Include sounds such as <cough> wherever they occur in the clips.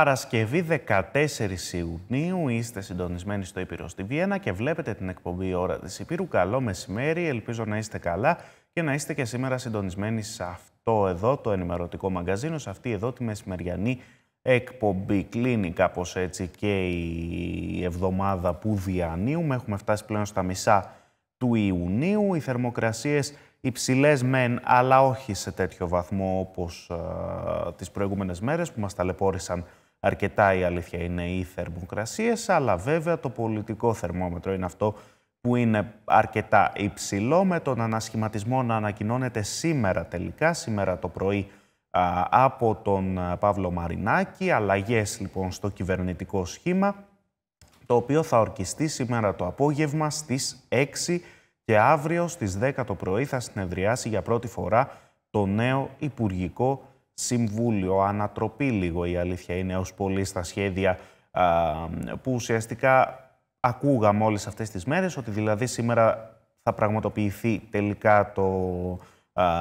Παρασκευή 14 Ιουνίου είστε συντονισμένοι στο Ήπειρο στη Βιέννα και βλέπετε την εκπομπή ώρα της Ήπειρου. Καλό μεσημέρι, ελπίζω να είστε καλά και να είστε και σήμερα συντονισμένοι σε αυτό εδώ το ενημερωτικό μαγκαζίνο, σε αυτή εδώ τη μεσημεριανή εκπομπή. Κλείνει κάπως έτσι και η εβδομάδα που διανύουμε. Έχουμε φτάσει πλέον στα μισά του Ιουνίου. Οι θερμοκρασίες υψηλές μεν, αλλά όχι σε τέτοιο βαθμό όπως α, τις προηγούμενες μέρες που μας ταλαιπώρησαν αρκετά η αλήθεια είναι οι θερμοκρασίες, αλλά βέβαια το πολιτικό θερμόμετρο είναι αυτό που είναι αρκετά υψηλό με τον ανασχηματισμό να ανακοινώνεται σήμερα τελικά, σήμερα το πρωί από τον Παύλο Μαρινάκη, αλλαγές λοιπόν στο κυβερνητικό σχήμα, το οποίο θα ορκιστεί σήμερα το απόγευμα στις 6 και αύριο στις 10 το πρωί θα συνεδριάσει για πρώτη φορά το νέο Υπουργικό Συμβούλιο. Ανατροπή λίγο η αλήθεια είναι ως πολύ στα σχέδια που ουσιαστικά ακούγαμε όλες αυτές τις μέρες, ότι δηλαδή σήμερα θα πραγματοποιηθεί τελικά το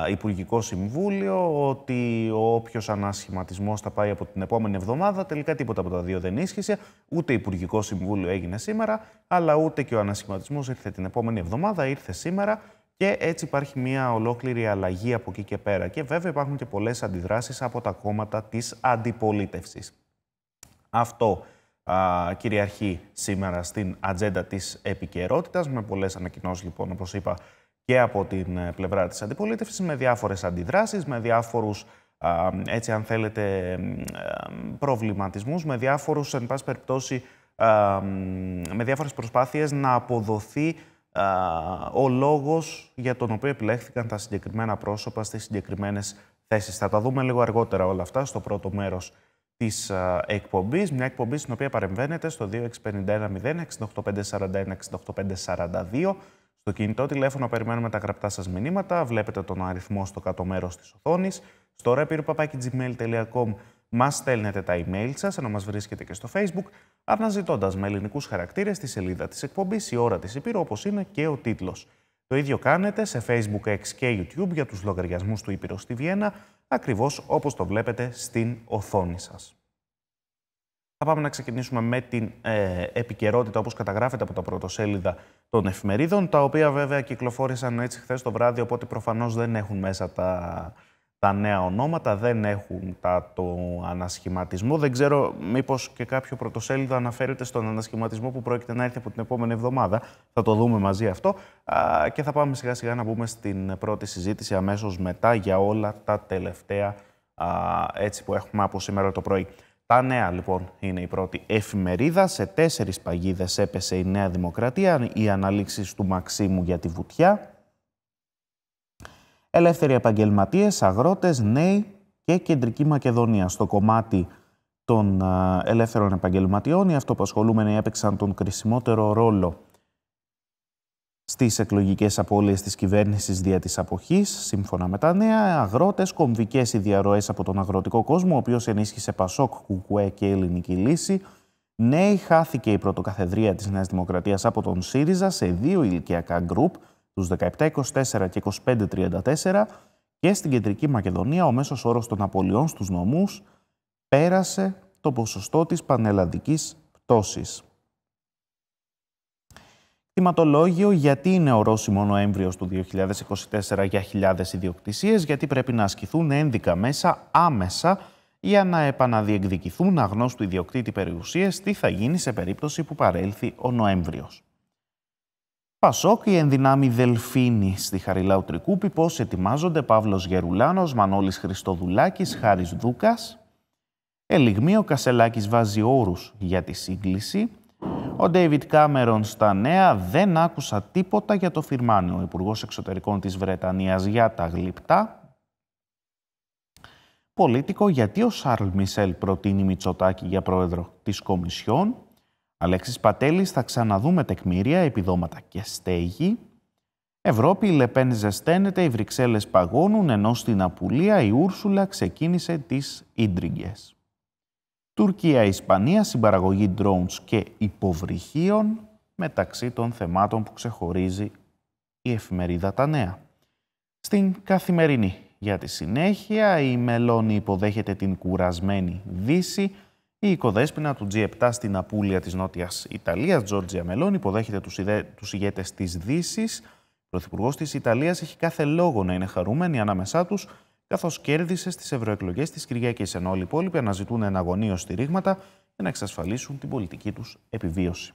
Υπουργικό Συμβούλιο, ότι ο όποιος ανασχηματισμός θα πάει από την επόμενη εβδομάδα, τελικά τίποτα από τα δύο δεν ίσχυσε, ούτε Υπουργικό Συμβούλιο έγινε σήμερα, αλλά ούτε και ο ανασχηματισμός ήρθε την επόμενη εβδομάδα, ήρθε σήμερα και έτσι υπάρχει μια ολόκληρη αλλαγή από εκεί και πέρα. Και βέβαια υπάρχουν και πολλές αντιδράσεις από τα κόμματα της αντιπολίτευσης. Αυτό α, κυριαρχεί σήμερα στην ατζέντα της επικαιρότητας, με πολλές ανακοινώσεις λοιπόν, όπως είπα, και από την ε, πλευρά της αντιπολίτευσης, με διάφορες αντιδράσεις, με διάφορους, α, έτσι αν θέλετε, προβληματισμούς, με διάφορους, εν πάση περιπτώσει, με διάφορες προσπάθειες να αποδοθεί ο λόγος για τον οποίο επιλέχθηκαν τα συγκεκριμένα πρόσωπα στις συγκεκριμένες θέσεις. Θα τα δούμε λίγο αργότερα όλα αυτά στο πρώτο μέρος της εκπομπής. Μια εκπομπή στην οποία παρεμβαίνετε στο 2651 68541 68542. Στο κινητό τηλέφωνο περιμένουμε τα γραπτά σας μηνύματα. Βλέπετε τον αριθμό στο κάτω μέρος της οθόνης. Στο rapirpapakigmail.com μας στέλνετε τα email σας, ενώ μας βρίσκετε και στο facebook, αναζητώντας με ελληνικούς χαρακτήρες τη σελίδα της εκπομπής «Η ώρα της Υπήρου», όπως είναι και ο τίτλος. Το ίδιο κάνετε σε Facebook, X και YouTube για τους λογαριασμούς του Ήπειρο στη Βιέννα, ακριβώς όπως το βλέπετε στην οθόνη σας. Θα πάμε να ξεκινήσουμε με την ε, επικαιρότητα όπως καταγράφεται από τα πρωτοσέλιδα των εφημερίδων, τα οποία βέβαια κυκλοφόρησαν έτσι χθες το βράδυ, οπότε προφανώς δεν έχουν μέσα τα, τα νέα ονόματα, δεν έχουν τα, το ανασχηματισμό. Δεν ξέρω μήπως και κάποιο πρωτοσέλιδο αναφέρεται στον ανασχηματισμό που πρόκειται να έρθει από την επόμενη εβδομάδα. Θα το δούμε μαζί αυτό α, και θα πάμε σιγά σιγά να μπούμε στην πρώτη συζήτηση αμέσως μετά για όλα τα τελευταία α, έτσι που έχουμε από σήμερα το πρωί. Τα νέα λοιπόν είναι η πρώτη εφημερίδα. Σε τέσσερις παγίδες έπεσε η Νέα Δημοκρατία, οι αναλήξεις του Μαξίμου για τη βουτιά. Ελεύθεροι επαγγελματίες, αγρότες, νέοι και κεντρική Μακεδονία. Στο κομμάτι των ελεύθερων επαγγελματιών, οι αυτοπασχολούμενοι έπαιξαν τον κρισιμότερο ρόλο στις εκλογικές απώλειες της κυβέρνησης δια της αποχής, σύμφωνα με τα νέα, αγρότες, κομβικές οι διαρροές από τον αγροτικό κόσμο, ο οποίος ενίσχυσε Πασόκ, Κουκουέ και Ελληνική Λύση. Νέοι, χάθηκε η πρωτοκαθεδρία της Νέας Δημοκρατίας από τον ΣΥΡΙΖΑ σε δύο ηλικιακά γκρουπ, τους 17-24 και 25-34 και στην Κεντρική Μακεδονία ο μέσος όρος των απολειών στους νομούς πέρασε το ποσοστό της πανελλαδικής πτώσης. Θυματολόγιο γιατί είναι ορόσημο Νοέμβριος του 2024 για χιλιάδες ιδιοκτησίες, γιατί πρέπει να ασκηθούν ένδικα μέσα άμεσα για να επαναδιεκδικηθούν αγνώστου ιδιοκτήτη περιουσίες τι θα γίνει σε περίπτωση που παρέλθει ο Νοέμβριος. Πασόκ, η ενδυνάμει Δελφίνη στη Χαριλάου Τρικούπη, πώς ετοιμάζονται Παύλος Γερουλάνος, Μανώλης Χριστοδουλάκης, Χάρης Δούκας. Ελιγμή, ο Κασελάκης βάζει όρους για τη σύγκληση. Ο Ντέιβιτ Κάμερον στα νέα δεν άκουσα τίποτα για το φυρμάνιο. Ο Υπουργός Εξωτερικών της Βρετανίας για τα γλυπτά. Πολίτικο γιατί ο Σάρλ Μισελ προτείνει Μητσοτάκη για πρόεδρο της Κομισιόν. Αλέξης Πατέλης θα ξαναδούμε τεκμήρια, επιδόματα και στέγη. Ευρώπη, η Λεπέν ζεσταίνεται, οι Βρυξέλλες παγώνουν, ενώ στην Απουλία η Ούρσουλα ξεκίνησε τις ίντριγκες. Τουρκία-Ισπανία, συμπαραγωγή drones και υποβρυχίων, μεταξύ των θεμάτων που ξεχωρίζει η εφημερίδα Τα Νέα. Στην καθημερινή για τη συνέχεια, η Μελώνη υποδέχεται την κουρασμένη Δύση, Η οικοδέσποινα του G7 στην Απούλια της Νότιας Ιταλίας, Τζόρτζια Μελών, υποδέχεται τους, ιδε... τους ηγέτες της Δύσης. Ο Πρωθυπουργός της Ιταλίας έχει κάθε λόγο να είναι χαρούμενοι ανάμεσά τους, καθώς κέρδισε στις ευρωεκλογές της Κυριακής, ενώ όλοι οι υπόλοιποι αναζητούν εναγωνίω στηρίγματα για να εξασφαλίσουν την πολιτική τους επιβίωση.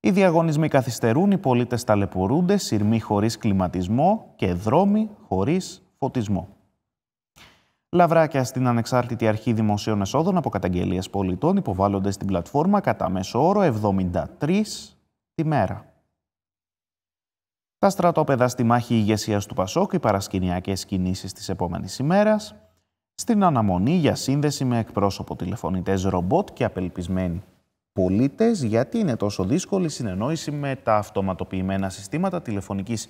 Οι διαγωνισμοί καθυστερούν, οι πολίτες ταλαιπωρούνται, σειρμοί χωρίς κλιματισμό και δρόμοι χωρίς φωτισμό. Λαβράκια στην Ανεξάρτητη Αρχή Δημοσίων Εσόδων από καταγγελίες πολιτών υποβάλλονται στην πλατφόρμα κατά μέσο όρο 73 τη μέρα. Τα στρατόπεδα στη μάχη ηγεσίας του Πασόκ, οι παρασκηνιακές κινήσεις της επόμενης ημέρας, στην αναμονή για σύνδεση με εκπρόσωπο τηλεφωνητές ρομπότ και απελπισμένοι πολίτες, γιατί είναι τόσο δύσκολη η συνεννόηση με τα αυτοματοποιημένα συστήματα τηλεφωνικής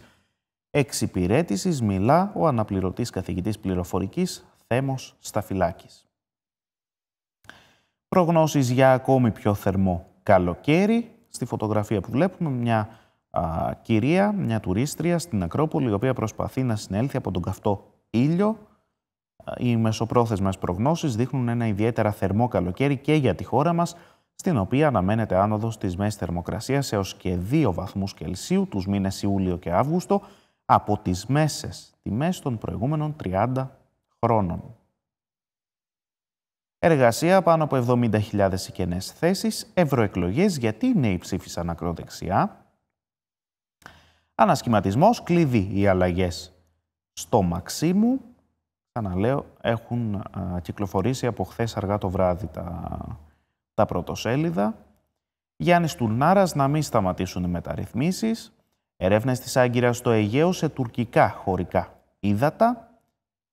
εξυπηρέτησης, μιλά ο αναπληρωτής καθηγητής πληροφορικής Θέμος Σταφυλάκης. Προγνώσεις για ακόμη πιο θερμό καλοκαίρι. Στη φωτογραφία που βλέπουμε μια α, κυρία, μια τουρίστρια στην Ακρόπολη, η οποία προσπαθεί να συνέλθει από τον καυτό ήλιο. Οι μεσοπρόθεσμες προγνώσεις δείχνουν ένα ιδιαίτερα θερμό καλοκαίρι και για τη χώρα μας, στην οποία αναμένεται άνοδος της μέσης θερμοκρασίας έως και 2 βαθμούς Κελσίου τους μήνες Ιούλιο και Αύγουστο από τις μέσες τιμές των προηγούμενων 30 χρόνων. Εργασία πάνω από 70.000 οικενές θέσεις, ευρωεκλογές γιατί οι νέοι ψήφισαν ακροδεξιά. Ανασχηματισμός, κλειδί οι αλλαγές στο Μαξίμου. Ξαναλέω, έχουν α, κυκλοφορήσει από χθες αργά το βράδυ τα, τα πρωτοσέλιδα. Γιάννης Τουρνάρας να μην σταματήσουν οι μεταρρυθμίσεις. Ερεύνες της Άγκυρας στο Αιγαίο σε τουρκικά χωρικά ύδατα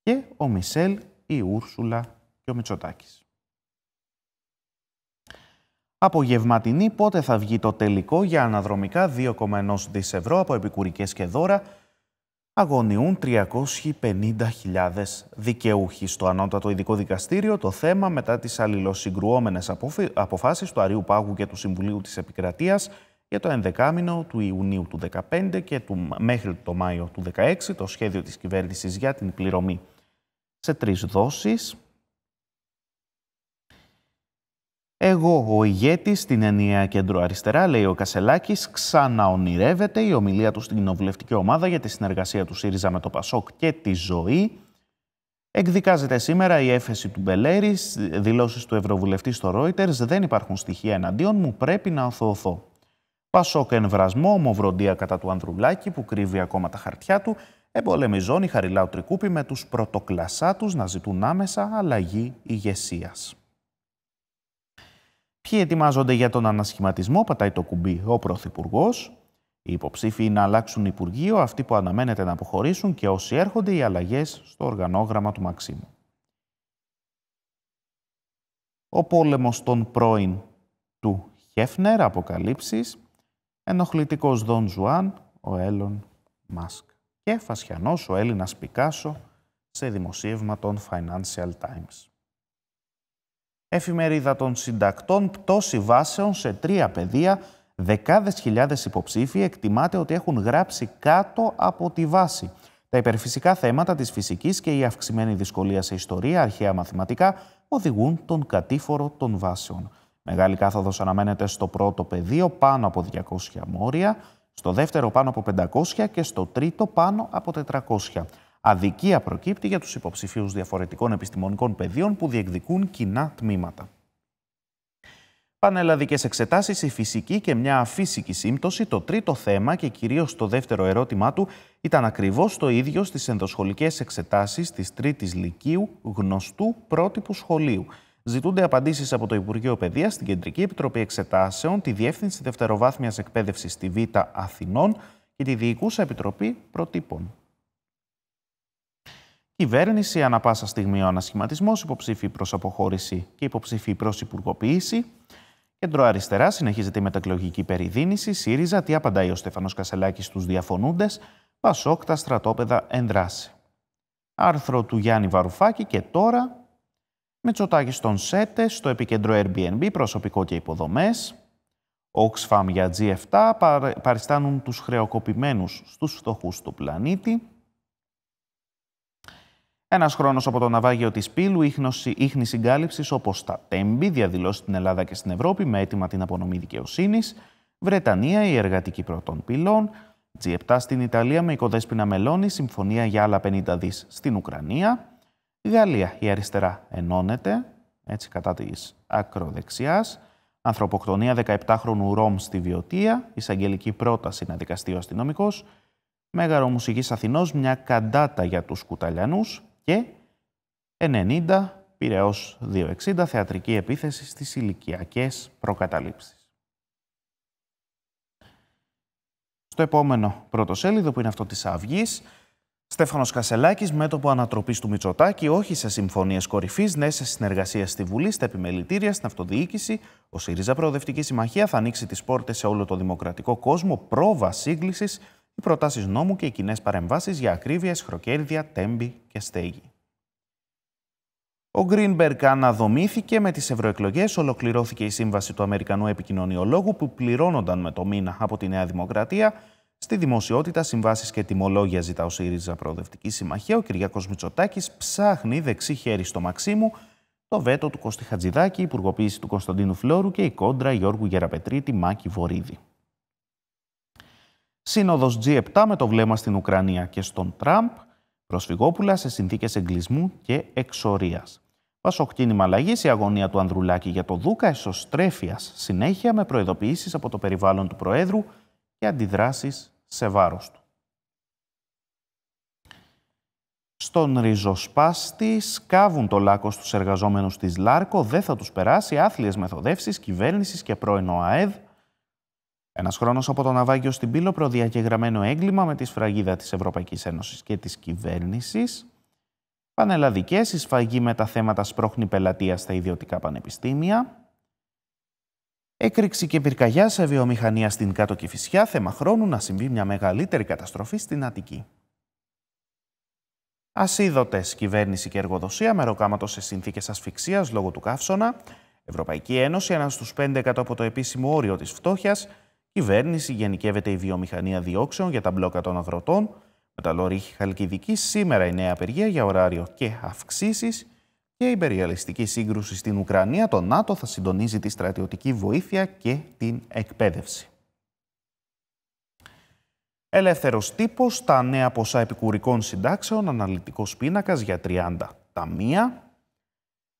και ο Μισελ, η Ούρσουλα και ο Μητσοτάκης. Απογευματινή πότε θα βγει το τελικό για αναδρομικά 2,1 δις ευρώ από επικουρικές και δώρα αγωνιούν 350.000 δικαιούχοι στο Ανώτατο Ειδικό Δικαστήριο το θέμα μετά τις αλληλοσυγκρουόμενες αποφάσεις του Αρίου Πάγου και του Συμβουλίου της Επικρατείας για το ενδεκάμινο του Ιουνίου του 2015 και του, μέχρι το Μάιο του 2016 το σχέδιο της κυβέρνησης για την πληρωμή σε τρεις δόσεις. Εγώ, ο ηγέτης στην ενιαία κέντρο αριστερά, λέει ο Κασελάκης, ξαναονειρεύεται η ομιλία του στην κοινοβουλευτική ομάδα για τη συνεργασία του ΣΥΡΙΖΑ με το ΠΑΣΟΚ και τη ζωή. Εκδικάζεται σήμερα η έφεση του Μπελέρη, δηλώσεις του Ευρωβουλευτή στο Reuters. Δεν υπάρχουν στοιχεία εναντίον μου, πρέπει να οθωωθώ. Πασόκ εμβρασμό, ομοβροντία κατά του Ανδρουλάκη που κρύβει ακόμα τα χαρτιά του, εμπολεμιζώνει Χαριλάου Τρικούπη με τους πρωτοκλασσά τους να ζητούν άμεσα αλλαγή ηγεσίας. Ποιοι ετοιμάζονται για τον ανασχηματισμό, πατάει το κουμπί ο Πρωθυπουργός. Οι υποψήφοι να αλλάξουν Υπουργείο, αυτοί που αναμένεται να αποχωρήσουν και όσοι έρχονται οι αλλαγές στο οργανόγραμμα του Μαξίμου. Ο πόλεμος των πρώην του Χέφνερ, αποκαλύψεις, ενοχλητικός Δον Ζουάν, ο Έλον Μασκ και Φασιανός ο Έλληνας Πικάσο σε δημοσίευμα των Financial Times. Εφημερίδα των Συντακτών πτώση βάσεων σε τρία πεδία, δεκάδες χιλιάδες υποψήφοι εκτιμάται ότι έχουν γράψει κάτω από τη βάση. Τα υπερφυσικά θέματα της φυσικής και η αυξημένη δυσκολία σε ιστορία, αρχαία μαθηματικά, οδηγούν τον κατήφορο των βάσεων. Μεγάλη κάθοδος αναμένεται στο πρώτο πεδίο πάνω από 200 μόρια, στο δεύτερο πάνω από 500 και στο τρίτο πάνω από 400. Αδικία προκύπτει για τους υποψηφίους διαφορετικών επιστημονικών πεδίων που διεκδικούν κοινά τμήματα. Πανελλαδικές εξετάσεις, η φυσική και μια αφύσικη σύμπτωση, το τρίτο θέμα και κυρίως το δεύτερο ερώτημά του ήταν ακριβώς το ίδιο στις ενδοσχολικές εξετάσεις της τρίτης λυκείου γνωστού πρότυπου σχολείου. Ζητούνται απαντήσεις από το Υπουργείο Παιδείας, την Κεντρική Επιτροπή Εξετάσεων, τη Διεύθυνση Δευτεροβάθμιας Εκπαίδευσης στη Β' Αθηνών και τη Διοικούσα Επιτροπή Προτύπων. Κυβέρνηση, ανα πάσα στιγμή ο ανασχηματισμός, υποψήφοι προς αποχώρηση και υποψήφοι προς υπουργοποίηση. Κέντρο αριστεράς συνεχίζεται η μετακλογική περιδίνηση. ΣΥΡΙΖΑ, τι απαντάει ο Στέφανο Κασελάκης στους διαφωνούντες. Πασόκ, τα στρατόπεδα ενδράση. Άρθρο του Γιάννη Βαρουφάκη και τώρα Μητσοτάκη στον ΣΕΤΕ, στο επικέντρο Airbnb, προσωπικό και υποδομές. Oxfam για G7 παριστάνουν τους χρεοκοπημένους στους φτωχούς του πλανήτη. Ένας χρόνος από το ναυάγιο της Πύλου, ίχνη συγκάλυψης όπως τα Τέμπη διαδηλώσει στην Ελλάδα και στην Ευρώπη με έτοιμα την απονομή δικαιοσύνης. Βρετανία, η εργατική πρώτων πυλών. G7 στην Ιταλία με οικοδέσπινα μελώνη, συμφωνία για άλλα 50 δις στην Ουκρανία. Γαλλία, η αριστερά ενώνεται, έτσι κατά της ακροδεξιάς. Ανθρωποκτονία 17χρονου Ρώμ στη Βιωτία, εισαγγελική πρόταση να δικαστεί ο αστυνομικός. Μέγαρο Μουσικής Αθηνός, μια καντάτα για τους κουταλιανούς και 90 Πυραιός 260 θεατρική επίθεση στις ηλικιακές προκαταλήψεις. Στο επόμενο πρωτοσέλιδο που είναι αυτό της Αυγής, Στέφανος Κασελάκης, μέτωπο ανατροπής του Μητσοτάκη, όχι σε συμφωνίες κορυφής, ναι σε συνεργασία στη Βουλή, στα επιμελητήρια, στην αυτοδιοίκηση. Ο ΣΥΡΙΖΑ Προοδευτική Συμμαχία θα ανοίξει τις πόρτες σε όλο το δημοκρατικό κόσμο, πρόβα σύγκληση, οι προτάσεις νόμου και οι κοινέ παρεμβάσεις για ακρίβεια, χροκέρδια, τέμπη και στέγη. Ο Γκρίνμπεργκ αναδομήθηκε με τις ευρωεκλογές, ολοκληρώθηκε η σύμβαση του Αμερικανού επικοινωνιολόγου που πληρώνονταν με το μήνα από τη Νέα Δημοκρατία. Στη δημοσιότητα, συμβάσεις και τιμολόγια ζητά ο ΣΥΡΙΖΑ Προοδευτικής Συμμαχία. Ο Κυριακός Μητσοτάκης ψάχνει δεξί χέρι στο Μαξίμου το βέτο του Κώστη Χατζηδάκη, η υπουργοποίηση του Κωνσταντίνου Φλόρου και η κόντρα Γιώργου Γεραπετρίτη Μάκη Βορύδη. Σύνοδος G7 με το βλέμμα στην Ουκρανία και στον Τραμπ, προσφυγόπουλα σε συνθήκες εγκλισμού και εξορίας. Πασοκτίνημα αλλαγής, η αγωνία του Ανδρουλάκη για το Δούκα, εσωστρέφειας συνέχεια με προειδοποιήσεις από το περιβάλλον του Προέδρου και αντιδράσεις σε βάρος του. Στον ριζοσπάστη σκάβουν το λάκκος στους εργαζόμενους της ΛΑΡΚΟ, δεν θα τους περάσει άθλιες μεθοδεύσεις κυβέρνησης και πρώην ΟΑΕΔ, ένας χρόνος από το ναυάγιο στην Πύλο, προδιαγεγραμμένο έγκλημα με τη σφραγίδα της Ευρωπαϊκής Ένωσης και της κυβέρνησης. Πανελλαδικές, η σφαγή με τα θέματα σπρώχνη πελατεία στα ιδιωτικά πανεπιστήμια. Έκρηξη και πυρκαγιά σε βιομηχανία στην κάτω Κηφισιά, θέμα χρόνου να συμβεί μια μεγαλύτερη καταστροφή στην Αττική. Ασίδωτες κυβέρνηση και εργοδοσία, μεροκάματος σε συνθήκες ασφυξίας λόγω του καύσωνα. Ευρωπαϊκή Ένωση, ένα στους 5 από το επίσημο όριο της φτώχειας, Κυβέρνηση γενικεύεται η βιομηχανία διώξεων για τα μπλόκα των αγροτών. Με τα Λορίχη Χαλκιδική σήμερα η νέα απεργία για ωράριο και αυξήσεις και η υπεριαλιστική σύγκρουση στην Ουκρανία. Το ΝΑΤΟ θα συντονίζει τη στρατιωτική βοήθεια και την εκπαίδευση. Ελεύθερος τύπος, τα νέα ποσά επικουρικών συντάξεων, αναλυτικός πίνακας για 30 ταμεία.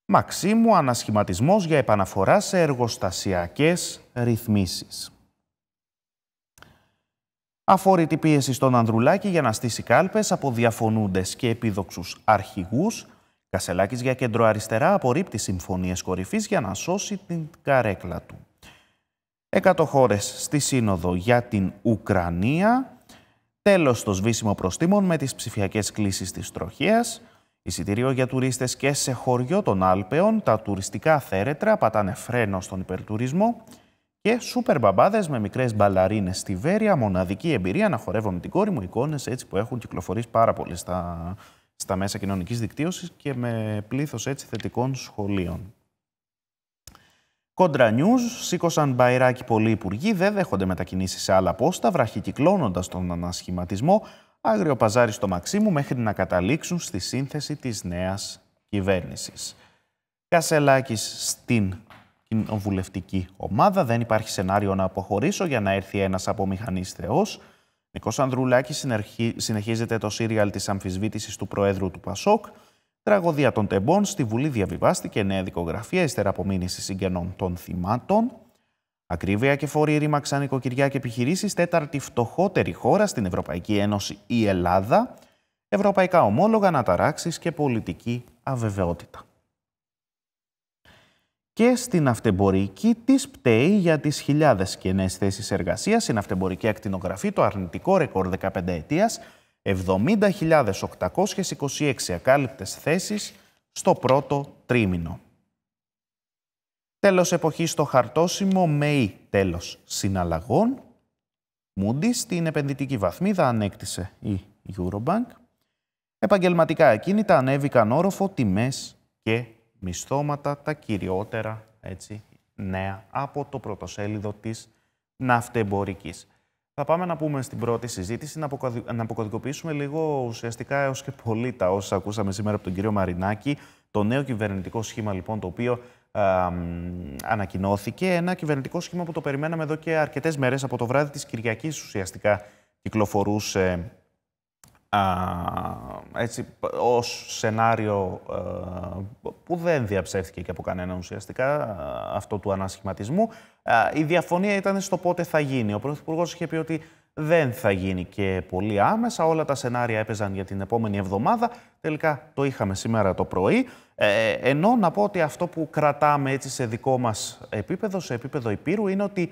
Μαξίμου, ανασχηματισμός για επαναφορά σε εργοστασιακές ρυθμίσεις. Αφορήτη πίεση στον Ανδρουλάκη για να στήσει κάλπες από διαφωνούντες και επίδοξους αρχηγούς. Κασελάκης για κέντρο αριστερά απορρίπτει συμφωνίες κορυφής για να σώσει την καρέκλα του. Εκατό χώρες στη Σύνοδο για την Ουκρανία. Τέλος το σβήσιμο προστήμων με τις ψηφιακές κλήσεις της τροχέας. Εισιτήριο για τουρίστες και σε χωριό των Άλπαιων. Τα τουριστικά θέρετρα πατάνε φρένο στον υπερτουρισμό και σούπερ μπαμπάδες με μικρές μπαλαρίνες στη Βέρεια. Μοναδική εμπειρία να χορεύω με την κόρη μου εικόνες έτσι που έχουν κυκλοφορήσει πάρα πολύ στα, στα μέσα κοινωνικής δικτύωσης και με πλήθος έτσι θετικών σχολείων. Κόντρα News, σήκωσαν μπαϊράκι πολλοί υπουργοί, δεν δέχονται μετακινήσεις σε άλλα πόστα, βραχικυκλώνοντας τον ανασχηματισμό, άγριο παζάρι στο Μαξίμου μέχρι να καταλήξουν στη σύνθεση της νέας κυβέρνησης. Κασελάκης στην κοινοβουλευτική ομάδα. Δεν υπάρχει σενάριο να αποχωρήσω για να έρθει ένας από μηχανής θεός. Νικός Ανδρουλάκης συνεχίζεται το σύριαλ της αμφισβήτησης του Προέδρου του Πασόκ. Τραγωδία των τεμπών στη Βουλή διαβιβάστηκε νέα δικογραφία ύστερα από μήνυση συγγενών των θυμάτων. Ακρίβεια και φόροι ρήμαξαν οικοκυριά και επιχειρήσεις. Τέταρτη φτωχότερη χώρα στην Ευρωπαϊκή Ένωση η Ελλάδα. Ευρωπαϊκά ομόλογα, αναταράξεις και πολιτική αβεβαιότητα και στην αυτεμπορική τη πταίει για τις χιλιάδες κενές θέσεις εργασίας. Στην αυτεμπορική ακτινογραφή το αρνητικό ρεκόρ 15 ετίας 70.826 ακάλυπτες θέσεις στο πρώτο τρίμηνο. Τέλος εποχής στο χαρτόσημο ΜΕΗ τέλος συναλλαγών. Μούντις στην επενδυτική βαθμίδα ανέκτησε η Eurobank. Επαγγελματικά ακίνητα ανέβηκαν όροφο τιμές και μισθώματα, τα κυριότερα έτσι, νέα από το πρωτοσέλιδο της ναυτεμπορικής. Θα πάμε να πούμε στην πρώτη συζήτηση, να αποκωδικοποιήσουμε λίγο ουσιαστικά έως και πολύ τα όσα ακούσαμε σήμερα από τον κύριο Μαρινάκη. Το νέο κυβερνητικό σχήμα, λοιπόν, το οποίο ανακοινώθηκε. Ένα κυβερνητικό σχήμα που το περιμέναμε εδώ και αρκετές μέρες. Από το βράδυ της Κυριακής ουσιαστικά κυκλοφορούσε α, έτσι, ως σενάριο που δεν διαψεύθηκε και από κανέναν ουσιαστικά αυτό του ανασχηματισμού. η διαφωνία ήταν στο πότε θα γίνει. Ο Πρωθυπουργός είχε πει ότι δεν θα γίνει και πολύ άμεσα. Όλα τα σενάρια έπαιζαν για την επόμενη εβδομάδα. Τελικά το είχαμε σήμερα το πρωί. Ε, ενώ να πω ότι αυτό που κρατάμε έτσι σε δικό μας επίπεδο, σε επίπεδο υπήρου, είναι ότι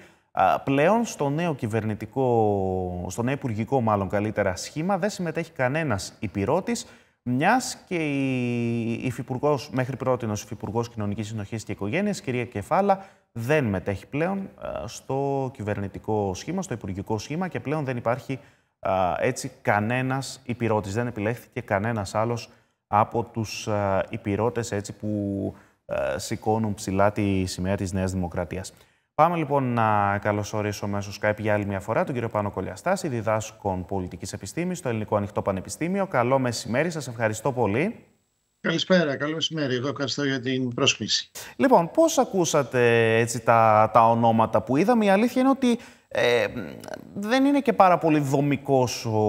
πλέον στο νέο κυβερνητικό, στο νέο υπουργικό μάλλον καλύτερα σχήμα, δεν συμμετέχει κανένας υπηρώτης, μιας και η υφυπουργός, μέχρι πρώτη ο υφυπουργός Κοινωνικής Συνοχής και Οικογένειας, κυρία Κεφάλα, δεν μετέχει πλέον στο κυβερνητικό σχήμα, στο υπουργικό σχήμα και πλέον δεν υπάρχει έτσι κανένας υπηρώτης. Δεν επιλέχθηκε κανένας άλλος από τους υπηρώτες έτσι που σηκώνουν ψηλά τη σημαία της Νέας Δημοκρατίας. Πάμε λοιπόν να καλωσορίσω μέσω Skype για άλλη μια φορά τον κύριο Πάνο Κολιαστάση, διδάσκων πολιτικής επιστήμης στο Ελληνικό Ανοιχτό Πανεπιστήμιο. Καλό μεσημέρι, σας ευχαριστώ πολύ. Καλησπέρα, καλό μεσημέρι. Εγώ ευχαριστώ για την πρόσκληση. Λοιπόν, πώς ακούσατε έτσι, τα, τα ονόματα που είδαμε; Η αλήθεια είναι ότι ε, δεν είναι και πάρα πολύ δομικός ο,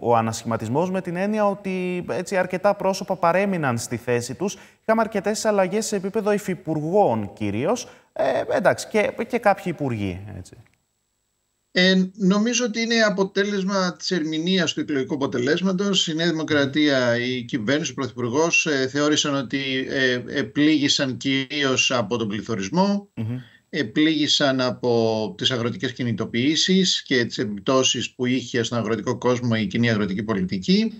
ο ανασχηματισμός με την έννοια ότι έτσι, αρκετά πρόσωπα παρέμειναν στη θέση τους. Είχαμε αρκετές αλλαγές σε επίπεδο υφυπουργών κυρίως. Ε, εντάξει, και, και κάποιοι υπουργοί. Έτσι. Ε, νομίζω ότι είναι αποτέλεσμα της ερμηνείας του εκλογικού αποτελέσματος. Η Νέα Δημοκρατία, η κυβέρνηση, ο Πρωθυπουργός ε, θεώρησαν ότι ε, επλήγησαν κυρίως από τον πληθωρισμό, επλήγησαν από τις αγροτικές κινητοποιήσεις και τις επιπτώσεις που είχε στον αγροτικό κόσμο η κοινή αγροτική πολιτική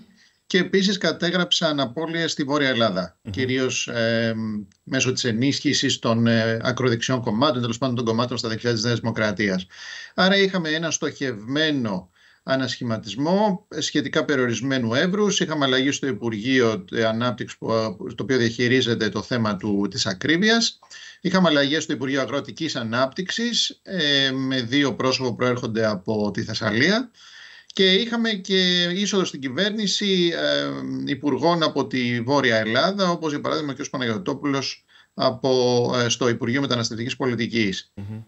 και επίσης κατέγραψαν απώλειες στη Βόρεια Ελλάδα, mm-hmm. κυρίως ε, μέσω της ενίσχυσης των ε, ακροδεξιών κομμάτων, τέλος πάντων των κομμάτων στα δεξιά της Νέας Δημοκρατίας. Άρα είχαμε ένα στοχευμένο ανασχηματισμό σχετικά περιορισμένου εύρους. Είχαμε αλλαγή στο Υπουργείο Ανάπτυξης, το οποίο διαχειρίζεται το θέμα του, της ακρίβειας. Είχαμε αλλαγές στο Υπουργείο Αγροτικής Ανάπτυξης ε, με δύο πρόσωπο που προέρχονται από τη Θεσσαλία και είχαμε και είσοδο στην κυβέρνηση ε, υπουργών από τη Βόρεια Ελλάδα όπως για παράδειγμα και ο Παναγιωτόπουλος από, ε, στο Υπουργείο Μεταναστευτικής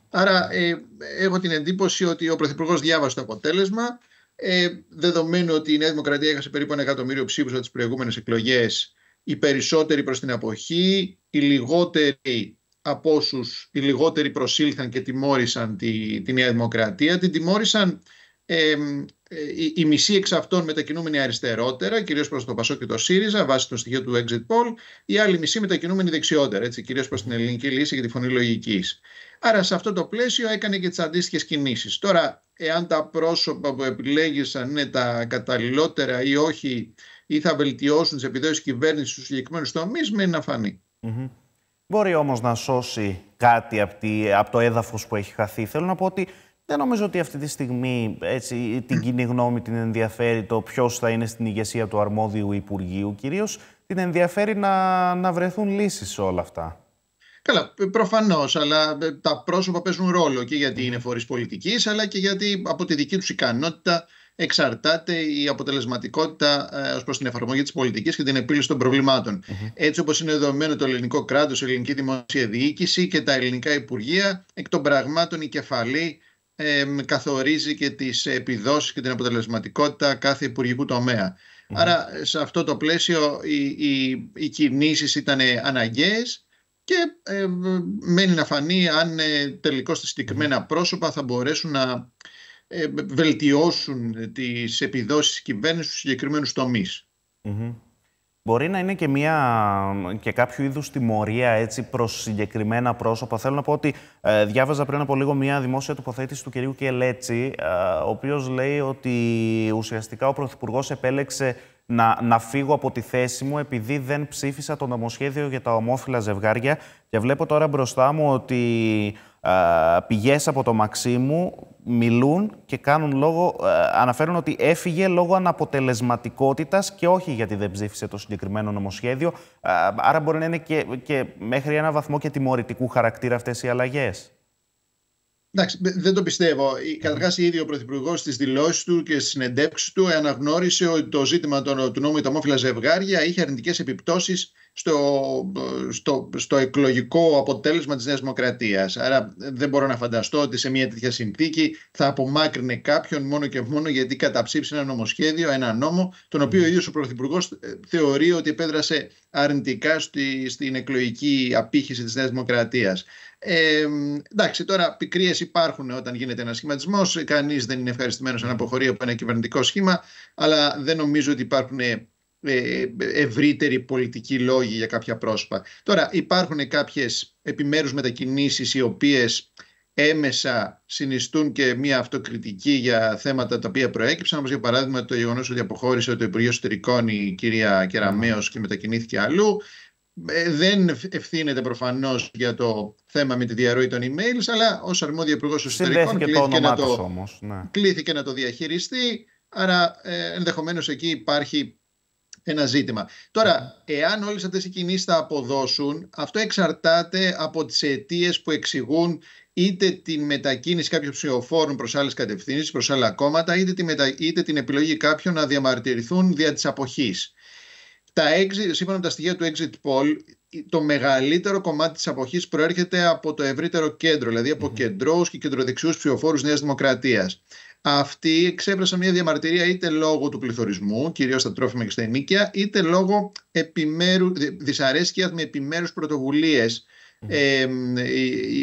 Άρα ε, έχω την εντύπωση ότι ο Πρωθυπουργός διάβασε το αποτέλεσμα ε, δεδομένου ότι η Νέα Δημοκρατία έχασε περίπου ένα εκατομμύριο ψήφους από τις προηγούμενες εκλογές οι περισσότεροι προς την αποχή, οι λιγότεροι από όσους οι λιγότεροι προσήλθαν και τιμώρησαν τη, τη Νέα Δημοκρατία. Την τιμώρησαν ε, η, η μισή εξ αυτών μετακινούμενοι αριστερότερα, κυρίως προς το Πασό και το ΣΥΡΙΖΑ, βάσει των στοιχείων του Exit Poll, η άλλη μισή μετακινούμενοι δεξιότερα, έτσι, κυρίως προς την ελληνική λύση και τη φωνή λογικής. Άρα, σε αυτό το πλαίσιο έκανε και τις αντίστοιχες κινήσεις. Τώρα, εάν τα πρόσωπα που επιλέγησαν είναι τα καταλληλότερα ή όχι, ή θα βελτιώσουν τις επιδόσεις κυβέρνησης στους συγκεκριμένους τομείς, μένει να φανεί. Mm-hmm. Μπορεί όμως να σώσει κάτι από, τη, από το έδαφος που έχει χαθεί. Θέλω να πω ότι δεν νομίζω ότι αυτή τη στιγμή έτσι, την κοινή γνώμη την ενδιαφέρει το ποιος θα είναι στην ηγεσία του αρμόδιου Υπουργείου. Κυρίως την ενδιαφέρει να, να βρεθούν λύσεις σε όλα αυτά. Καλά, προφανώς, αλλά τα πρόσωπα παίζουν ρόλο και γιατί είναι φορείς πολιτικής, αλλά και γιατί από τη δική τους ικανότητα εξαρτάται η αποτελεσματικότητα ε, ως προς την εφαρμογή της πολιτικής και την επίλυση των προβλημάτων. Mm-hmm. Έτσι, όπως είναι δεδομένο το ελληνικό κράτος, η ελληνική δημόσια διοίκηση και τα ελληνικά υπουργεία, εκ των πραγμάτων η κεφαλή ε, καθορίζει και τις επιδόσεις και την αποτελεσματικότητα κάθε υπουργικού τομέα. Mm-hmm. Άρα, σε αυτό το πλαίσιο, οι, οι, οι κινήσεις ήταν αναγκαίες και ε, μένει να φανεί αν ε, τελικώς τα συγκεκριμένα πρόσωπα θα μπορέσουν να ε, βελτιώσουν τις επιδόσεις της κυβέρνησης στους συγκεκριμένους Μπορεί να είναι και, μια, και κάποιο είδους τιμωρία έτσι, προς συγκεκριμένα πρόσωπα. Θέλω να πω ότι ε, διάβαζα πριν από λίγο μια δημόσια τοποθέτηση του κυρίου Κελέτσι, ε, ο οποίος λέει ότι ουσιαστικά ο Πρωθυπουργός επέλεξε να, να φύγω από τη θέση μου επειδή δεν ψήφισα το νομοσχέδιο για τα ομόφυλα ζευγάρια. Και βλέπω τώρα μπροστά μου ότι ε, πηγές από το Μαξίμου μιλούν και κάνουν λόγο, ε, αναφέρουν ότι έφυγε λόγω αναποτελεσματικότητας και όχι γιατί δεν ψήφισε το συγκεκριμένο νομοσχέδιο. Ε, άρα μπορεί να είναι και, και μέχρι ένα βαθμό και τιμωρητικού χαρακτήρα αυτές οι αλλαγές. Εντάξει, δεν το πιστεύω. Καταρχάς, ήδη ο Πρωθυπουργός στις δηλώσεις του και στις συνεντεύξεις του αναγνώρισε ότι το ζήτημα του νόμου για τα ομόφυλα ζευγάρια είχε αρνητικές επιπτώσεις στο, στο, στο εκλογικό αποτέλεσμα της Νέας Δημοκρατίας. Άρα, δεν μπορώ να φανταστώ ότι σε μια τέτοια συνθήκη θα απομάκρυνε κάποιον μόνο και μόνο γιατί καταψήφισε ένα νομοσχέδιο, ένα νόμο, τον οποίο ο ίδιος ο Πρωθυπουργός ε, θεωρεί ότι επέδρασε αρνητικά στη, στην εκλογική απήχηση της Νέας Δημοκρατίας. Ε, εντάξει, τώρα πικρίες υπάρχουν όταν γίνεται ένας σχηματισμός. Κανείς δεν είναι ευχαριστημένος αν αποχωρεί από ένα κυβερνητικό σχήμα, αλλά δεν νομίζω ότι υπάρχουν ε, ευρύτεροι πολιτικοί λόγοι για κάποια πρόσωπα. Τώρα, υπάρχουν κάποιες επιμέρους μετακινήσεις οι οποίες έμεσα συνιστούν και μια αυτοκριτική για θέματα τα οποία προέκυψαν, όπως για παράδειγμα το γεγονός ότι αποχώρησε το Υπουργείο Εσωτερικών η κυρία Κεραμέως και μετακινήθηκε αλλού. Ε, δεν ευθύνεται προφανώς για το θέμα με τη διαρροή των emails, αλλά ως αρμόδια υπουργός εσωτερικών κλείθηκε, να το, όμως, ναι. κλείθηκε να το διαχειριστεί. Άρα ε, ενδεχομένως εκεί υπάρχει ένα ζήτημα. Τώρα, εάν όλες αυτές οι κινήσεις θα αποδώσουν, αυτό εξαρτάται από τις αιτίες που εξηγούν είτε την μετακίνηση κάποιων ψηφοφόρων προς άλλες κατευθύνσεις, προς άλλα κόμματα, είτε, τη μετα... είτε την επιλογή κάποιων να διαμαρτυρηθούν δια της αποχής τα exit, σύμφωνα με τα στοιχεία του exit poll, το μεγαλύτερο κομμάτι της αποχής προέρχεται από το ευρύτερο κέντρο, δηλαδή από mm. κεντρώους και κεντροδεξιούς ψηφοφόρους Νέας Δημοκρατίας. Αυτοί εξέφρασαν μια διαμαρτυρία είτε λόγω του πληθωρισμού, κυρίως στα τρόφιμα και στα ενίκια, είτε λόγω επιμέρου, δυσαρέσκειας με επιμέρους πρωτοβουλίες ε,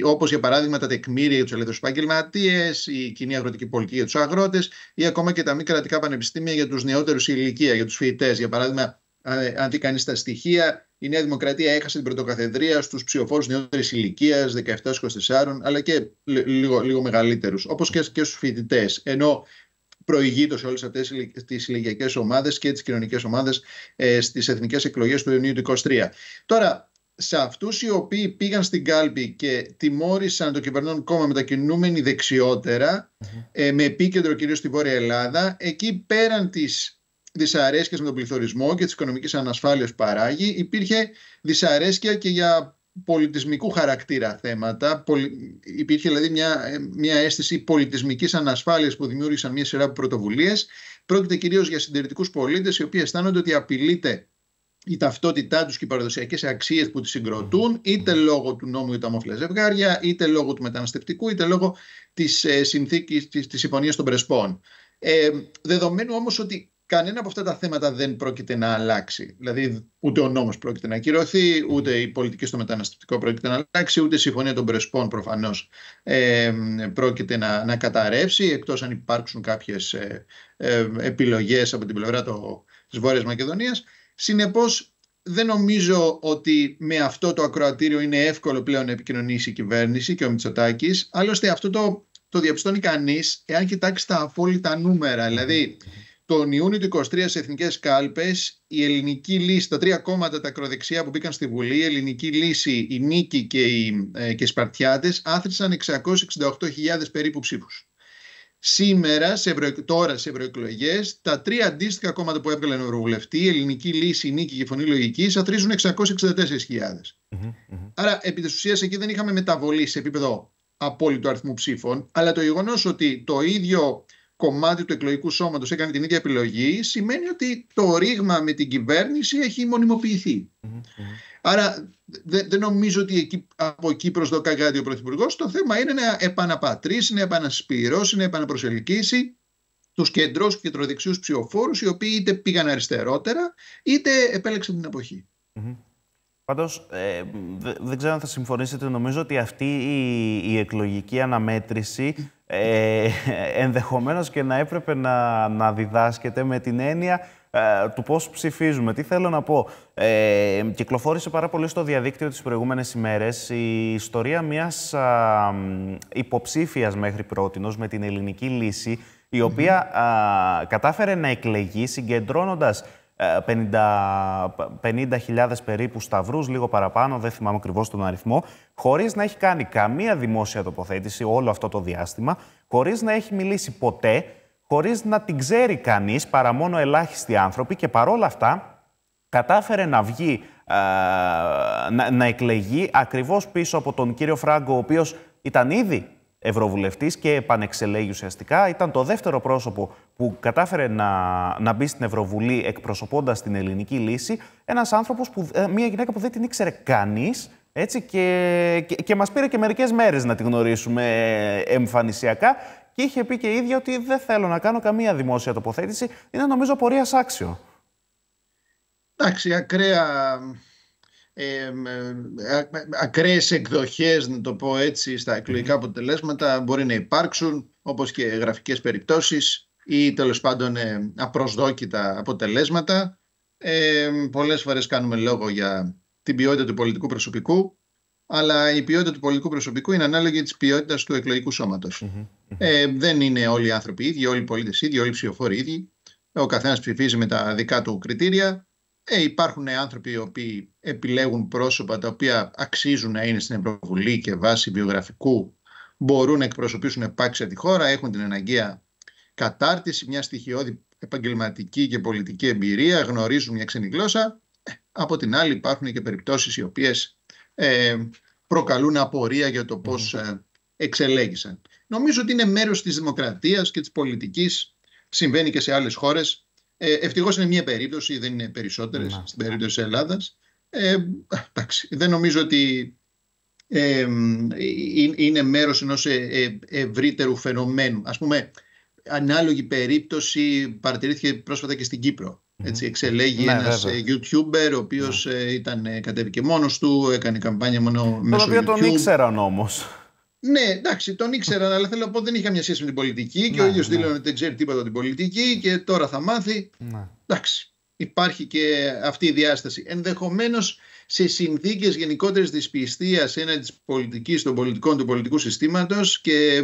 όπως για παράδειγμα τα τεκμήρια για τους ελεύθερους επαγγελματίες, η κοινή αγροτική πολιτική για τους αγρότες ή ακόμα και τα μη κρατικά πανεπιστήμια για τους νεότερους ηλικία, για τους φοιτητές. Για παράδειγμα αν δει κανείς τα στοιχεία, η Νέα Δημοκρατία έχασε την πρωτοκαθεδρία στους ψηφοφόρους νεότερης ηλικίας, 17-24, αλλά και λίγο, λίγο μεγαλύτερους, όπως και, και στους φοιτητές. Ενώ προηγείται σε όλες αυτές τις ηλικιακές ομάδες και τις κοινωνικές ομάδες ε, στις εθνικές εκλογές του Ιουνίου του 2023. Τώρα, σε αυτούς οι οποίοι πήγαν στην κάλπη και τιμώρησαν το κυβερνών κόμμα μετακινούμενοι ε, με επίκεντρο κυρίως στη Βόρεια Ελλάδα, εκεί πέραν της δυσαρέσκειας με τον πληθωρισμό και τις οικονομικές ανασφάλειες παράγει. Υπήρχε δυσαρέσκεια και για πολιτισμικού χαρακτήρα θέματα. Υπήρχε δηλαδή μια, μια αίσθηση πολιτισμικής ανασφάλειας που δημιούργησαν μια σειρά από πρωτοβουλίες. Πρόκειται κυρίως για συντηρητικούς πολίτες οι οποίοι αισθάνονται ότι απειλείται η ταυτότητά τους και οι παραδοσιακές αξίες που τις συγκροτούν είτε λόγω του νόμου για τα ομόφυλα ζευγάρια, είτε λόγω του μεταναστευτικού, είτε λόγω της ε, συνθήκης της, της συμφωνίας των Πρεσπών. Ε, δεδομένου όμως ότι κανένα από αυτά τα θέματα δεν πρόκειται να αλλάξει. Δηλαδή, ούτε ο νόμος πρόκειται να ακυρωθεί, ούτε η πολιτική στο μεταναστευτικό πρόκειται να αλλάξει, ούτε η συμφωνία των Πρεσπών προφανώς ε, πρόκειται να, να καταρρεύσει, εκτός αν υπάρξουν κάποιες ε, ε, επιλογές από την πλευρά της Βόρειας Μακεδονίας. Συνεπώς, δεν νομίζω ότι με αυτό το ακροατήριο είναι εύκολο πλέον να επικοινωνήσει η κυβέρνηση και ο Μητσοτάκης. Άλλωστε, αυτό το, το διαπιστώνει κανείς εάν κοιτάξει τα απόλυτα νούμερα. Δηλαδή, τον Ιούνιο του 23 σε εθνικές κάλπες η ελληνική λύση, τα τρία κόμματα τα ακροδεξιά που μπήκαν στη Βουλή, η ελληνική λύση, η Νίκη και οι, ε, και οι Σπαρτιάτες άθρησαν 668.000 περίπου ψήφους. Σήμερα, σε ευρω... τώρα σε ευρωεκλογές, τα τρία αντίστοιχα κόμματα που έβγαλαν ευρωβουλευτή, η Ελληνική Λύση, η Νίκη και η Φωνή Λογική, αθρίζουν 664.000. Mm-hmm, Άρα, επί της ουσίας, εκεί δεν είχαμε μεταβολή σε επίπεδο απόλυτου αριθμού ψήφων, αλλά το γεγονός ότι το ίδιο κομμάτι του εκλογικού σώματος έκανε την ίδια επιλογή, σημαίνει ότι το ρήγμα με την κυβέρνηση έχει Άρα δεν, νομίζω ότι εκεί, από εκεί προσδοκά κάτι ο Πρωθυπουργός. Το θέμα είναι να επαναπατρίσει, να επανασπυρώσει, να επαναπροσελκύσει τους κεντρούς και κεντροδεξιούς ψηφοφόρους οι οποίοι είτε πήγαν αριστερότερα είτε επέλεξαν την εποχή. Πάντως, ε, δεν ξέρω αν θα συμφωνήσετε, νομίζω ότι αυτή η, η εκλογική αναμέτρηση ε, <laughs> ενδεχομένως και να έπρεπε να, να διδάσκεται με την έννοια ε, του πώς ψηφίζουμε. Τι θέλω να πω. Ε, κυκλοφόρησε πάρα πολύ στο διαδίκτυο τις προηγούμενες ημέρες η ιστορία μιας α, υποψήφιας μέχρι πρότινος με την ελληνική λύση, η οποία κατάφερε να εκλεγεί συγκεντρώνοντας 50.000 περίπου σταυρούς, λίγο παραπάνω, δεν θυμάμαι ακριβώς τον αριθμό, χωρίς να έχει κάνει καμία δημόσια τοποθέτηση όλο αυτό το διάστημα, χωρίς να έχει μιλήσει ποτέ, χωρίς να την ξέρει κανείς, παρά μόνο ελάχιστοι άνθρωποι και παρόλα αυτά κατάφερε να βγει, να, να εκλεγεί ακριβώς πίσω από τον κύριο Φράγκο, ο οποίος ήταν ήδη ευρωβουλευτής και επανεξελέγει ουσιαστικά. Ήταν το δεύτερο πρόσωπο που κατάφερε να, να μπει στην Ευρωβουλή εκπροσωπώντας την ελληνική λύση. Ένας άνθρωπος, που, ε, μια γυναίκα που δεν την ήξερε κανείς έτσι, και, και, και μας πήρε και μερικές μέρες να τη γνωρίσουμε εμφανισιακά και είχε πει και η ίδια ότι δεν θέλω να κάνω καμία δημόσια τοποθέτηση. Είναι νομίζω πορεία άξιο. Εντάξει, ακραία ε, ακραίες εκδοχές, να το πω έτσι, στα εκλογικά αποτελέσματα μπορεί να υπάρξουν, όπως και γραφικές περιπτώσεις ή τέλος πάντων ε, απροσδόκητα αποτελέσματα. Ε, πολλές φορές κάνουμε λόγο για την ποιότητα του πολιτικού προσωπικού, αλλά η ποιότητα του πολιτικού προσωπικού είναι ανάλογη της ποιότητας του εκλογικού Ε, δεν είναι όλοι οι άνθρωποι ίδιοι, όλοι οι πολίτες ίδιοι, όλοι οι ψηφοφόροι ίδιοι. Ο καθένας ψηφίζει με τα δικά του κριτήρια ε, υπάρχουν άνθρωποι οι οποίοι επιλέγουν πρόσωπα τα οποία αξίζουν να είναι στην Ευρωβουλή και βάσει βιογραφικού μπορούν να εκπροσωπήσουν επάξια τη χώρα, έχουν την αναγκαία κατάρτιση, μια στοιχειώδη επαγγελματική και πολιτική εμπειρία, γνωρίζουν μια ξένη γλώσσα. Ε, από την άλλη υπάρχουν και περιπτώσεις οι οποίες ε, προκαλούν απορία για το πώς ε, εξελέγησαν. Νομίζω ότι είναι μέρος της δημοκρατίας και της πολιτικής, συμβαίνει και σε άλλες χώρες, ε, Ευτυχώς είναι μία περίπτωση, δεν είναι περισσότερες στην περίπτωση της Ελλάδας. Ε, δεν νομίζω ότι ε, είναι μέρος ενός ε, ε, ευρύτερου φαινομένου. Ας πούμε, ανάλογη περίπτωση παρατηρήθηκε πρόσφατα και στην Κύπρο. Έτσι, εξελέγει ναι, ένας βέβαια. YouTuber ο οποίος ναι. ήταν, κατέβηκε μόνος του, έκανε καμπάνια μόνο μέσω YouTube. Τον οποίο τον ήξεραν όμως. Ναι, εντάξει, τον ήξεραν, αλλά θέλω να πω δεν είχε καμία σχέση με την πολιτική και ο ίδιος ναι. δήλωνε ότι δεν ξέρει τίποτα την πολιτική και τώρα θα μάθει. Ναι. Εντάξει, υπάρχει και αυτή η διάσταση. Ενδεχομένως σε συνθήκες γενικότερης δυσπιστίας έναντι της πολιτικής, των πολιτικών του πολιτικού συστήματος και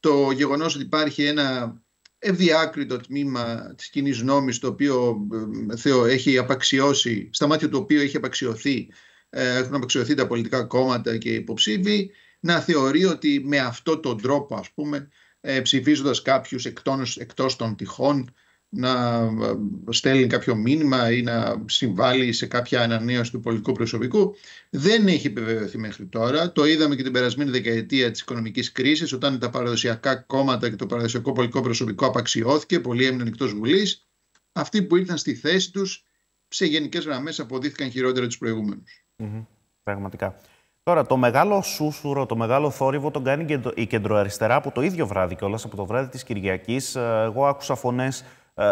το γεγονός ότι υπάρχει ένα ευδιάκριτο τμήμα της κοινή νόμη το οποίο ε, Θεό, έχει απαξιώσει, στα μάτια του οποίου έχει απαξιωθεί, ε, έχουν απαξιωθεί τα πολιτικά κόμματα και οι υποψήφοι να θεωρεί ότι με αυτό τον τρόπο ας πούμε ε, ψηφίζοντας κάποιους εκτός, εκτός των τυχών να ε, στέλνει κάποιο μήνυμα ή να συμβάλλει σε κάποια ανανέωση του πολιτικού προσωπικού δεν έχει επιβεβαιωθεί μέχρι τώρα. Το είδαμε και την περασμένη δεκαετία της οικονομικής κρίσης όταν τα παραδοσιακά κόμματα και το παραδοσιακό πολιτικό προσωπικό απαξιώθηκε, πολλοί έμειναν εκτός Βουλής. Αυτοί που ήρθαν στη θέση τους σε γενικές γραμμές αποδείχθηκαν χειρότερα τους προηγούμενους. Mm-hmm. Πραγματικά. Τώρα, το μεγάλο σούσουρο, το μεγάλο θόρυβο τον κάνει η κεντροαριστερά από το ίδιο βράδυ κιόλας, από το βράδυ της Κυριακής. Ε, εγώ άκουσα φωνές ε,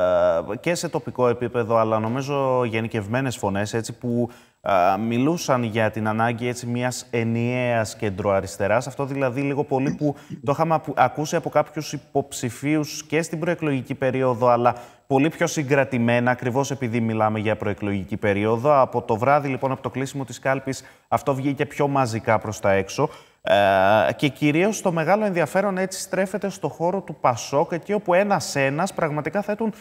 και σε τοπικό επίπεδο, αλλά νομίζω γενικευμένες φωνές, έτσι, που ε, μιλούσαν για την ανάγκη έτσι, μιας ενιαίας κεντροαριστεράς. Αυτό δηλαδή λίγο πολύ που το είχαμε ακούσει από κάποιους υποψηφίους και στην προεκλογική περίοδο, αλλά πολύ πιο συγκρατημένα, ακριβώς επειδή μιλάμε για προεκλογική περίοδο. Από το βράδυ, λοιπόν, από το κλείσιμο της κάλπης, αυτό βγήκε πιο μαζικά προς τα έξω. Ε, και κυρίως το μεγάλο ενδιαφέρον έτσι στρέφεται στο χώρο του Πασόκ, εκεί όπου ένα-ένα πραγματικά θέτουν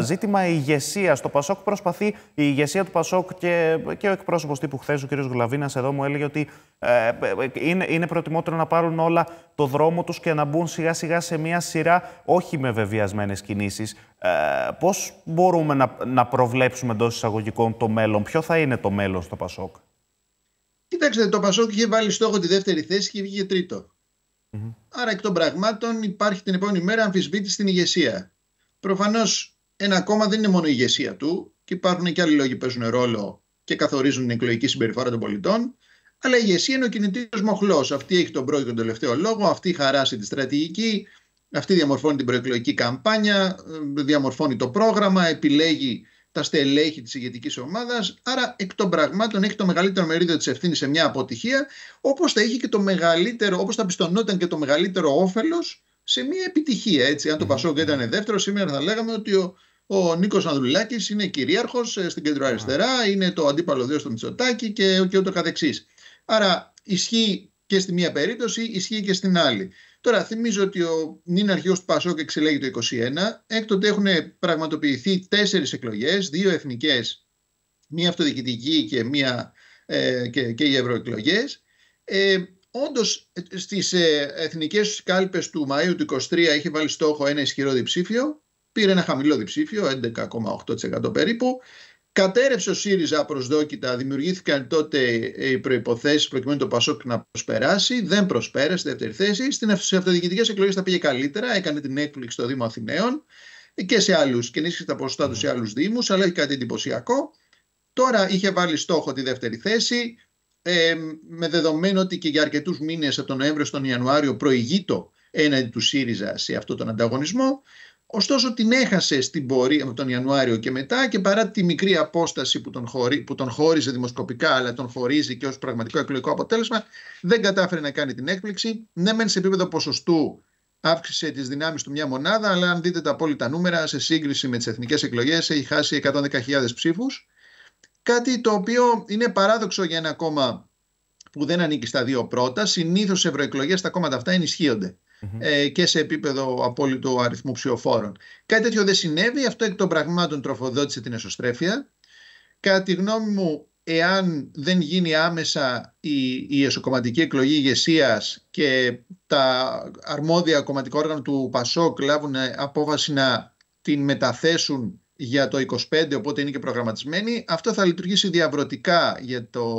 ζήτημα ηγεσία. Το Πασόκ προσπαθεί, η ηγεσία του Πασόκ και, και ο εκπρόσωπος τύπου χθες, ο κ. Γουλαβίνα, εδώ μου έλεγε ότι ε, είναι, είναι προτιμότερο να πάρουν όλα το δρόμο τους και να μπουν σιγά σιγά σε μια σειρά όχι με βεβαιασμένες κινήσεις. Ε, Πώς μπορούμε να, να προβλέψουμε εντός εισαγωγικών το μέλλον, Ποιο θα είναι το μέλλον στο Πασόκ; Κοιτάξτε, το Πασόκ είχε βάλει στόχο τη δεύτερη θέση και βγήκε τρίτο. Άρα εκ των πραγμάτων υπάρχει την επόμενη μέρα αμφισβήτηση στην ηγεσία. Προφανώς ένα κόμμα δεν είναι μόνο η ηγεσία του και υπάρχουν και άλλοι λόγοι που παίζουν ρόλο και καθορίζουν την εκλογική συμπεριφορά των πολιτών. Αλλά η ηγεσία είναι ο κινητήριος μοχλός. Αυτή έχει τον πρώτο και τον τελευταίο λόγο, αυτή χαράσει τη στρατηγική, αυτή διαμορφώνει την προεκλογική καμπάνια, διαμορφώνει το πρόγραμμα, επιλέγει τα στελέχη της ηγετικής ομάδας. Άρα, εκ των πραγμάτων, έχει το μεγαλύτερο μερίδιο της ευθύνης σε μια αποτυχία, όπως θα είχε και το μεγαλύτερο, όπως θα πιστονόταν και το μεγαλύτερο όφελος σε μια επιτυχία. Έτσι. Αν το Πασόκ ήταν δεύτερο, σήμερα θα λέγαμε ότι ο, ο Νίκος Ανδρουλάκης είναι κυρίαρχος ε, στην κέντρο αριστερά, είναι το αντίπαλο δύο στο Μητσοτάκι και, και ούτω καθεξής. Άρα ισχύει και στη μία περίπτωση, ισχύει και στην άλλη. Τώρα θυμίζω ότι ο νυν αρχηγός του Πασόκ εξελέγει το 2021. Έκτοτε έχουν πραγματοποιηθεί τέσσερις εκλογές, δύο εθνικές, μία αυτοδιοικητική και, μία, ε, και, και οι ευρωεκλογές. Ε, Όντως στις ε, εθνικές κάλπες του Μαΐου του 23 είχε βάλει στόχο ένα ισχυρό διψήφιο. Πήρε ένα χαμηλό διψήφιο, 11,8% περίπου. Κατέρευσε ο ΣΥΡΙΖΑ προσδόκητα, δημιουργήθηκαν τότε οι προποθέσει προκειμένου το Πασόκ να προσπεράσει. Δεν προσπέρασε, δεύτερη θέση. Στι αυτοδιοικητικές εκλογές τα πήγε καλύτερα, έκανε την έκπληξη στο Δήμο Αθηναίων και σε άλλους, και ενίσχυσε τα ποσοστά του σε άλλους Δήμους, αλλά έχει κάτι εντυπωσιακό. Τώρα είχε βάλει στόχο τη δεύτερη θέση, ε, με δεδομένο ότι και για αρκετούς μήνες από τον Νοέμβριο στον Ιανουάριο προηγείται έναντι του ΣΥΡΙΖΑ σε αυτόν τον ανταγωνισμό. Ωστόσο την έχασε στην πορεία από τον Ιανουάριο και μετά και παρά τη μικρή απόσταση που τον, χωρί, που τον χώριζε δημοσκοπικά αλλά τον χωρίζει και ως πραγματικό εκλογικό αποτέλεσμα δεν κατάφερε να κάνει την έκπληξη. Ναι μεν σε επίπεδο ποσοστού αύξησε τις δυνάμεις του μια μονάδα αλλά αν δείτε τα απόλυτα νούμερα σε σύγκριση με τις εθνικές εκλογές έχει χάσει 110.000 ψήφους. Κάτι το οποίο είναι παράδοξο για ένα κόμμα που δεν ανήκει στα δύο πρώτα. Συνήθως σε ευρωεκλογές τα κόμματα αυτά ενισχύονται ε, και σε επίπεδο απόλυτου αριθμού ψηφοφόρων. Κάτι τέτοιο δεν συνέβη. Αυτό εκ των πραγμάτων τροφοδότησε την εσωστρέφεια. Κατά τη γνώμη μου, εάν δεν γίνει άμεσα η, η εσωκομματική εκλογή ηγεσίας και τα αρμόδια κομματικά όργανα του ΠΑΣΟΚ λάβουν απόφαση να την μεταθέσουν για το 25, οπότε είναι και προγραμματισμένη, αυτό θα λειτουργήσει διαβρωτικά για, το,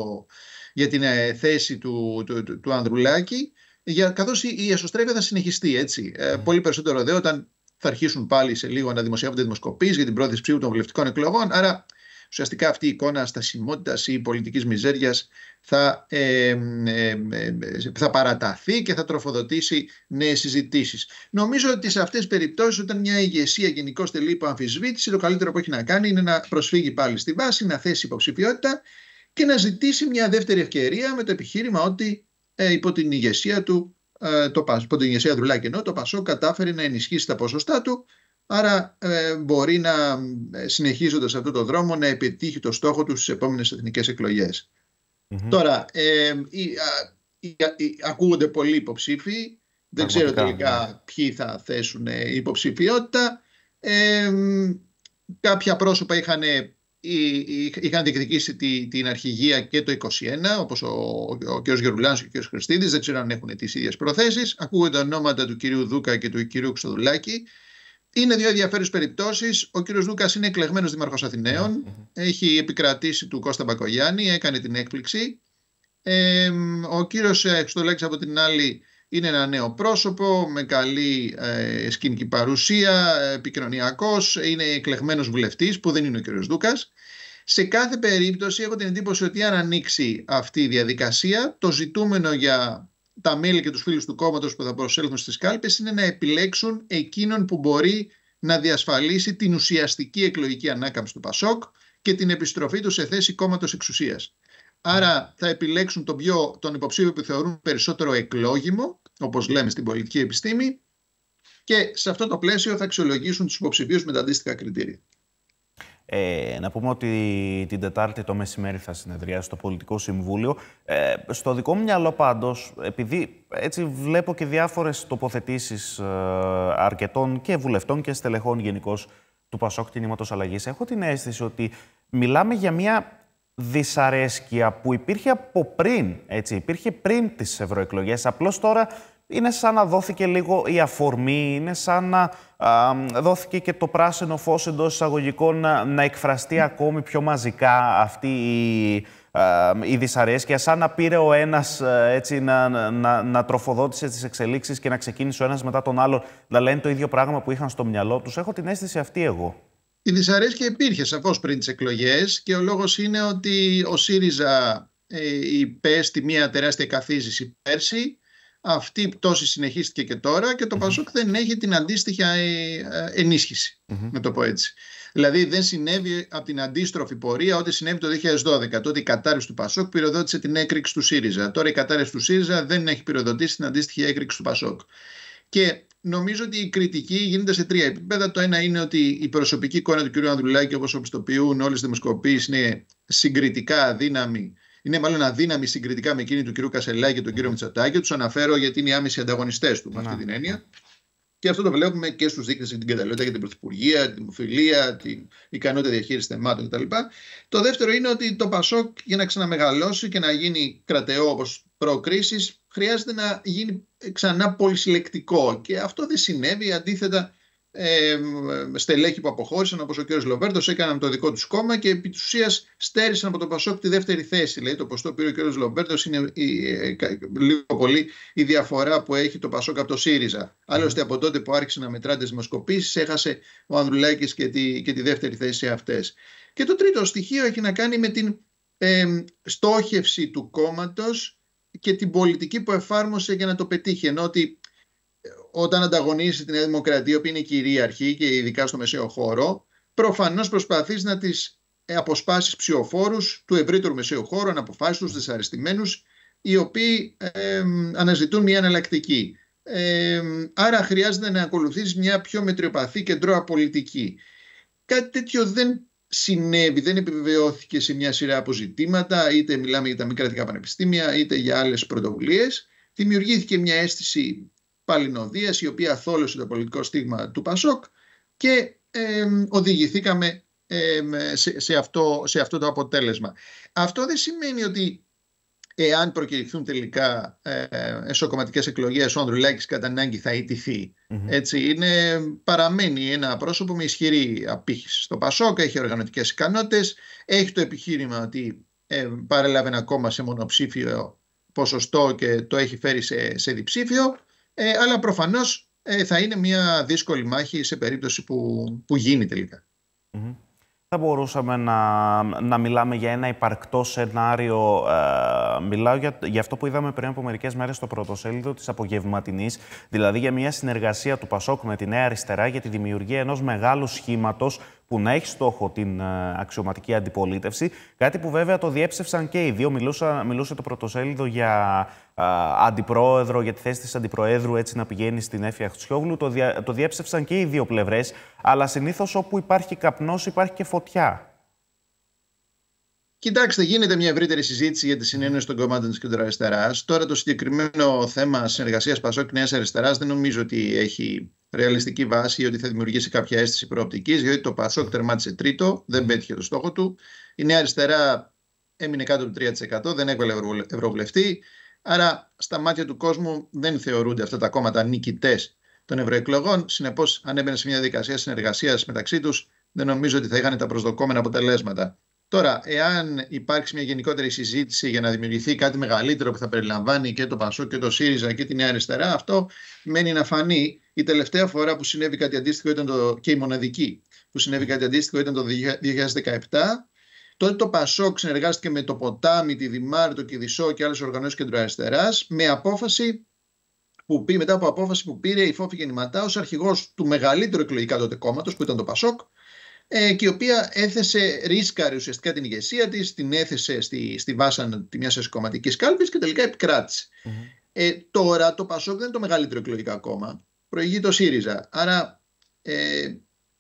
για την ε, θέση του, του, του, του Ανδρουλάκη για, καθώς η εσωστρέφεια θα συνεχιστεί έτσι. Ε, πολύ περισσότερο δε όταν θα αρχίσουν πάλι σε λίγο να δημοσιεύονται δημοσκοπήσεις για την πρόθεση ψήφου των βουλευτικών εκλογών. Άρα ουσιαστικά αυτή η εικόνα στασιμότητας ή πολιτικής μιζέριας θα, ε, ε, θα παραταθεί και θα τροφοδοτήσει νέες συζητήσεις. Νομίζω ότι σε αυτές τις περιπτώσεις όταν μια ηγεσία γενικώ τελεί υπό αμφισβήτηση το καλύτερο που έχει να κάνει είναι να προσφύγει πάλι στη βάση, να θέσει υποψηφιότητα και να ζητήσει μια δεύτερη ευκαιρία με το επιχείρημα ότι ε, υπό την ηγεσία του, ε, το, υπό την ηγεσία Δουλάκη ενώ το Πασό κατάφερε να ενισχύσει τα ποσοστά του άρα ε, μπορεί να ε, συνεχίζοντας αυτό το δρόμο να επιτύχει το στόχο του στις επόμενες εθνικές Τώρα, ε, ακούγονται πολλοί υποψήφοι, δεν ξέρω τελικά ναι. ποιοι θα θέσουν υποψηφιότητα. Ε, κάποια πρόσωπα είχαν είχαν διεκδικήσει την αρχηγία και το 21, όπως ο, ο, κ. Γερουλάνος και ο κ. Χριστίδης, δεν ξέρω αν έχουν τις ίδιες προθέσεις. Ακούγονται τα ονόματα του κ. Δούκα και του κ. Ξοδουλάκη. Είναι δύο ενδιαφέρουσες περιπτώσεις. Ο κ. Δούκα είναι εκλεγμένος δήμαρχος Έχει επικρατήσει του Κώστα Μπακογιάννη, έκανε την έκπληξη. Ε, ο κύριος Χρυστολάκη από την άλλη είναι ένα νέο πρόσωπο με καλή ε, σκηνική παρουσία, επικοινωνιακός, είναι εκλεγμένος βουλευτής που δεν είναι ο κ. Δούκα. Σε κάθε περίπτωση έχω την εντύπωση ότι αν ανοίξει αυτή η διαδικασία, το ζητούμενο για τα μέλη και τους φίλους του κόμματος που θα προσέλθουν στις κάλπες είναι να επιλέξουν εκείνον που μπορεί να διασφαλίσει την ουσιαστική εκλογική ανάκαμψη του ΠΑΣΟΚ και την επιστροφή του σε θέση κόμματος εξουσίας. Άρα θα επιλέξουν τον, πιο, τον υποψήφιο που θεωρούν περισσότερο εκλόγιμο, όπως λέμε στην πολιτική επιστήμη, και σε αυτό το πλαίσιο θα αξιολογήσουν τους υποψηφίους με τα αντίστοιχα κριτήρια. Ε, να πούμε ότι την Τετάρτη το μεσημέρι θα συνεδριάσει το Πολιτικό Συμβούλιο. Ε, στο δικό μου μυαλό πάντως, επειδή έτσι βλέπω και διάφορες τοποθετήσεις ε, αρκετών και βουλευτών και στελεχών γενικώς του Πασόκ Κινήματος Αλλαγής, έχω την αίσθηση ότι μιλάμε για μια δυσαρέσκεια που υπήρχε από πριν, έτσι, υπήρχε πριν τις ευρωεκλογές. Απλώς τώρα είναι σαν να δόθηκε λίγο η αφορμή, είναι σαν να δόθηκε και το πράσινο φως εντός εισαγωγικών να, να εκφραστεί ακόμη πιο μαζικά αυτή η, α, η δυσαρέσκεια, σαν να πήρε ο ένας έτσι, να, να, να τροφοδότησε τις εξελίξεις και να ξεκίνησε ο ένας μετά τον άλλο να λένε το ίδιο πράγμα που είχαν στο μυαλό τους. Έχω την αίσθηση αυτή εγώ. Η δυσαρέσκεια υπήρχε σαφώς πριν τις εκλογές και ο λόγος είναι ότι ο ΣΥΡΙΖΑ ε, υπέστη μια τεράστια καθίζηση πέρσι. Αυτή η πτώση συνεχίστηκε και τώρα και το mm Πασόκ δεν έχει την αντίστοιχη ε, ε, ενίσχυση, mm-hmm. να το πω έτσι. Δηλαδή δεν συνέβη από την αντίστροφη πορεία ό,τι συνέβη το 2012. Τότε η κατάρρευση του Πασόκ πυροδότησε την έκρηξη του ΣΥΡΙΖΑ. Τώρα η κατάρρευση του ΣΥΡΙΖΑ δεν έχει πυροδοτήσει την αντίστοιχη έκρηξη του Πασόκ. Και νομίζω ότι η κριτική γίνεται σε τρία επίπεδα. Το ένα είναι ότι η προσωπική εικόνα του κ. Ανδρουλάκη, όπως οπισθοποιούν όλες τις δημοσκοπήσεις, είναι συγκριτικά αδύναμη. Είναι μάλλον αδύναμη συγκριτικά με εκείνη του κ. Κασελάκη και του κ. Μητσοτάκη. Τους αναφέρω γιατί είναι οι άμεση ανταγωνιστές του με αυτή την έννοια. Και αυτό το βλέπουμε και στους δείκτες για την καταλληλότητα για την πρωθυπουργία, την δημοφιλία, την ικανότητα διαχείρισης θεμάτων κτλ. Το δεύτερο είναι ότι το Πασόκ για να ξαναμεγαλώσει και να γίνει κρατεό όπως προκρίσεις, χρειάζεται να γίνει ξανά πολυσυλλεκτικό. Και αυτό δεν συνέβη. Αντίθετα, ε, στελέχη που αποχώρησαν όπως ο κ. Λοβέρντος έκαναν το δικό τους κόμμα και επί της ουσίας στέρισαν από τον Πασόκ τη δεύτερη θέση. Δηλαδή το ποστό πήρε ο κ. Λοβέρντος είναι η, ε, λίγο πολύ η διαφορά που έχει το Πασόκ από το ΣΥΡΙΖΑ. Άλλωστε από τότε που άρχισε να μετράνε τις δημοσκοπήσεις έχασε ο Ανδρουλάκης και τη, και τη δεύτερη θέση σε αυτές. Και το τρίτο στοιχείο έχει να κάνει με την ε, στόχευση του κόμματος και την πολιτική που εφάρμοσε για να το πετύχει. Ενώ ότι όταν ανταγωνίζει την Νέα Δημοκρατία, που είναι κυρίαρχη και ειδικά στο μεσαίο χώρο, προφανώς προσπαθείς να τις αποσπάσεις ψηφοφόρους του ευρύτερου μεσαίου χώρου, να αποφάσει του δυσαρεστημένους, οι οποίοι ε, αναζητούν μια εναλλακτική. Ε, άρα χρειάζεται να ακολουθήσει μια πιο μετριοπαθή κεντρώα πολιτική. Κάτι τέτοιο δεν συνέβη, δεν επιβεβαιώθηκε σε μια σειρά αποζητήματα, είτε μιλάμε για τα μη κρατικά πανεπιστήμια, είτε για άλλες πρωτοβουλίες. Δημιουργήθηκε μια αίσθηση παλινοδίας η οποία θόλωσε το πολιτικό στίγμα του Πασόκ και οδηγηθήκαμε σε, αυτό, σε αυτό το αποτέλεσμα. Αυτό δεν σημαίνει ότι εάν προκηρυχθούν τελικά ε, εσωκομματικές εκλογές ο Ανδρουλάκης κατά ανάγκη θα ιτηθει Έτσι, είναι, παραμένει ένα πρόσωπο με ισχυρή απήχηση. Στο Πασόκ, έχει οργανωτικές ικανότητες, έχει το επιχείρημα ότι ε, παρέλαβε ένα κόμμα σε μονοψήφιο ποσοστό και το έχει φέρει σε, σε διψήφιο ε, αλλά προφανώς ε, θα είναι μια δύσκολη μάχη σε περίπτωση που, που γίνει τελικά. Θα μπορούσαμε να, να μιλάμε για ένα υπαρκτό σενάριο. Ε, μιλάω για, για αυτό που είδαμε πριν από μερικές μέρες στο πρωτοσέλιδο της απογευματινής, δηλαδή για μια συνεργασία του Πασόκ με τη Νέα Αριστερά για τη δημιουργία ενός μεγάλου σχήματος που να έχει στόχο την ε, αξιωματική αντιπολίτευση. Κάτι που βέβαια το διέψευσαν και οι δύο. Μιλούσα, μιλούσε το πρωτοσέλιδο για αντιπρόεδρο, για τη θέση της αντιπροέδρου έτσι να πηγαίνει στην Έφια Χτσιόγλου. Το, δια, το διέψευσαν και οι δύο πλευρές. Αλλά συνήθως όπου υπάρχει καπνός υπάρχει και φωτιά. Κοιτάξτε, γίνεται μια ευρύτερη συζήτηση για τη συνένωση των κομμάτων της κεντροαριστεράς. Τώρα, το συγκεκριμένο θέμα συνεργασίας Πασόκ Νέας Αριστεράς δεν νομίζω ότι έχει ρεαλιστική βάση ή ότι θα δημιουργήσει κάποια αίσθηση προοπτικής, διότι το Πασόκ τερμάτισε τρίτο, δεν πέτυχε το στόχο του. Η Νέα Αριστερά έμεινε κάτω του 3%, δεν έβαλε ευρωβουλευτή. Άρα, στα μάτια του κόσμου δεν θεωρούνται αυτά τα κόμματα νικητές των ευρωεκλογών. Συνεπώς, αν έμπαινε σε μια διαδικασία συνεργασίας μεταξύ τους, δεν νομίζω ότι θα είχαν τα προσδοκόμενα αποτελέσματα. Τώρα, εάν υπάρξει μια γενικότερη συζήτηση για να δημιουργηθεί κάτι μεγαλύτερο που θα περιλαμβάνει και το Πασό και το ΣΥΡΙΖΑ και τη Νέα Αριστερά, αυτό μένει να φανεί. Η τελευταία φορά που συνέβη κάτι αντίστοιχο ήταν το, και η μοναδική που συνέβη κάτι αντίστοιχο ήταν το 2017 Τότε το Πασόκ συνεργάστηκε με το Ποτάμι, τη Δημάρ, το Κιδισό και άλλες οργανώσεις κεντροαριστερά με απόφαση που πήρε, μετά από απόφαση που πήρε η Φόφη Γεννηματά ως αρχηγός του μεγαλύτερου εκλογικά τότε κόμματος, που ήταν το Πασόκ, ε, και η οποία έθεσε, ρίσκαρε ουσιαστικά την ηγεσία της, την έθεσε στη, στη βάσανα μιας κομματική κάλπης και τελικά επικράτησε. Ε, τώρα το Πασόκ δεν είναι το μεγαλύτερο εκλογικά κόμμα. Προηγεί το ΣΥΡΙΖΑ. Άρα ε,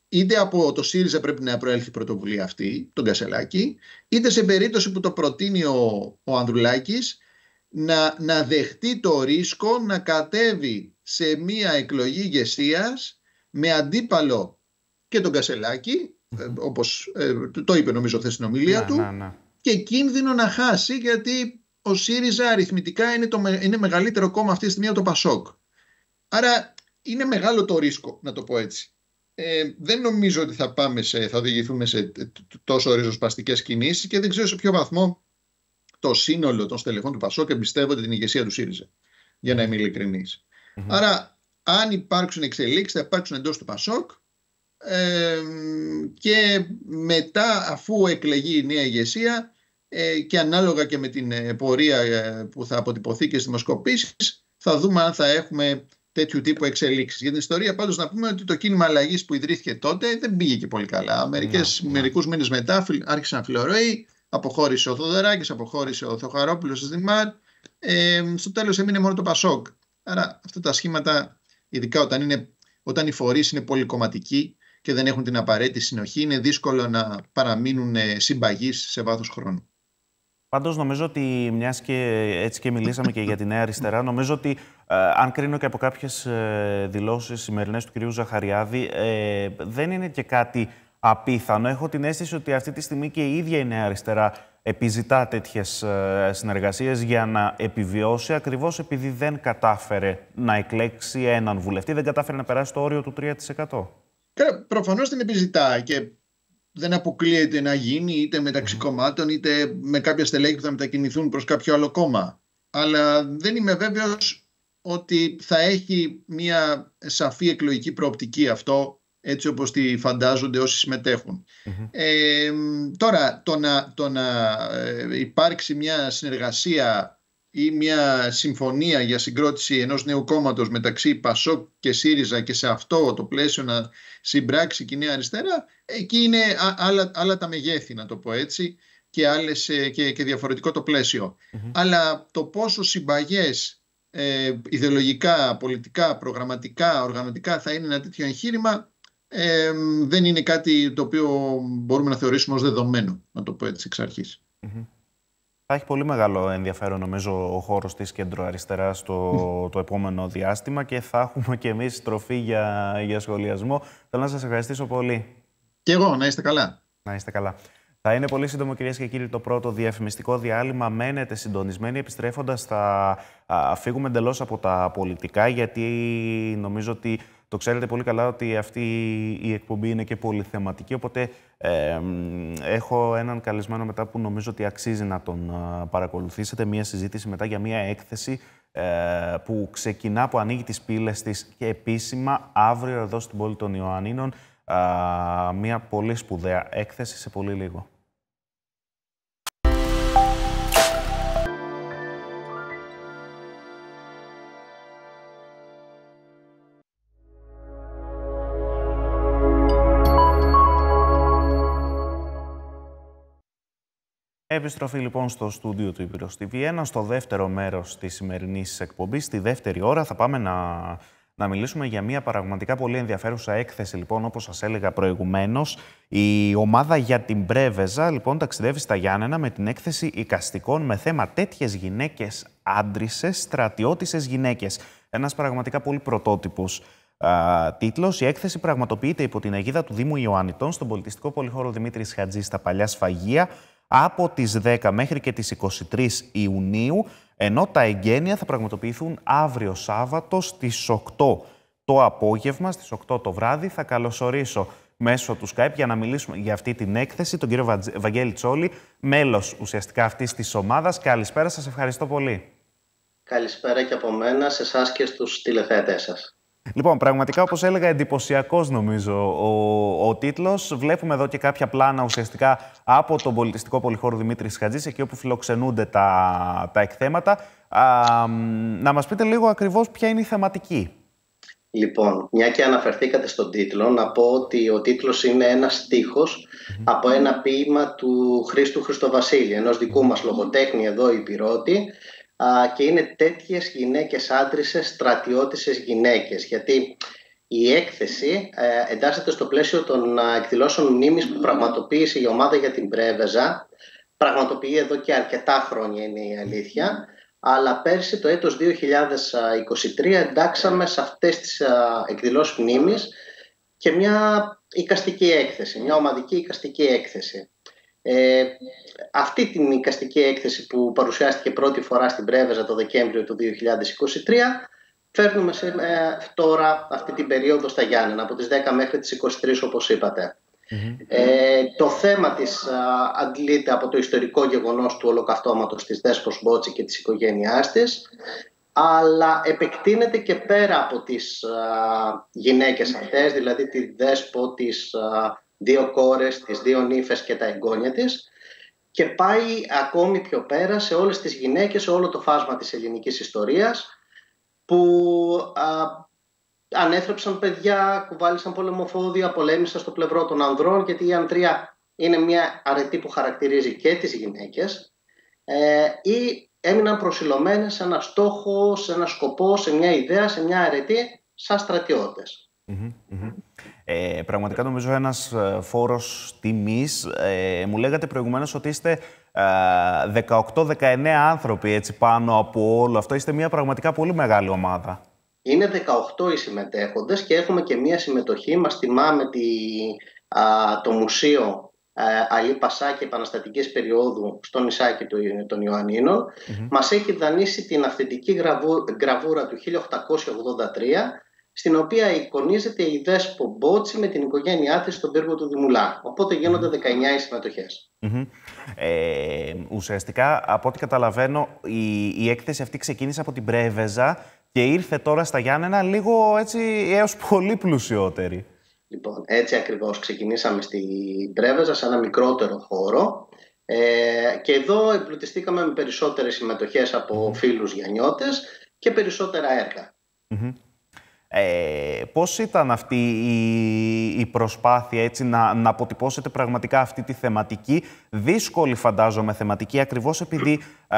είτε από το ΣΥΡΙΖΑ πρέπει να προέλθει η πρωτοβουλία αυτή, τον Κασελάκη, είτε σε περίπτωση που το προτείνει ο, ο Ανδρουλάκης, να, να δεχτεί το ρίσκο να κατέβει σε μια εκλογή ηγεσίας με αντίπαλο και τον Κασελάκη, ε, όπως ε, το είπε νομίζω χθες στην ομιλία του, και κίνδυνο να χάσει γιατί ο ΣΥΡΙΖΑ αριθμητικά είναι, το, είναι μεγαλύτερο κόμμα αυτή τη στιγμή από το ΠΑΣΟΚ. Άρα είναι μεγάλο το ρίσκο, να το πω έτσι ε, δεν νομίζω ότι θα, πάμε σε, θα οδηγηθούμε σε τόσο ριζοσπαστικές κινήσεις και δεν ξέρω σε ποιο βαθμό το σύνολο των στελεχών του Πασόκ εμπιστεύονται την ηγεσία του ΣΥΡΙΖΑ. Για να είμαι ειλικρινής. Άρα, αν υπάρξουν εξελίξεις, θα υπάρξουν εντός του Πασόκ. Ε, και μετά, αφού εκλεγεί η νέα ηγεσία ε, και ανάλογα και με την ε, πορεία ε, που θα αποτυπωθεί και στις δημοσκοπήσεις, θα δούμε αν θα έχουμε τέτοιου τύπου εξελίξεις. Για την ιστορία, πάντως, να πούμε ότι το κίνημα αλλαγής που ιδρύθηκε τότε δεν πήγε και πολύ καλά. Μερικές, ναι, ναι. Μερικούς μήνες μετά άρχισε να φιλορροεί, αποχώρησε ο Θοδωράκης, αποχώρησε ο Θεοχαρόπουλος της Δημάρ. Ε, στο τέλος έμεινε μόνο το Πασόκ. Άρα αυτά τα σχήματα, ειδικά όταν, είναι, όταν οι φορείς είναι πολυκομματικοί και δεν έχουν την απαραίτητη συνοχή, είναι δύσκολο να παραμείνουν συμπαγείς σε βάθος χρόνου. Πάντως νομίζω ότι μιας και έτσι και μιλήσαμε και για τη Νέα Αριστερά, νομίζω ότι ε, αν κρίνω και από κάποιες ε, δηλώσεις σημερινές του κυρίου Ζαχαριάδη, ε, δεν είναι και κάτι απίθανο. Έχω την αίσθηση ότι αυτή τη στιγμή και η ίδια η Νέα Αριστερά επιζητά τέτοιες συνεργασίες για να επιβιώσει ακριβώς επειδή δεν κατάφερε να εκλέξει έναν βουλευτή, δεν κατάφερε να περάσει το όριο του 3%. Προφανώς την επιζητά και δεν αποκλείεται να γίνει είτε μεταξύ κομμάτων είτε με κάποια στελέχη που θα μετακινηθούν προς κάποιο άλλο κόμμα. Αλλά δεν είμαι βέβαιος ότι θα έχει μια σαφή εκλογική προοπτική αυτό έτσι όπως τη φαντάζονται όσοι Ε, τώρα, το να, το να ε, υπάρξει μια συνεργασία ή μια συμφωνία για συγκρότηση ενός νέου κόμματος μεταξύ Πασόκ και ΣΥΡΙΖΑ και σε αυτό το πλαίσιο να συμπράξει η Νέα Αριστερά, εκεί είναι άλλα, άλλα τα μεγέθη να το πω έτσι και, άλλες, ε, και, και διαφορετικό το πλαισιο Αλλά το πόσο συμπαγές ε, ιδεολογικά, πολιτικά, προγραμματικά, οργανωτικά θα είναι ένα τέτοιο εγχείρημα ε, δεν είναι κάτι το οποίο μπορούμε να θεωρήσουμε ως δεδομένο, να το πω έτσι εξ αρχης Θα έχει πολύ μεγάλο ενδιαφέρον νομίζω ο χώρος της κέντρο αριστεράς το, το επόμενο διάστημα και θα έχουμε και εμείς τροφή για, για σχολιασμό. Θέλω να σας ευχαριστήσω πολύ. Και εγώ, να είστε καλά. Να είστε καλά. Θα είναι πολύ σύντομο, κυρίες και κύριοι, το πρώτο διαφημιστικό διάλειμμα. Μένετε συντονισμένοι. Επιστρέφοντας, θα φύγουμε εντελώς από τα πολιτικά, γιατί νομίζω ότι το ξέρετε πολύ καλά ότι αυτή η εκπομπή είναι και πολύ θεματική. Οπότε ε, έχω έναν καλεσμένο μετά που νομίζω ότι αξίζει να τον παρακολουθήσετε. Μία συζήτηση μετά για μία έκθεση ε, που ξεκινά, που ανοίγει τις πύλες της και επίσημα αύριο εδώ στην πόλη των Ιωαννίνων μια πολύ σπουδαία έκθεση σε πολύ λίγο. Επιστροφή λοιπόν στο στούντιο του Υπηρός TV1, στο δεύτερο μέρος της σημερινής εκπομπής. Στη δεύτερη ώρα θα πάμε να να μιλήσουμε για μια πραγματικά πολύ ενδιαφέρουσα έκθεση, λοιπόν, όπως σας έλεγα προηγουμένως. Η ομάδα για την Πρέβεζα, λοιπόν, ταξιδεύει στα Γιάννενα με την έκθεση οικαστικών με θέμα τέτοιες γυναίκες άντρισες, στρατιώτισες γυναίκες. Ένας πραγματικά πολύ πρωτότυπος α, τίτλος. Η έκθεση πραγματοποιείται υπό την αιγίδα του Δήμου Ιωάννητων στον πολιτιστικό πολυχώρο Δημήτρης Χατζής στα Παλιά Σφαγεία από τις 10 μέχρι και τις 23 Ιουνίου ενώ τα εγγένεια θα πραγματοποιηθούν αύριο Σάββατο στις 8 το απόγευμα, στις 8 το βράδυ. Θα καλωσορίσω μέσω του Skype για να μιλήσουμε για αυτή την έκθεση τον κύριο Βαγγέλη Τσόλη, μέλος ουσιαστικά αυτής της ομάδας. Καλησπέρα σας, ευχαριστώ πολύ. Καλησπέρα και από μένα σε εσάς και στους τηλεθέατές σας. Λοιπόν, πραγματικά, όπως έλεγα, εντυπωσιακός νομίζω ο, ο τίτλος. Βλέπουμε εδώ και κάποια πλάνα ουσιαστικά από τον πολιτιστικό πολυχώρο Δημήτρης Χατζής, εκεί όπου φιλοξενούνται τα, τα εκθέματα. Α, να μας πείτε λίγο ακριβώς ποια είναι η θεματική. Λοιπόν, μια και αναφερθήκατε στον τίτλο, να πω ότι ο τίτλος είναι ένας από ένα ποίημα του Χρήστου Χριστοβασίλη, ενός δικού μας λογοτέχνη εδώ η Πυρώτη, και είναι τέτοιες γυναίκες άντρισες, στρατιώτισες γυναίκες. Γιατί η έκθεση ε, εντάσσεται στο πλαίσιο των εκδηλώσεων μνήμης που πραγματοποίησε η ομάδα για την Πρέβεζα. Πραγματοποιεί εδώ και αρκετά χρόνια είναι η αλήθεια. Αλλά πέρσι το έτος 2023 εντάξαμε σε αυτές τις εκδηλώσεις μνήμης και μια οικαστική έκθεση, μια ομαδική οικαστική έκθεση. Ε, αυτή την οικαστική έκθεση που παρουσιάστηκε πρώτη φορά στην Πρέβεζα το Δεκέμβριο του 2023 φέρνουμε σε, ε, τώρα αυτή την περίοδο στα Γιάννενα από τις 10 μέχρι τις 23 όπως Ε, το θέμα της α, αντλείται από το ιστορικό γεγονός του ολοκαυτώματος της Δέσπος Μπότση και της οικογένειάς της αλλά επεκτείνεται και πέρα από τις α, γυναίκες αυτές, δηλαδή τη Δέσπο, τις δύο κόρες, τις δύο νύφες και τα εγγόνια της και πάει ακόμη πιο πέρα σε όλες τις γυναίκες, σε όλο το φάσμα της ελληνικής ιστορίας που α, ανέθρεψαν παιδιά, κουβάλισαν πολεμοφόδια, πολέμησαν στο πλευρό των ανδρών γιατί η αντρία είναι μια αρετή που χαρακτηρίζει και τις γυναίκες ε, ή έμειναν προσιλωμένες σε ένα στόχο, σε ένα σκοπό, σε μια ιδέα, σε μια αρετή σαν στρατιώτες. Ε, πραγματικά νομίζω ένας ε, φόρος τιμής. Ε, μου λέγατε προηγουμένως ότι είστε 18-19 ε, άνθρωποι έτσι, πάνω από όλο αυτό. Είστε μια πραγματικά πολύ μεγάλη ομάδα. Είναι 18 οι συμμετέχοντες και έχουμε και μια συμμετοχή. Μας τιμά τη, το Μουσείο Αλή Πασά και επαναστατικής περίοδου στο νησάκι των Ιωαννίνων. Mm-hmm. Μας έχει δανείσει την αυθεντική γραβούρα του 1883 στην οποία εικονίζεται η Δέσπο Μπότσι με την οικογένειά της στον πύργο του Δημουλά. Οπότε γίνονται 19 οι συμμετοχες Ε, ουσιαστικά, από ό,τι καταλαβαίνω, η, η έκθεση αυτή ξεκίνησε από την Πρέβεζα και ήρθε τώρα στα Γιάννενα λίγο έτσι έως πολύ πλουσιότερη. Λοιπόν, έτσι ακριβώς ξεκινήσαμε στην Πρέβεζα σε ένα μικρότερο χώρο. Ε, και εδώ εμπλουτιστήκαμε με περισσότερες συμμετοχές από φίλους γιαννιώτες και περισσότερα ε, πώς ήταν αυτή η, προσπάθεια έτσι, να, να αποτυπώσετε πραγματικά αυτή τη θεματική, δύσκολη φαντάζομαι θεματική, ακριβώς επειδή ε,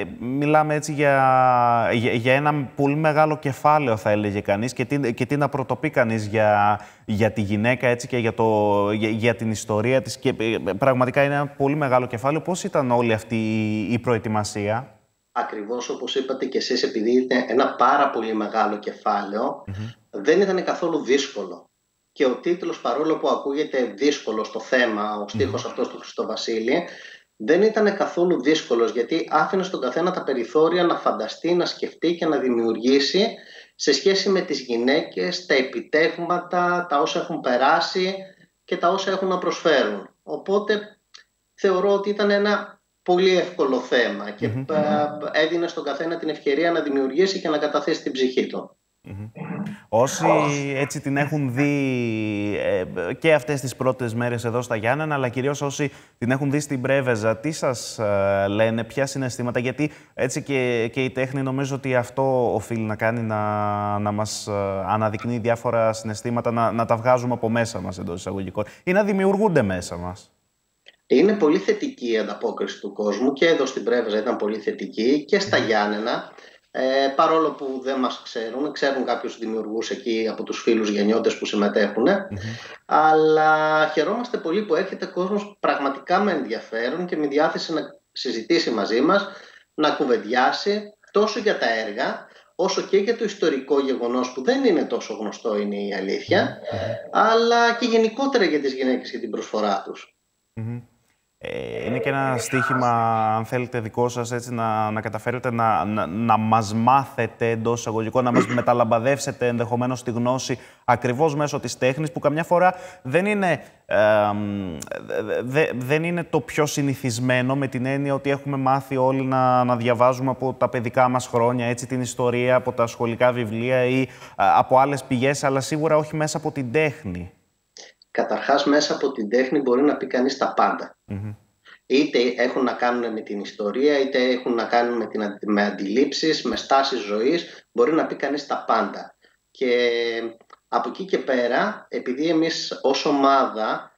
ε, μιλάμε έτσι για, για, ένα πολύ μεγάλο κεφάλαιο θα έλεγε κανείς και τι, και τι να πρωτοπεί κανείς για, για τη γυναίκα έτσι, και για, το, για, την ιστορία της και ε, πραγματικά είναι ένα πολύ μεγάλο κεφάλαιο. Πώς ήταν όλη αυτή η προετοιμασία; Ακριβώς όπως είπατε και εσείς επειδή είναι ένα πάρα πολύ μεγάλο δεν ήταν καθόλου δύσκολο. Και ο τίτλος παρόλο που ακούγεται δύσκολο στο θέμα, ο στίχος αυτός του Χριστοβασίλη, δεν ήταν καθόλου δύσκολος γιατί άφηνε στον καθένα τα περιθώρια να φανταστεί, να σκεφτεί και να δημιουργήσει σε σχέση με τις γυναίκες, τα επιτεύγματα, τα όσα έχουν περάσει και τα όσα έχουν να προσφέρουν. Οπότε θεωρώ ότι ήταν ένα πολύ εύκολο θέμα και έδινε στον καθένα την ευκαιρία να δημιουργήσει και να καταθέσει την ψυχή του. Όσοι έτσι την έχουν δει ε, και αυτές τις πρώτες μέρες εδώ στα Γιάννενα, αλλά κυρίως όσοι την έχουν δει στην Πρέβεζα, τι σας ε, λένε, ποια συναισθήματα, γιατί έτσι και, και η τέχνη νομίζω ότι αυτό οφείλει να κάνει να, να μας ε, αναδεικνύει διάφορα συναισθήματα, να, να τα βγάζουμε από μέσα μας εντός εισαγωγικών ή να δημιουργούνται μέσα μας. Είναι πολύ θετική η ανταπόκριση του κόσμου και εδώ στην Πρέβεζα ήταν πολύ θετική και στα Γιάννενα. Ε, παρόλο που δεν μας ξέρουν, ξέρουν κάποιους δημιουργούς εκεί από τους φίλους γεννιώτες που συμμετέχουν. Αλλά χαιρόμαστε πολύ που έρχεται κόσμος πραγματικά με ενδιαφέρον και με διάθεση να συζητήσει μαζί μας, να κουβεντιάσει τόσο για τα έργα όσο και για το ιστορικό γεγονός που δεν είναι τόσο γνωστό είναι η αληθεια αλλά και γενικότερα για τις γυναίκες και την προσφορά τους. Ε, είναι και ένα στοίχημα, αν θέλετε, δικό σας, έτσι, να, να καταφέρετε να, να, να μας μάθετε εντός εισαγωγικών, να μας μεταλαμπαδεύσετε ενδεχομένως τη γνώση ακριβώς μέσω της τέχνης, που καμιά φορά δεν είναι, δεν είναι το πιο συνηθισμένο, με την έννοια ότι έχουμε μάθει όλοι να, να διαβάζουμε από τα παιδικά μας χρόνια, έτσι, την ιστορία, από τα σχολικά βιβλία ή από άλλες πηγές, αλλά σίγουρα όχι μέσα από την τέχνη. Καταρχάς μέσα από την τέχνη μπορεί να πει κανείς τα παντα Είτε έχουν να κάνουν με την ιστορία, είτε έχουν να κάνουν με, την, με αντιλήψεις, με στάσεις ζωής, μπορεί να πει κανείς τα πάντα. Και από εκεί και πέρα, επειδή εμείς ως ομάδα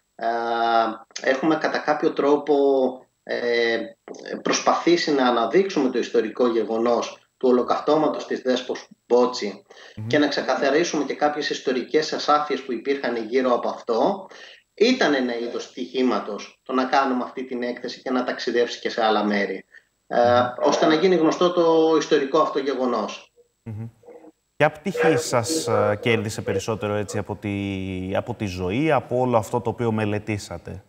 έχουμε κατά κάποιο τρόπο ε, προσπαθήσει να αναδείξουμε το ιστορικό γεγονός του ολοκαυτώματος της Δέσπος και να ξεκαθαρίσουμε και κάποιες ιστορικές ασάφειες που υπήρχαν γύρω από αυτό ήταν ένα είδος στοιχήματος το να κάνουμε αυτή την έκθεση και να ταξιδεύσει και σε άλλα μέρη ε, ώστε να γίνει γνωστό το ιστορικό αυτό γεγονός. Ποια πτυχή σας ε, κέρδισε περισσότερο έτσι από τη, από τη ζωή, από όλο αυτό το οποίο μελετήσατε;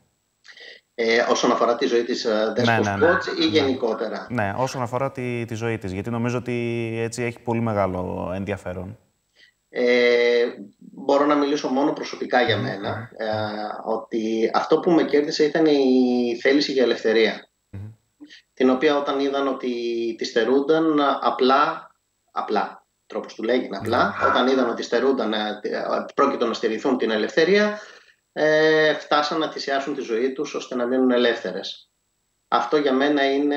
Ε, όσον αφορά τη ζωή της uh, ναι, ναι, ναι, ή ναι. γενικότερα; Ναι, όσον αφορά τη, τη ζωή της, γιατί νομίζω ότι έτσι έχει πολύ μεγάλο ενδιαφέρον. Ε, μπορώ να μιλήσω μόνο προσωπικά για μένα, ε, ότι αυτό που με κέρδισε ήταν η θέληση για ελευθερία. Την οποία όταν είδαν ότι τη στερούνταν απλά, απλά, τρόπος του λέγει απλά, όταν είδαν ότι στερούνταν, ε, πρόκειτο να στερηθούν την ελευθερία, ε, φτάσαν να θυσιάσουν τη ζωή τους ώστε να μείνουν ελεύθερες. Αυτό για μένα είναι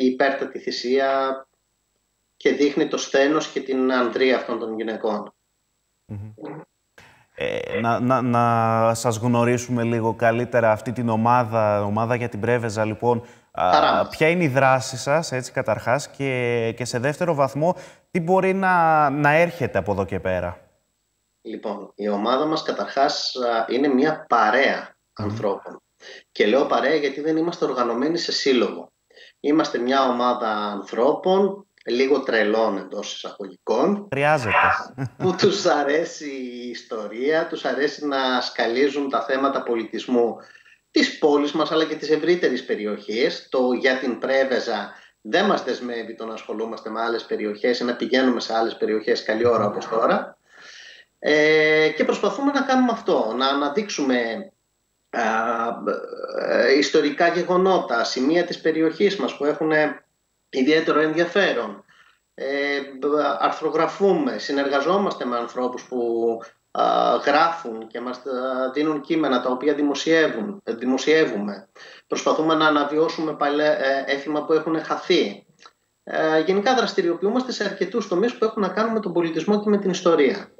η υπέρτατη θυσία και δείχνει το σθένος και την ανδρεία αυτών των γυναικων Ε, να, να, να σας γνωρίσουμε λίγο καλύτερα αυτή την ομάδα, ομάδα για την Πρέβεζα, λοιπόν. Α, ποια είναι η δράση σας, έτσι, καταρχάς, και, και σε δεύτερο βαθμό, τι μπορεί να, να έρχεται από εδώ και πέρα; Λοιπόν, η ομάδα μας καταρχάς είναι μια παρέα ανθρώπων. Και λέω παρέα γιατί δεν είμαστε οργανωμένοι σε σύλλογο. Είμαστε μια ομάδα ανθρώπων, λίγο τρελών εντός εισαγωγικών. Χρειάζεται. Που τους αρέσει η ιστορία, τους αρέσει να σκαλίζουν τα θέματα πολιτισμού της πόλης μας αλλά και της ευρύτερης περιοχής. Το για την Πρέβεζα δεν μας δεσμεύει το να ασχολούμαστε με άλλες περιοχές ή να πηγαίνουμε σε άλλες περιοχές καλή ώρα όπως τώρα. Ε, και προσπαθούμε να κάνουμε αυτό, να αναδείξουμε ε, ιστορικά γεγονότα, σημεία της περιοχής μας που έχουν ιδιαίτερο ενδιαφέρον. Ε, αρθρογραφούμε, συνεργαζόμαστε με ανθρώπους που γράφουν και μας δίνουν κείμενα τα οποία δημοσιεύουν, δημοσιεύουμε. Προσπαθούμε να αναβιώσουμε παλαιά ε, έθιμα που έχουν χαθεί. Ε, γενικά δραστηριοποιούμαστε σε αρκετούς τομείς που έχουν να κάνουν με τον πολιτισμό και με την ιστορία.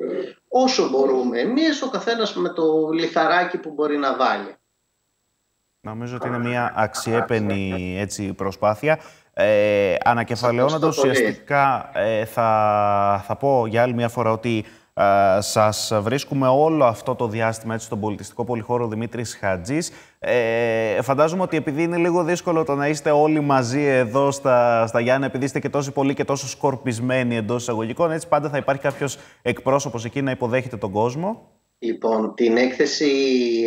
Όσο μπορούμε εμείς, ο καθένας με το λιθαράκι που μπορεί να βάλει. Νομίζω ότι είναι μια αξιέπαινη έτσι, προσπάθεια. Ε, ανακεφαλαιώνοντας ουσιαστικά ε, θα, θα πω για άλλη μια φορά ότι ε, σας βρίσκουμε όλο αυτό το διάστημα έτσι, στον πολιτιστικό πολυχώρο Δημήτρης Χατζής. Ε, φαντάζομαι ότι επειδή είναι λίγο δύσκολο το να είστε όλοι μαζί εδώ στα, στα Γιάννα, επειδή είστε και τόσο πολλοί και τόσο σκορπισμένοι εντός εισαγωγικών, έτσι πάντα θα υπάρχει κάποιος εκπρόσωπος εκεί να υποδέχεται τον κόσμο. Λοιπόν, την έκθεση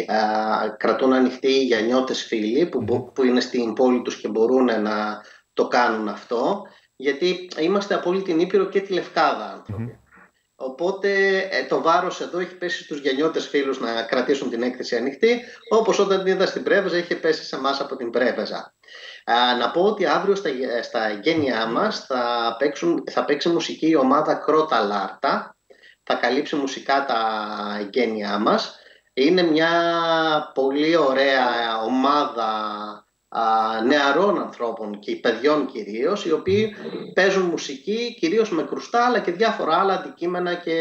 α, κρατούν ανοιχτή για νιώτες φίλοι που, που είναι στην πόλη τους και μπορούν να το κάνουν αυτό, γιατί είμαστε από όλη την Ήπειρο και τη Λευκάδα Οπότε ε, το βάρος εδώ έχει πέσει στους γεννιώτες φίλους να κρατήσουν την έκθεση ανοιχτή, όπως όταν την είδα στην Πρέβεζα είχε πέσει σε εμάς από την Πρέβεζα. να πω ότι αύριο στα, στα γένειά μας θα, παίξουν, θα παίξει μουσική η ομάδα Κρότα Λάρτα, θα καλύψει μουσικά τα γένειά μας. Είναι μια πολύ ωραία ομάδα νεαρών ανθρώπων και παιδιών κυρίως οι οποίοι παίζουν μουσική κυρίως με κρουστά αλλά και διάφορα άλλα αντικείμενα και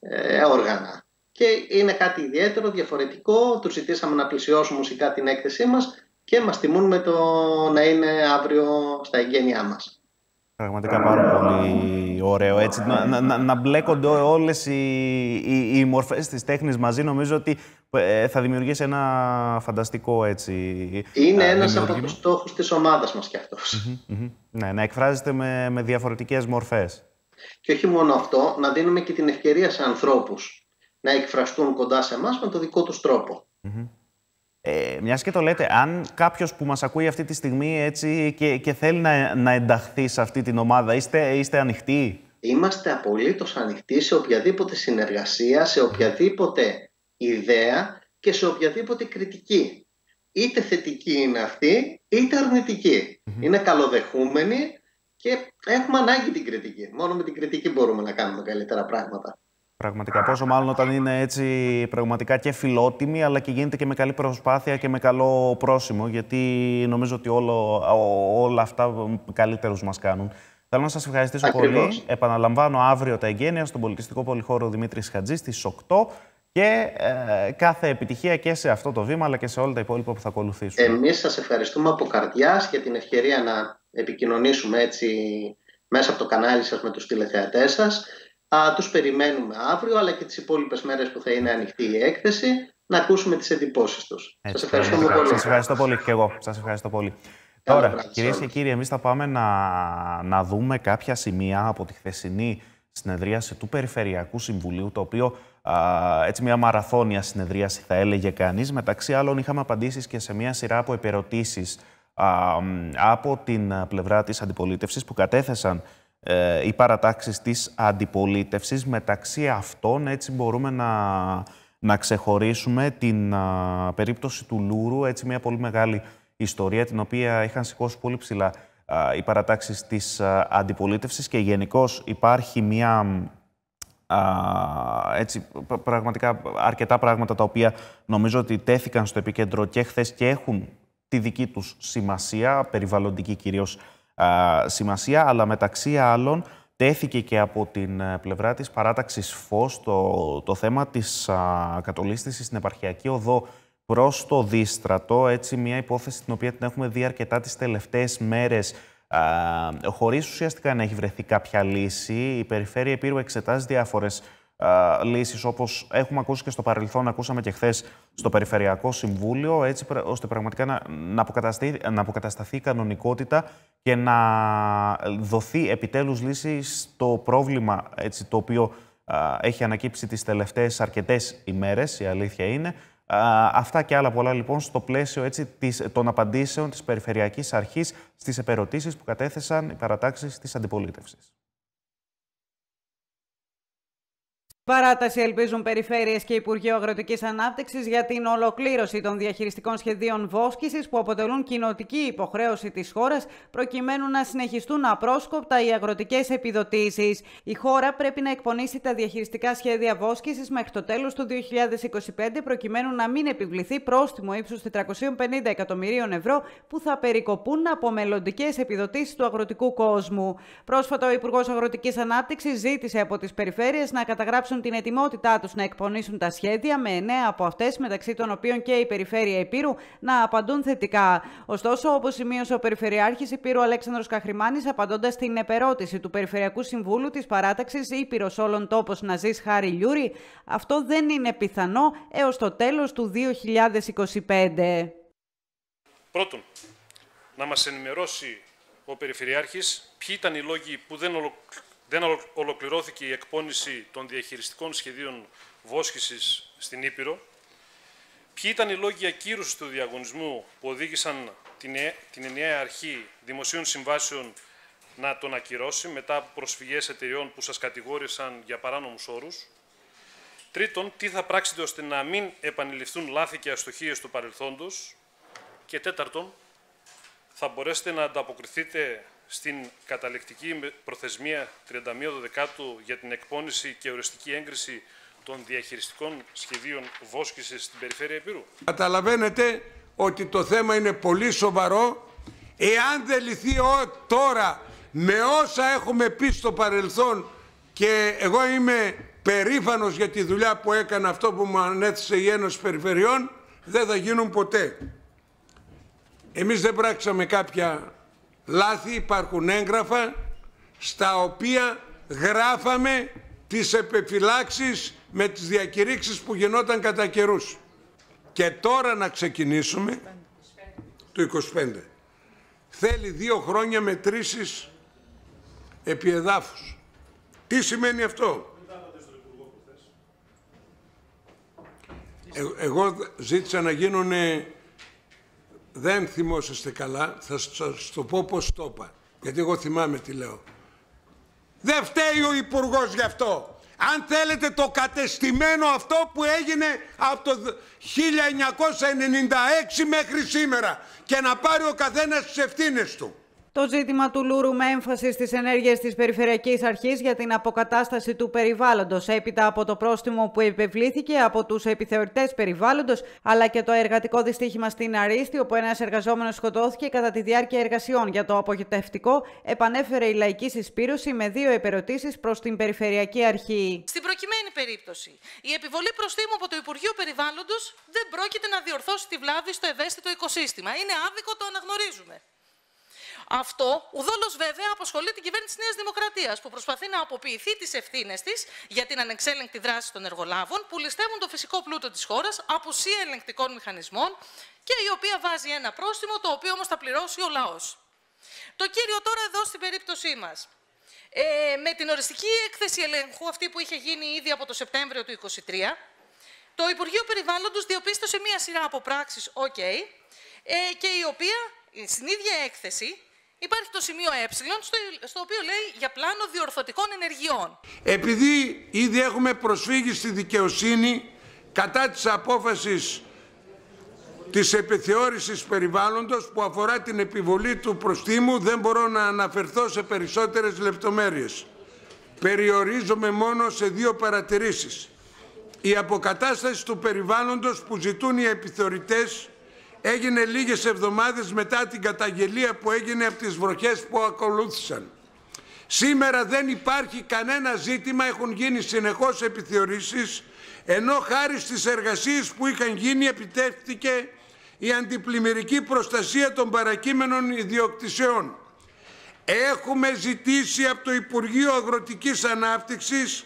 ε, όργανα. Και είναι κάτι ιδιαίτερο, διαφορετικό. Τους ζητήσαμε να πλησιώσουν μουσικά την έκθεσή μας και μας τιμούν με το να είναι αύριο στα εγγένειά μας. Πραγματικά πάρα πολύ ωραίο. Έτσι, να, να, να μπλέκονται όλες οι, οι, οι μορφές της τέχνης μαζί. Νομίζω ότι ε, θα δημιουργήσει ένα φανταστικό έτσι... Είναι ένας από τους στόχους της ομάδας μας κι αυτος Ναι, να εκφράζεται με, με διαφορετικές μορφές. Και όχι μόνο αυτό, να δίνουμε και την ευκαιρία σε ανθρώπους να εκφραστούν κοντά σε εμάς με το δικό τους τρόπο. Ε, Μιας και το λέτε, αν κάποιος που μας ακούει αυτή τη στιγμή έτσι και, και θέλει να, να ενταχθεί σε αυτή την ομάδα, είστε, είστε ανοιχτοί; Είμαστε απολύτως ανοιχτοί σε οποιαδήποτε συνεργασία, σε οποιαδήποτε ιδέα και σε οποιαδήποτε κριτική. Είτε θετική είναι αυτή, είτε Είναι καλοδεχούμενη και έχουμε ανάγκη την κριτική. Μόνο με την κριτική μπορούμε να κάνουμε καλύτερα πράγματα. Πραγματικά. Πόσο μάλλον όταν είναι έτσι πραγματικά και φιλότιμη, αλλά και γίνεται και με καλή προσπάθεια και με καλό πρόσημο, γιατί νομίζω ότι όλο, όλα αυτά καλύτερους μας κάνουν. Θέλω να σας ευχαριστήσω πολύ. Επαναλαμβάνω αύριο τα εγγένεια στον πολιτιστικό πολυχώρο Δημήτρης Χατζής στις 8 και ε, κάθε επιτυχία και σε αυτό το βήμα αλλά και σε όλα τα υπόλοιπα που θα ακολουθήσουν. Εμείς σας ευχαριστούμε από καρδιάς για την ευκαιρία να επικοινωνήσουμε έτσι μέσα από το κανάλι σας με τους τηλεθεατές σας. Α, τους περιμένουμε αύριο αλλά και τις υπόλοιπες μέρες που θα είναι ανοιχτή η έκθεση να ακούσουμε τις εντυπώσεις τους. Έτσι, σας ευχαριστούμε πολύ. Σας ευχαριστώ πολύ και εγώ. Σας ευχαριστώ πολύ. Τώρα, κυρίες και κύριοι, εμείς θα πάμε να, να δούμε κάποια σημεία από τη χθεσινή συνεδρίαση του Περιφερειακού Συμβουλίου, το οποίο έτσι μια μαραθώνια συνεδρίαση θα έλεγε κανείς. Μεταξύ άλλων είχαμε απαντήσεις και σε μια σειρά από επερωτήσεις από την πλευρά της αντιπολίτευσης που κατέθεσαν ε, οι παρατάξεις της αντιπολίτευσης. Μεταξύ αυτών έτσι μπορούμε να, να ξεχωρίσουμε την περίπτωση του Λούρου, έτσι μια πολύ μεγάλη ιστορία την οποία είχαν σηκώσει πολύ ψηλά οι παρατάξεις της αντιπολίτευσης και γενικώς υπάρχει μια έτσι, πραγματικά αρκετά πράγματα τα οποία νομίζω ότι τέθηκαν στο επίκεντρο και χθες και έχουν τη δική τους σημασία, περιβαλλοντική κυρίως σημασία, αλλά μεταξύ άλλων τέθηκε και από την ε, πλευρά της παράταξης ΦΟΣ το, το θέμα της α, κατολίσθησης στην επαρχιακή οδό προς το Δίστρατο, έτσι μια υπόθεση την οποία την έχουμε δει αρκετά τις τελευταίες μέρες Χωρίς ουσιαστικά να έχει βρεθεί κάποια λύση, η Περιφέρεια Επίρου εξετάζει διάφορες λύσεις όπως έχουμε ακούσει και στο παρελθόν, ακούσαμε και χθες στο Περιφερειακό Συμβούλιο, έτσι ώστε πραγματικά να, να, αποκατασταθεί, να αποκατασταθεί η κανονικότητα και να δοθεί επιτέλους λύση στο πρόβλημα έτσι, το οποίο έχει ανακύψει τις τελευταίες αρκετές ημέρες, η αλήθεια είναι, Αυτά και άλλα πολλά λοιπόν στο πλαίσιο έτσι, των απαντήσεων της Περιφερειακής Αρχής στις επερωτήσεις που κατέθεσαν οι παρατάξεις της αντιπολίτευσης. Παράταση ελπίζουν περιφέρειες και Υπουργείο Αγροτικής Ανάπτυξης για την ολοκλήρωση των διαχειριστικών σχεδίων βόσκησης που αποτελούν κοινοτική υποχρέωση της χώρας προκειμένου να συνεχιστούν απρόσκοπτα οι αγροτικές επιδοτήσεις. Η χώρα πρέπει να εκπονήσει τα διαχειριστικά σχέδια βόσκησης μέχρι το τέλος του 2025 προκειμένου να μην επιβληθεί πρόστιμο ύψους 450 εκατομμυρίων ευρώ που θα περικοπούν από μελλοντικές επιδοτήσεις του αγροτικού κόσμου. Πρόσφατα, ο Υπουργός Αγροτικής Ανάπτυξης ζήτησε από τις περιφέρειες να καταγράψουν την ετοιμότητά τους να εκπονήσουν τα σχέδια, με εννέα από αυτές, μεταξύ των οποίων και η Περιφέρεια Επίρου, να απαντούν θετικά. Ωστόσο, όπως σημείωσε ο Περιφερειάρχης Επίρου Αλέξανδρος Καχρημάνης, απαντώντας στην επερώτηση του Περιφερειακού Συμβούλου της Παράταξης Ήπειρος Όλων Τόπος να ζεις Χάρη Λιούρη, αυτό δεν είναι πιθανό έως το τέλος του 2025. Πρώτον, να μας ενημερώσει ο Περιφερειάρχης ποιοι ήταν οι λόγοι που δεν δεν ολοκληρώθηκε η εκπόνηση των διαχειριστικών σχεδίων βόσχησης στην Ήπειρο. Ποιοι ήταν οι λόγοι ακύρωσης του διαγωνισμού που οδήγησαν την, την ενιαία αρχή δημοσίων συμβάσεων να τον ακυρώσει μετά από προσφυγές εταιριών που σας κατηγόρησαν για παράνομους όρους; Τρίτον, τι θα πράξετε ώστε να μην επανειληφθούν λάθη και αστοχίες του παρελθόντος; Και τέταρτον, θα μπορέσετε να ανταποκριθείτε στην καταληκτική προθεσμία 31 Δεκάτου για την εκπόνηση και οριστική έγκριση των διαχειριστικών σχεδίων βόσκησης στην περιφέρεια Επίρου. Καταλαβαίνετε ότι το θέμα είναι πολύ σοβαρό. Εάν δεν λυθεί τώρα με όσα έχουμε πει στο παρελθόν και εγώ είμαι περήφανος για τη δουλειά που έκανα αυτό που μου ανέθεσε η Ένωση Περιφερειών, δεν θα γίνουν ποτέ. Εμείς δεν πράξαμε κάποια λάθη, υπάρχουν έγγραφα στα οποία γράφαμε τις επιφυλάξεις με τις διακηρύξεις που γινόταν κατά καιρούς. Και τώρα να ξεκινήσουμε το 25. Θέλει δύο χρόνια μετρήσεις επί εδάφους. Τι σημαίνει αυτό; Ε, εγώ ζήτησα να γίνουν δεν θυμόσαστε καλά, θα σας το πω πώς το είπα. Γιατί εγώ θυμάμαι τι λέω. Δεν φταίει ο υπουργός γι' αυτό. Αν θέλετε το κατεστημένο αυτό που έγινε από το 1996 μέχρι σήμερα και να πάρει ο καθένας τις ευθύνες του. Το ζήτημα του Λούρου με έμφαση στις ενέργειες της Περιφερειακής Αρχής για την αποκατάσταση του περιβάλλοντος, έπειτα από το πρόστιμο που επιβλήθηκε από τους επιθεωρητές περιβάλλοντος, αλλά και το εργατικό δυστύχημα στην Αρίστη, όπου ένας εργαζόμενος σκοτώθηκε κατά τη διάρκεια εργασιών για το απογοητευτικό, επανέφερε η λαϊκή συσπήρωση με δύο επερωτήσεις προς την Περιφερειακή Αρχή. Στην προκειμένη περίπτωση, η επιβολή προστίμου από το Υπουργείο Περιβάλλοντος δεν πρόκειται να διορθώσει τη βλάβη στο ευαίσθητο οικοσύστημα. Είναι άδικο, το αναγνωρίζουμε. Αυτό ουδόλως βέβαια απασχολεί την κυβέρνηση της Νέας Δημοκρατίας, που προσπαθεί να αποποιηθεί τις ευθύνες της για την ανεξέλεγκτη δράση των εργολάβων, που ληστεύουν το φυσικό πλούτο της χώρας, απουσία ελεγκτικών μηχανισμών και η οποία βάζει ένα πρόστιμο, το οποίο όμως θα πληρώσει ο λαός. Το κύριο τώρα εδώ στην περίπτωσή μας. Ε, με την οριστική έκθεση ελεγχού, αυτή που είχε γίνει ήδη από το Σεπτέμβριο του 2023, το Υπουργείο Περιβάλλοντος διοπίστωσε μία σειρά από πράξεις OK, ε, και η οποία στην ίδια έκθεση Υπάρχει το σημείο ε, στο οποίο λέει για πλάνο διορθωτικών ενεργειών. Επειδή ήδη έχουμε προσφύγει στη δικαιοσύνη κατά της απόφασης της επιθεώρησης περιβάλλοντος που αφορά την επιβολή του προστίμου, δεν μπορώ να αναφερθώ σε περισσότερες λεπτομέρειες. Περιορίζομαι μόνο σε δύο παρατηρήσεις. Η αποκατάσταση του περιβάλλοντος που ζητούν οι επιθεωρητές έγινε λίγες εβδομάδες μετά την καταγγελία που έγινε από τις βροχές που ακολούθησαν. Σήμερα δεν υπάρχει κανένα ζήτημα, έχουν γίνει συνεχώς επιθεωρήσεις, ενώ χάρη στις εργασίες που είχαν γίνει επιτεύχθηκε η αντιπλημμυρική προστασία των παρακείμενων ιδιοκτησεών. Έχουμε ζητήσει από το Υπουργείο Αγροτικής Ανάπτυξης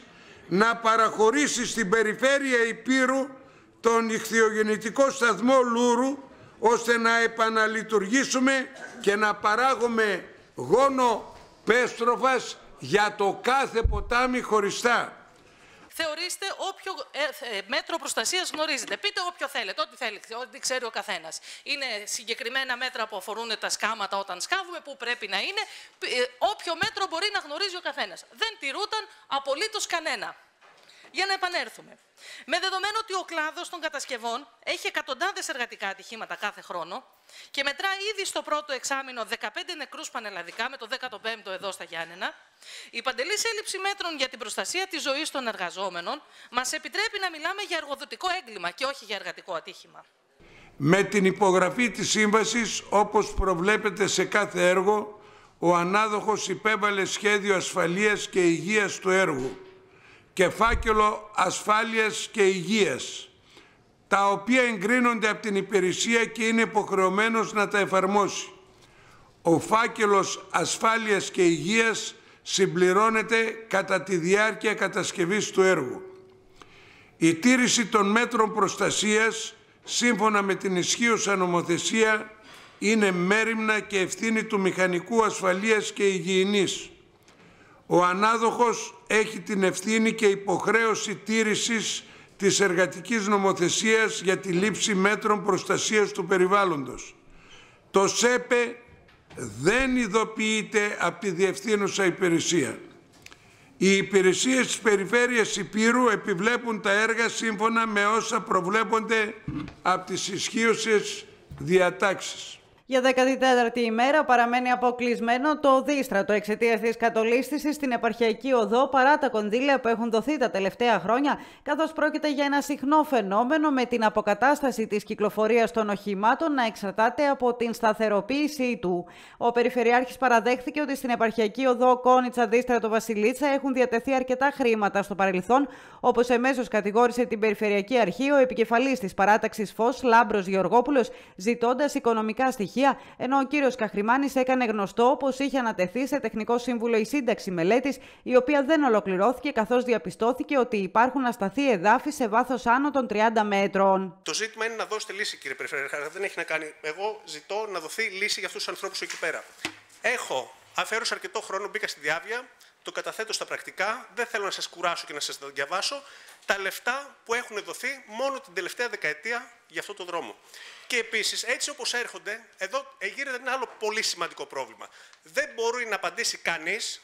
να παραχωρήσει στην περιφέρεια Υπήρου τον ηχθειογεννητικό σταθμό Λούρου ώστε να επαναλειτουργήσουμε και να παράγουμε γόνο πέστροφας για το κάθε ποτάμι χωριστά. θεωρήστε όποιο ε, μέτρο προστασίας γνωρίζετε. Πείτε όποιο θέλετε, ό,τι θέλετε, ό,τι ξέρει ο καθένας. Είναι συγκεκριμένα μέτρα που αφορούν τα σκάματα όταν σκάβουμε, που πρέπει να είναι. όποιο μέτρο μπορεί να γνωρίζει ο καθένας. Δεν τηρούταν απολύτως κανένα. Για να επανέλθουμε. Με δεδομένο ότι ο κλάδος των κατασκευών έχει εκατοντάδες εργατικά ατυχήματα κάθε χρόνο και μετρά ήδη στο πρώτο εξάμεινο 15 νεκρούς πανελλαδικά, με το 15ο εδώ στα Γιάννενα, η παντελής έλλειψη μέτρων για την προστασία της ζωής των εργαζόμενων μας επιτρέπει να μιλάμε για εργοδοτικό έγκλημα και όχι για εργατικό ατύχημα. Με την υπογραφή της σύμβασης, όπως προβλέπεται σε κάθε έργο, ο ανάδοχος υπέβαλε σχέδιο ασφαλείας και υγείας του έργου και φάκελο ασφάλειας και υγείας, τα οποία εγκρίνονται από την υπηρεσία και είναι υποχρεωμένος να τα εφαρμόσει. Ο φάκελος ασφάλειας και υγείας συμπληρώνεται κατά τη διάρκεια κατασκευής του έργου. Η τήρηση των μέτρων προστασίας, σύμφωνα με την ισχύουσα νομοθεσία, είναι μέρημνα και ευθύνη του μηχανικού ασφαλείας και υγιεινής. Ο ανάδοχος έχει την ευθύνη και υποχρέωση τήρησης της εργατικής νομοθεσίας για τη λήψη μέτρων προστασίας του περιβάλλοντος. Το ΣΕΠΕ δεν ειδοποιείται από τη Διευθύνουσα Υπηρεσία. Οι υπηρεσίες της Περιφέρειας Υπήρου επιβλέπουν τα έργα σύμφωνα με όσα προβλέπονται από τις ισχύωσες διατάξεις. Για 14η ημέρα παραμένει αποκλεισμένο το δίστρατο εξαιτίας της κατολίσθηση στην επαρχιακή οδό παρά τα κονδύλια που έχουν δοθεί τα τελευταία χρόνια, καθώς πρόκειται για ένα συχνό φαινόμενο με την αποκατάσταση της κυκλοφορίας των οχημάτων να εξαρτάται από την σταθεροποίησή του. Ο Περιφερειάρχης παραδέχθηκε ότι στην επαρχιακή οδό Κόνιτσα Δίστρατο Βασιλίτσα έχουν διατεθεί αρκετά χρήματα στο παρελθόν, όπως εμέσως κατηγόρησε την Περιφερειακή Αρχή ο επικεφαλής της παράταξης Φως Λάμπρος Γεωργόπουλος, ζητώντας οικονομικά στοιχεία ενώ ο κύριος Καχρημάνης έκανε γνωστό πως είχε ανατεθεί σε τεχνικό σύμβουλο η σύνταξη μελέτης, η οποία δεν ολοκληρώθηκε καθώς διαπιστώθηκε ότι υπάρχουν ασταθή εδάφη σε βάθος άνω των 30 μέτρων. Το ζήτημα είναι να δώσετε λύση, κύριε Περιφερειάρχα. Δεν έχει να κάνει. Εγώ ζητώ να δοθεί λύση για αυτούς τους ανθρώπους εκεί πέρα. Έχω αφαίρωσε αρκετό χρόνο, μπήκα στη διάβια, το καταθέτω στα πρακτικά. Δεν θέλω να σας κουράσω και να σας το διαβάσω. Τα λεφτά που έχουν δοθεί μόνο την τελευταία δεκαετία για αυτό το δρόμο. Και επίσης, έτσι όπως έρχονται, εδώ γίνεται ένα άλλο πολύ σημαντικό πρόβλημα. Δεν μπορεί να απαντήσει κανείς,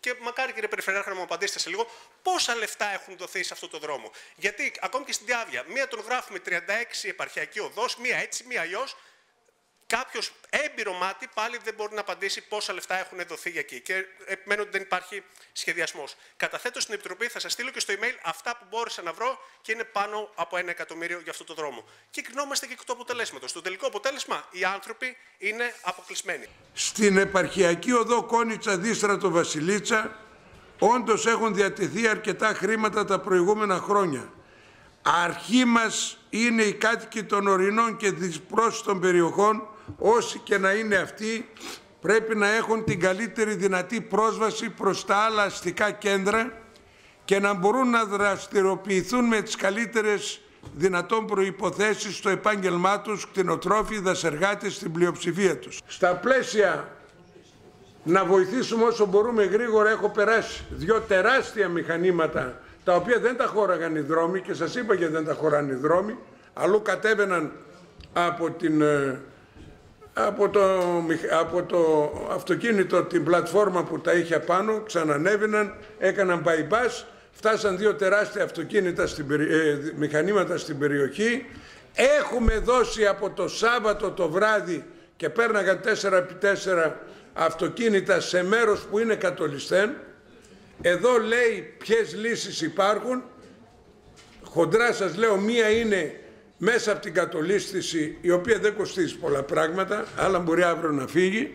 και μακάρι κύριε Περιφερειάρχα να μου απαντήσετε σε λίγο, πόσα λεφτά έχουν δοθεί σε αυτό το δρόμο. Γιατί ακόμη και στην Διάβια, μία τον γράφουμε 36 επαρχιακή οδός, μία έτσι, μία αλλιώς, κάποιος έμπειρο μάτι πάλι δεν μπορεί να απαντήσει πόσα λεφτά έχουν δοθεί για εκεί. Και επιμένω ότι δεν υπάρχει σχεδιασμός. Καταθέτω στην Επιτροπή, θα σας στείλω και στο email αυτά που μπόρεσα να βρω και είναι πάνω από ένα εκατομμύριο για αυτό το δρόμο. Και κρινόμαστε και εκ του αποτελέσματος. Στο τελικό αποτέλεσμα, οι άνθρωποι είναι αποκλεισμένοι. Στην επαρχιακή οδό Κόνιτσα Δίστρατο Βασιλίτσα, όντως έχουν διατεθεί αρκετά χρήματα τα προηγούμενα χρόνια. Αρχή μας είναι οι κάτοικοι των ορεινών και δυσπρόσιτων περιοχών όσοι και να είναι αυτοί, πρέπει να έχουν την καλύτερη δυνατή πρόσβαση προς τα άλλα αστικά κέντρα και να μπορούν να δραστηριοποιηθούν με τις καλύτερες δυνατόν προϋποθέσεις στο επάγγελμά τους, κτηνοτρόφοι, δασεργάτες, στην πλειοψηφία τους. Στα πλαίσια να βοηθήσουμε όσο μπορούμε γρήγορα έχω περάσει δύο τεράστια μηχανήματα τα οποία δεν τα χώραγαν οι δρόμοι και σας είπα και δεν τα χωράνε οι δρόμοι, αλλού κατέβαιναν από την ε, από το, από το αυτοκίνητο την πλατφόρμα που τα είχε πάνω, ξανανέβαιναν, έκαναν bypass, φτάσαν δύο τεράστια αυτοκίνητα, στην, ε, μηχανήματα στην περιοχή. Έχουμε δώσει από το Σάββατο το βράδυ και πέρναγαν 4x4 αυτοκίνητα σε μέρος που είναι κατολισθέν. Εδώ λέει ποιες λύσεις υπάρχουν. Χοντρά σας λέω μία είναι μέσα από την κατολίσθηση η οποία δεν κοστίζει πολλά πράγματα, αλλά μπορεί αύριο να φύγει.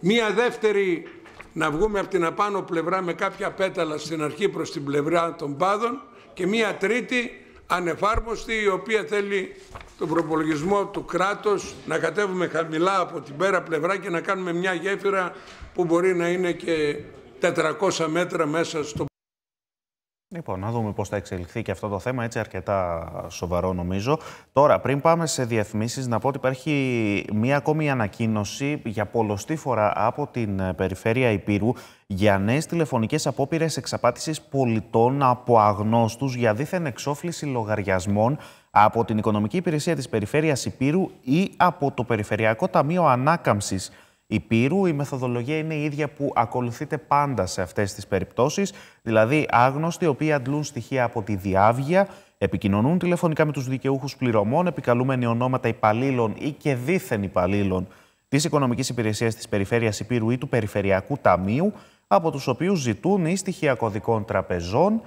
Μία δεύτερη να βγούμε από την απάνω πλευρά με κάποια πέταλα στην αρχή προς την πλευρά των πάδων και μία τρίτη ανεφάρμοστη η οποία θέλει τον προπολογισμό του κράτους να κατέβουμε χαμηλά από την πέρα πλευρά και να κάνουμε μια γέφυρα που μπορεί να είναι και 400 μέτρα μέσα στο Λοιπόν, να δούμε πώς θα εξελιχθεί και αυτό το θέμα, έτσι αρκετά σοβαρό νομίζω. Τώρα, πριν πάμε σε διαφημίσεις, να πω ότι υπάρχει μία ακόμη ανακοίνωση για πολλωστή φορά από την ε, Περιφέρεια Υπήρου για νέες τηλεφωνικές απόπειρες εξαπάτησης πολιτών από αγνώστους για δίθεν εξόφληση λογαριασμών από την Οικονομική Υπηρεσία της Περιφέρειας Υπήρου ή από το Περιφερειακό Ταμείο Ανάκαμψης Υπήρου. Η μεθοδολογία είναι η ίδια που ακολουθείται πάντα σε αυτές τις περιπτώσεις, δηλαδή άγνωστοι οι οποίοι αντλούν στοιχεία από τη διάβγεια, επικοινωνούν τηλεφωνικά με τους δικαιούχους πληρωμών, επικαλούμενοι ονόματα υπαλλήλων ή και δίθεν υπαλλήλων της Οικονομικής Υπηρεσίας της Περιφέρειας Υπήρου ή του Περιφερειακού Ταμείου, από τους οποίους ζητούν ή στοιχεία κωδικών τραπεζών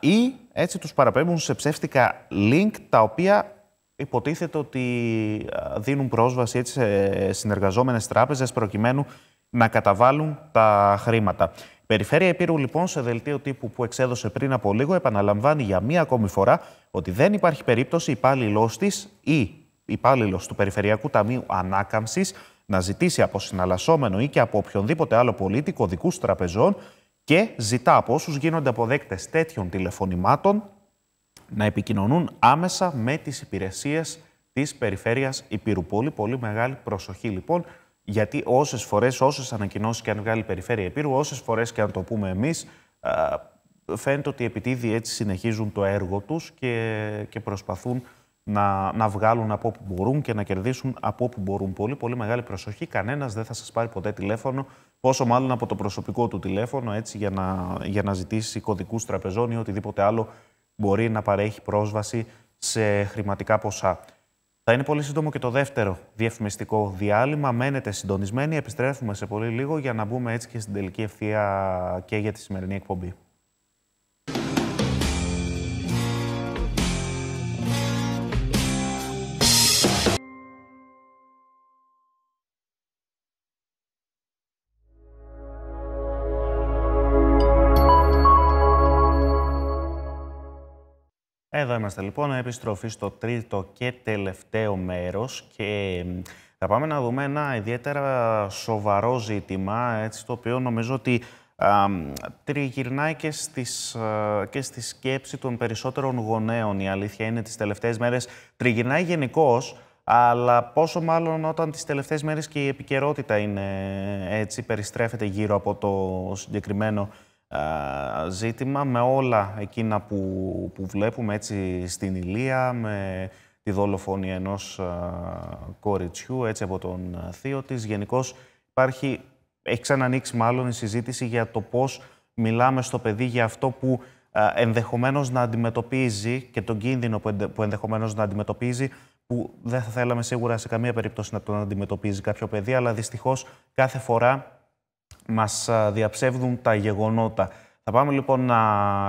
ή έτσι τους παραπέμπουν σε ψεύτικα link τα οποία υποτίθεται ότι δίνουν πρόσβαση έτσι, σε συνεργαζόμενες τράπεζες προκειμένου να καταβάλουν τα χρήματα. Η Περιφέρεια Επίρου λοιπόν σε δελτίο τύπου που εξέδωσε πριν από λίγο επαναλαμβάνει για μία ακόμη φορά ότι δεν υπάρχει περίπτωση υπάλληλό της ή υπάλληλος του Περιφερειακού Ταμείου Ανάκαμψης να ζητήσει από συναλλασσόμενο ή και από οποιονδήποτε άλλο πολίτη κωδικούς τραπεζών και ζητά από όσους γίνονται αποδέκτες τέτοιων τηλεφωνημάτων να επικοινωνούν άμεσα με τις υπηρεσίες της Περιφέρειας Υπήρου. Πολύ, πολύ μεγάλη προσοχή λοιπόν, γιατί όσες φορές, όσες ανακοινώσεις και αν βγάλει η Περιφέρεια Υπήρου, όσες φορές και αν το πούμε εμείς, φαίνεται ότι επιτίδη έτσι συνεχίζουν το έργο τους και, και προσπαθούν να, να βγάλουν από όπου μπορούν και να κερδίσουν από όπου μπορούν. Πολύ, πολύ μεγάλη προσοχή. Κανένας δεν θα σας πάρει ποτέ τηλέφωνο, πόσο μάλλον από το προσωπικό του τηλέφωνο, έτσι, για να, για να ζητήσει κωδικούς τραπεζών ή οτιδήποτε άλλο μπορεί να παρέχει πρόσβαση σε χρηματικά ποσά. Θα είναι πολύ σύντομο και το δεύτερο διαφημιστικό διάλειμμα. Μένετε συντονισμένοι. Επιστρέφουμε σε πολύ λίγο για να μπούμε έτσι και στην τελική ευθεία και για τη σημερινή εκπομπή. Εδώ είμαστε λοιπόν, επιστροφή στο τρίτο και τελευταίο μέρος και θα πάμε να δούμε ένα ιδιαίτερα σοβαρό ζήτημα, έτσι, το οποίο νομίζω ότι α, τριγυρνάει και, στις, και στη σκέψη των περισσότερων γονέων. Η αλήθεια είναι τις τελευταίες μέρες τριγυρνάει γενικώς, αλλά πόσο μάλλον όταν τις τελευταίες μέρες και η επικαιρότητα είναι έτσι, περιστρέφεται γύρω από το συγκεκριμένο ζήτημα με όλα εκείνα που, που βλέπουμε έτσι στην Ηλία, με τη δολοφονία ενός κοριτσιού έτσι από τον θείο της. Γενικώς υπάρχει, έχει ξανανοίξει μάλλον η συζήτηση για το πώς μιλάμε στο παιδί για αυτό που ενδεχομένως να αντιμετωπίζει και τον κίνδυνο που ενδεχομένως να αντιμετωπίζει που δεν θα θέλαμε σίγουρα σε καμία περίπτωση να τον αντιμετωπίζει κάποιο παιδί, αλλά δυστυχώς κάθε φορά μας διαψεύδουν τα γεγονότα. Θα πάμε λοιπόν να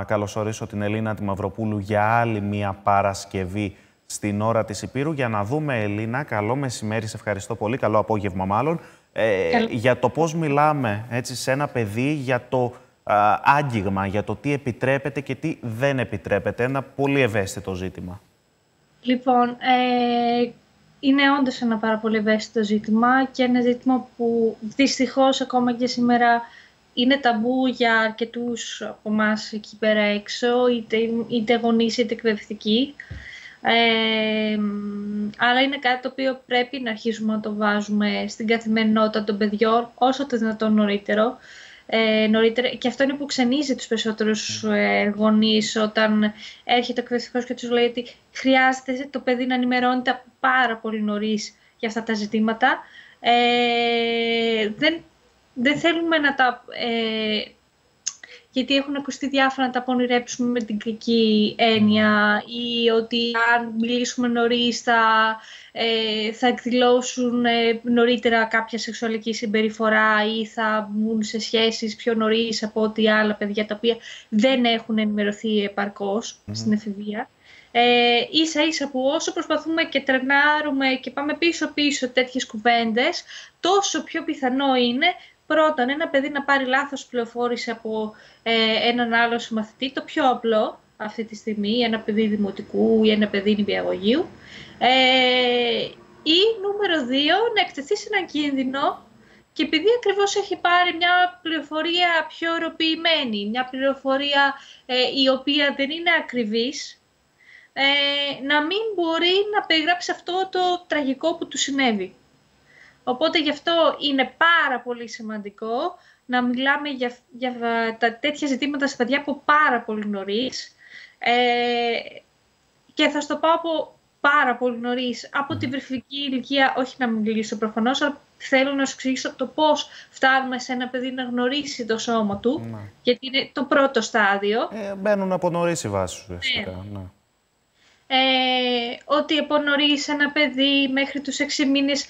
καλωσορίσω την Ελίνα τη Μαυροπούλου για άλλη μία Παρασκευή στην ώρα της Υπήρου για να δούμε, Ελίνα, καλό μεσημέρι, σε ευχαριστώ πολύ, καλό απόγευμα μάλλον, ε, για το πώς μιλάμε έτσι, σε ένα παιδί για το α, άγγιγμα, για το τι επιτρέπεται και τι δεν επιτρέπεται. Ένα πολύ ευαίσθητο ζήτημα. Λοιπόν, ε, είναι όντως ένα πάρα πολύ ευαίσθητο ζήτημα και ένα ζήτημα που δυστυχώς ακόμα και σήμερα είναι ταμπού για αρκετούς από εμάς εκεί πέρα έξω, είτε, είτε γονείς είτε εκπαιδευτικοί. Ε, αλλά είναι κάτι το οποίο πρέπει να αρχίσουμε να το βάζουμε στην καθημερινότητα των παιδιών όσο το δυνατόν νωρίτερο. Ε, νωρίτερα. Και αυτό είναι που ξενίζει τους περισσότερους ε, γονείς όταν έρχεται ο εκπαιδευτικός και τους λέει ότι χρειάζεται το παιδί να ενημερώνεται πάρα πολύ νωρίς για αυτά τα ζητήματα. Ε, δεν, δεν θέλουμε να τα... Ε, γιατί έχουν ακουστεί διάφορα να τα απονηρέψουμε με την κακή έννοια ή ότι αν μιλήσουμε νωρίς θα, ε, θα εκδηλώσουν ε, νωρίτερα κάποια σεξουαλική συμπεριφορά ή θα μπουν σε σχέσεις πιο νωρίς από ό,τι άλλα παιδιά τα οποία δεν έχουν ενημερωθεί στην εφηβεία. Ε, ίσα ίσα που όσο προσπαθούμε και τρενάρουμε και πάμε πίσω πίσω τέτοιες κουβέντες, τόσο πιο πιθανό είναι πρώτον ένα παιδί να πάρει λάθος πληροφόρηση από ε, έναν άλλο συμμαθητή, το πιο απλό αυτή τη στιγμή, ένα παιδί δημοτικού ή ένα παιδί νηπιαγωγείου. Ε, ή νούμερο δύο, να εκτεθεί σε έναν κίνδυνο και επειδή ακριβώς έχει πάρει μια πληροφορία πιο οροποιημένη, μια πληροφορία ε, η οποία δεν είναι ακριβής, ε, να μην μπορεί να περιγράψει αυτό το τραγικό που του συνέβη. Οπότε γι' αυτό είναι πάρα πολύ σημαντικό να μιλάμε για, για τα τέτοια ζητήματα σε παιδιά από πάρα πολύ νωρίς. Ε, και θα στο πω από πάρα πολύ νωρίς, από την βρεφική ηλικία, όχι να μιλήσω προφανώς, αλλά θέλω να σου εξηγήσω το πώς φτάνουμε σε ένα παιδί να γνωρίσει το σώμα του, ναι. γιατί είναι το πρώτο στάδιο. Ε, μπαίνουν από νωρίς οι βάσεις ουσιαστικά. Ναι. ναι. Ε, ότι από νωρίς ένα παιδί μέχρι τους 6 μήνες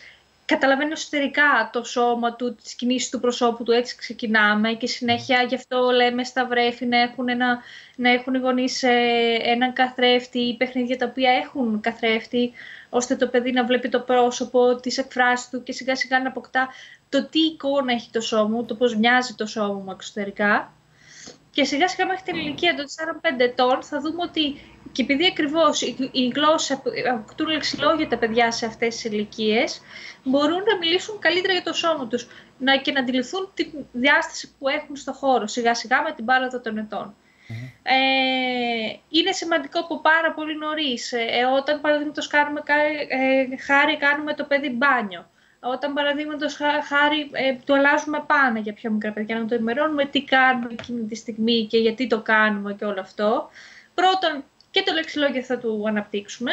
καταλαβαίνει εσωτερικά το σώμα του, τις κινήσεις του προσώπου του, έτσι ξεκινάμε και συνέχεια γι' αυτό λέμε στα βρέφη να έχουν, ένα, να έχουν οι γονείς ε, έναν καθρέφτη ή παιχνίδια τα οποία έχουν καθρέφτη, ώστε το παιδί να βλέπει το πρόσωπο, τις εκφράσεις του και σιγά σιγά να αποκτά το τι εικόνα έχει το σώμα, το πώς μοιάζει το σώμα μου εξωτερικά. Και σιγά σιγά μέχρι την ηλικία των 4-5 ετών θα δούμε ότι και επειδή ακριβώς η γλώσσα αποκτούν λεξιλόγια τα παιδιά σε αυτές τις ηλικίες, μπορούν να μιλήσουν καλύτερα για το σώμα τους να, και να αντιληφθούν τη διάσταση που έχουν στο χώρο σιγά σιγά με την πάροδο των ετων Ε, είναι σημαντικό από πάρα πολύ νωρίς. Ε, όταν παραδείγματος κάνουμε ε, χάρη, κάνουμε το παιδί μπάνιο. Όταν παραδείγματος χάρη ε, του αλλάζουμε πάνω για πιο μικρά παιδιά, να το ενημερώνουμε τι κάνουμε εκείνη τη στιγμή και γιατί το κάνουμε και όλο αυτό. Πρώτον, και το λεξιλόγιο θα του αναπτύξουμε.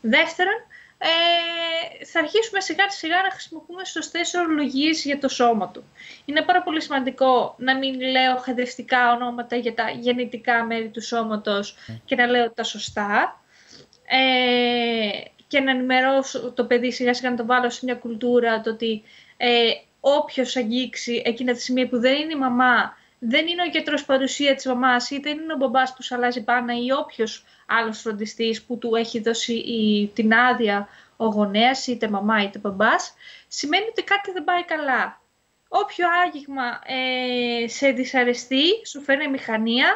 Δεύτερον, ε, θα αρχίσουμε σιγά σιγά να χρησιμοποιούμε σωστές ορολογίες για το σώμα του. Είναι πάρα πολύ σημαντικό να μην λέω χαδευτικά ονόματα για τα γεννητικά μέρη του σώματος και να λέω τα σωστά. Ε, και να ενημερώσω το παιδί σιγά σιγά να το βάλω σε μια κουλτούρα το ότι ε, όποιος αγγίξει εκείνα τη σημεία που δεν είναι η μαμά δεν είναι ο γιατρός παρουσία της μαμάς ή δεν είναι ο μπαμπάς που σου αλλάζει πάνω ή όποιος άλλος φροντιστής που του έχει δώσει η, την άδεια ο γονέας, είτε μαμά είτε μπαμπάς, σημαίνει ότι κάτι δεν πάει καλά. Όποιο άγγιγμα ε, σε δυσαρεστεί, σου φέρνει μηχανία,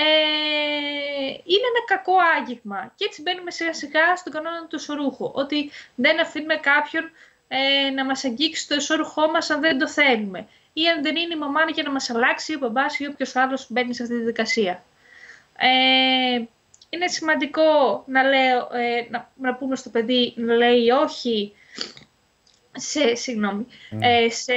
ε, είναι ένα κακό άγγιγμα. Και έτσι μπαίνουμε σιγά σιγά στον κανόνα του σωρούχου. Ότι δεν αφήνουμε κάποιον ε, να μας αγγίξει το εσώρουχό μας αν δεν το θέλουμε ή αν δεν είναι η μαμά για να μας αλλάξει, ο μπαμπάς ή όποιος άλλος μπαίνει σε αυτή τη δικασία. Ε, είναι σημαντικό να, λέω, ε, να, να, πούμε στο παιδί να λέει όχι σε, συγγνώμη, mm. ε, σε,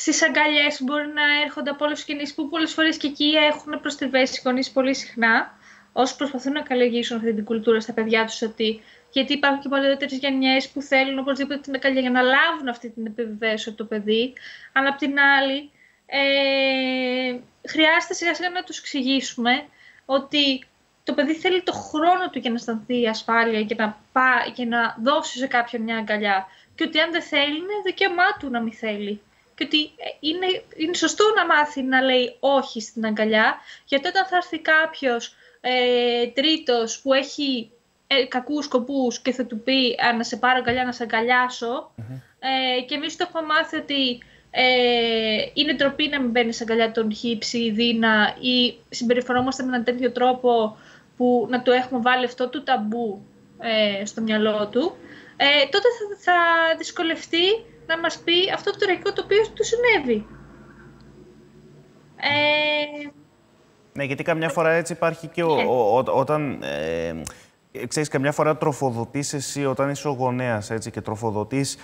στις αγκαλιές μπορεί να έρχονται από όλες τις που πολλές φορές και εκεί έχουν προστιβέσει οι γονείς πολύ συχνά όσοι προσπαθούν να καλλιεργήσουν αυτή την κουλτούρα στα παιδιά τους ότι γιατί υπάρχουν και παλαιότερες γενιές που θέλουν οπωσδήποτε την αγκαλιά για να λάβουν αυτή την επιβεβαίωση από το παιδί. Αλλά απ' την άλλη, ε, χρειάζεται σιγά σιγά να τους εξηγήσουμε ότι το παιδί θέλει το χρόνο του για να αισθανθεί ασφάλεια και να, πά, και να δώσει σε κάποιον μια αγκαλιά. Και ότι αν δεν θέλει, είναι δικαίωμά του να μην θέλει. Και ότι ε, είναι, είναι σωστό να μάθει να λέει όχι στην αγκαλιά, γιατί όταν θα έρθει κάποιος ε, τρίτος που έχει ε, κακούς σκοπούς και θα του πει να σε πάρω αγκαλιά, να σε αγκαλιασω ε, και εμείς το έχουμε μάθει ότι ε, είναι τροπή να μην μπαίνεις σε αγκαλιά τον χύψη ή δίνα ή συμπεριφερόμαστε με έναν τέτοιο τρόπο που να του έχουμε βάλει αυτό το ταμπού ε, στο μυαλό του, ε, τότε θα, θα δυσκολευτεί να μας πει αυτό το τραγικό το οποίο του συνέβη. Ε, ναι, γιατί καμιά φορά έτσι υπάρχει και ο, ναι. όταν ε, ε, ξέρεις, καμιά φορά τροφοδοτείς εσύ όταν είσαι ο γονέας έτσι, και τροφοδοτείς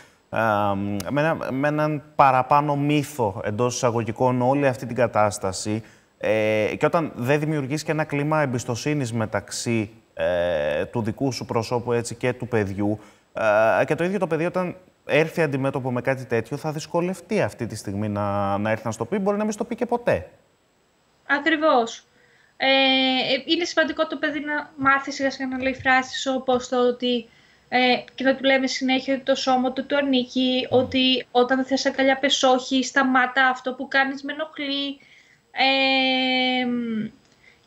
με, ένα, με έναν παραπάνω μύθο εντός εισαγωγικών όλη αυτή την κατάσταση ε, και όταν δεν δημιουργείς και ένα κλίμα εμπιστοσύνης μεταξύ ε, του δικού σου προσώπου έτσι, και του παιδιού ε, και το ίδιο το παιδί όταν έρθει αντιμέτωπο με κάτι τέτοιο θα δυσκολευτεί αυτή τη στιγμή να, να έρθει να στο πει, μπορεί να μην στο πει και ποτέ. Ακριβώς. Ε, είναι σημαντικό το παιδί να μάθει σιγά σιγά να λέει φράσεις όπως το ότι ε, και να του λέμε συνέχεια ότι το σώμα του του ανήκει, ότι όταν θες αγκαλιά πες όχι, σταμάτα αυτό που κάνεις με ενοχλεί ε,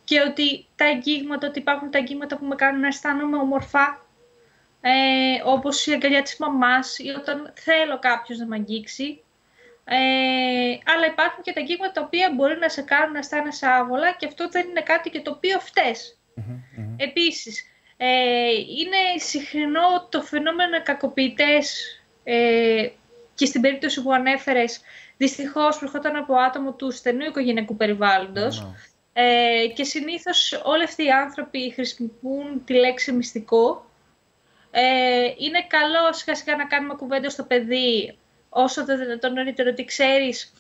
και ότι τα εγγύγματα, ότι υπάρχουν τα εγγύγματα που με κάνουν να αισθάνομαι ομορφά ε, όπως η αγκαλιά της μαμάς ή όταν θέλω κάποιος να με αγγίξει ε, αλλά υπάρχουν και τα κύματα τα οποία μπορεί να σε κάνουν να αισθάνεσαι άβολα και αυτό δεν είναι κάτι και το οποίο φταίς. Επίσης, ε, είναι συχνό το φαινόμενο κακοποιητές ε, και στην περίπτωση που ανέφερες, δυστυχώς προερχόταν από άτομο του στενού οικογενειακού περιβάλλοντος. Ε, και συνήθως όλοι αυτοί οι άνθρωποι χρησιμοποιούν τη λέξη μυστικό. Ε, είναι καλό σιγά σιγά να κάνουμε κουβέντα στο παιδί όσο το δυνατόν νωρίτερο ότι ξέρεις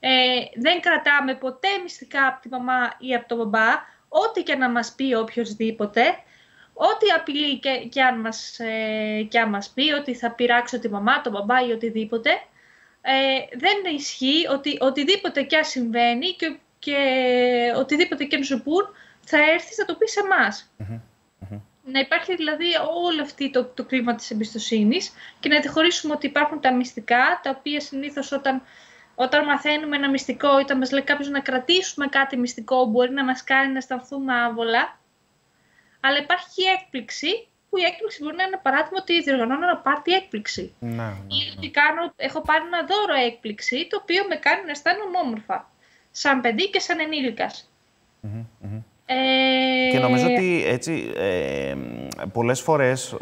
ε, δεν κρατάμε ποτέ μυστικά από τη μαμά ή από τον μπαμπά, ό,τι και να μας πει οποιοδήποτε, ό,τι απειλεί και, και, αν μας, ε, και αν μας πει, ότι θα πειράξω τη μαμά, τον μπαμπά ή οτιδήποτε, ε, δεν ισχύει ότι οτιδήποτε και αν συμβαίνει και, και οτιδήποτε και αν σου πούν, θα έρθεις να το πεις σε εμα Να υπάρχει δηλαδή όλο αυτό το, το κλίμα της εμπιστοσύνης και να διχωρίσουμε ότι υπάρχουν τα μυστικά, τα οποία συνήθως όταν όταν μαθαίνουμε ένα μυστικό ή όταν μας λέει κάποιος να κρατήσουμε κάτι μυστικό μπορεί να μας κάνει να αισθανθούμε άβολα. Αλλά υπάρχει και η έκπληξη, που η έκπληξη μπορεί να είναι ένα παράδειγμα ότι διοργανώνω ένα πάρτι έκπληξη. Ναι, ναι, Ή ότι κάνω, έχω πάρει ένα δώρο έκπληξη, το οποίο με κάνει να αισθάνομαι όμορφα. Σαν παιδί και σαν ενήλικας. Ε... Και νομίζω ότι έτσι ε, πολλές φορές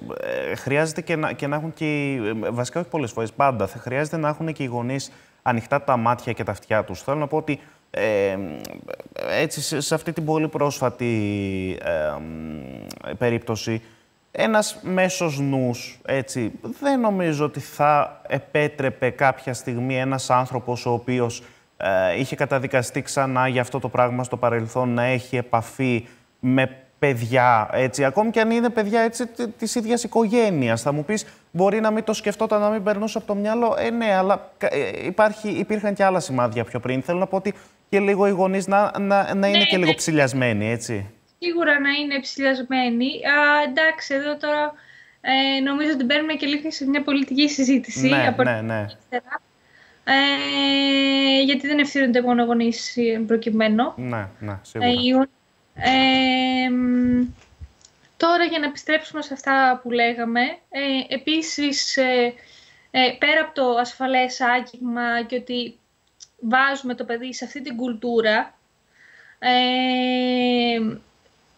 ε, χρειάζεται και να, και να έχουν και, ε, βασικά όχι πολλές φορές, πάντα, θα χρειάζεται να έχουν και οι γονείς ανοιχτά τα μάτια και τα αυτιά τους. Θέλω να πω ότι ε, έτσι σε αυτή την πολύ πρόσφατη περίπτωση ένας μέσος νους, έτσι, δεν νομίζω ότι θα επέτρεπε κάποια στιγμή ένας άνθρωπος ο οποίος ε, είχε καταδικαστεί ξανά για αυτό το πράγμα στο παρελθόν να έχει επαφή με παιδιά, έτσι, ακόμη και αν είναι παιδιά έτσι, της ίδιας οικογένειας. Θα μου πεις, μπορεί να μην το σκεφτόταν, να μην περνούσε από το μυαλό. Ε, ναι, αλλά ε, υπάρχει, υπήρχαν και άλλα σημάδια πιο πριν. Θέλω να πω ότι και λίγο οι γονείς να, να, να είναι ναι, και λίγο ναι. ψηλιασμένοι, έτσι. Σίγουρα να είναι ψηλιασμένοι. Α, εντάξει, εδώ τώρα ε, νομίζω ότι μπαίνουμε και λίγο σε μια πολιτική συζήτηση. Ναι, από ναι, ναι. Ε, γιατί δεν ευθύνονται μόνο γονείς προκειμένου. Ναι, ναι, σίγουρα. Ε, ε, τώρα για να επιστρέψουμε σε αυτά που λέγαμε, ε, επίσης ε, ε, πέρα από το ασφαλές άγγιγμα και ότι βάζουμε το παιδί σε αυτή την κουλτούρα,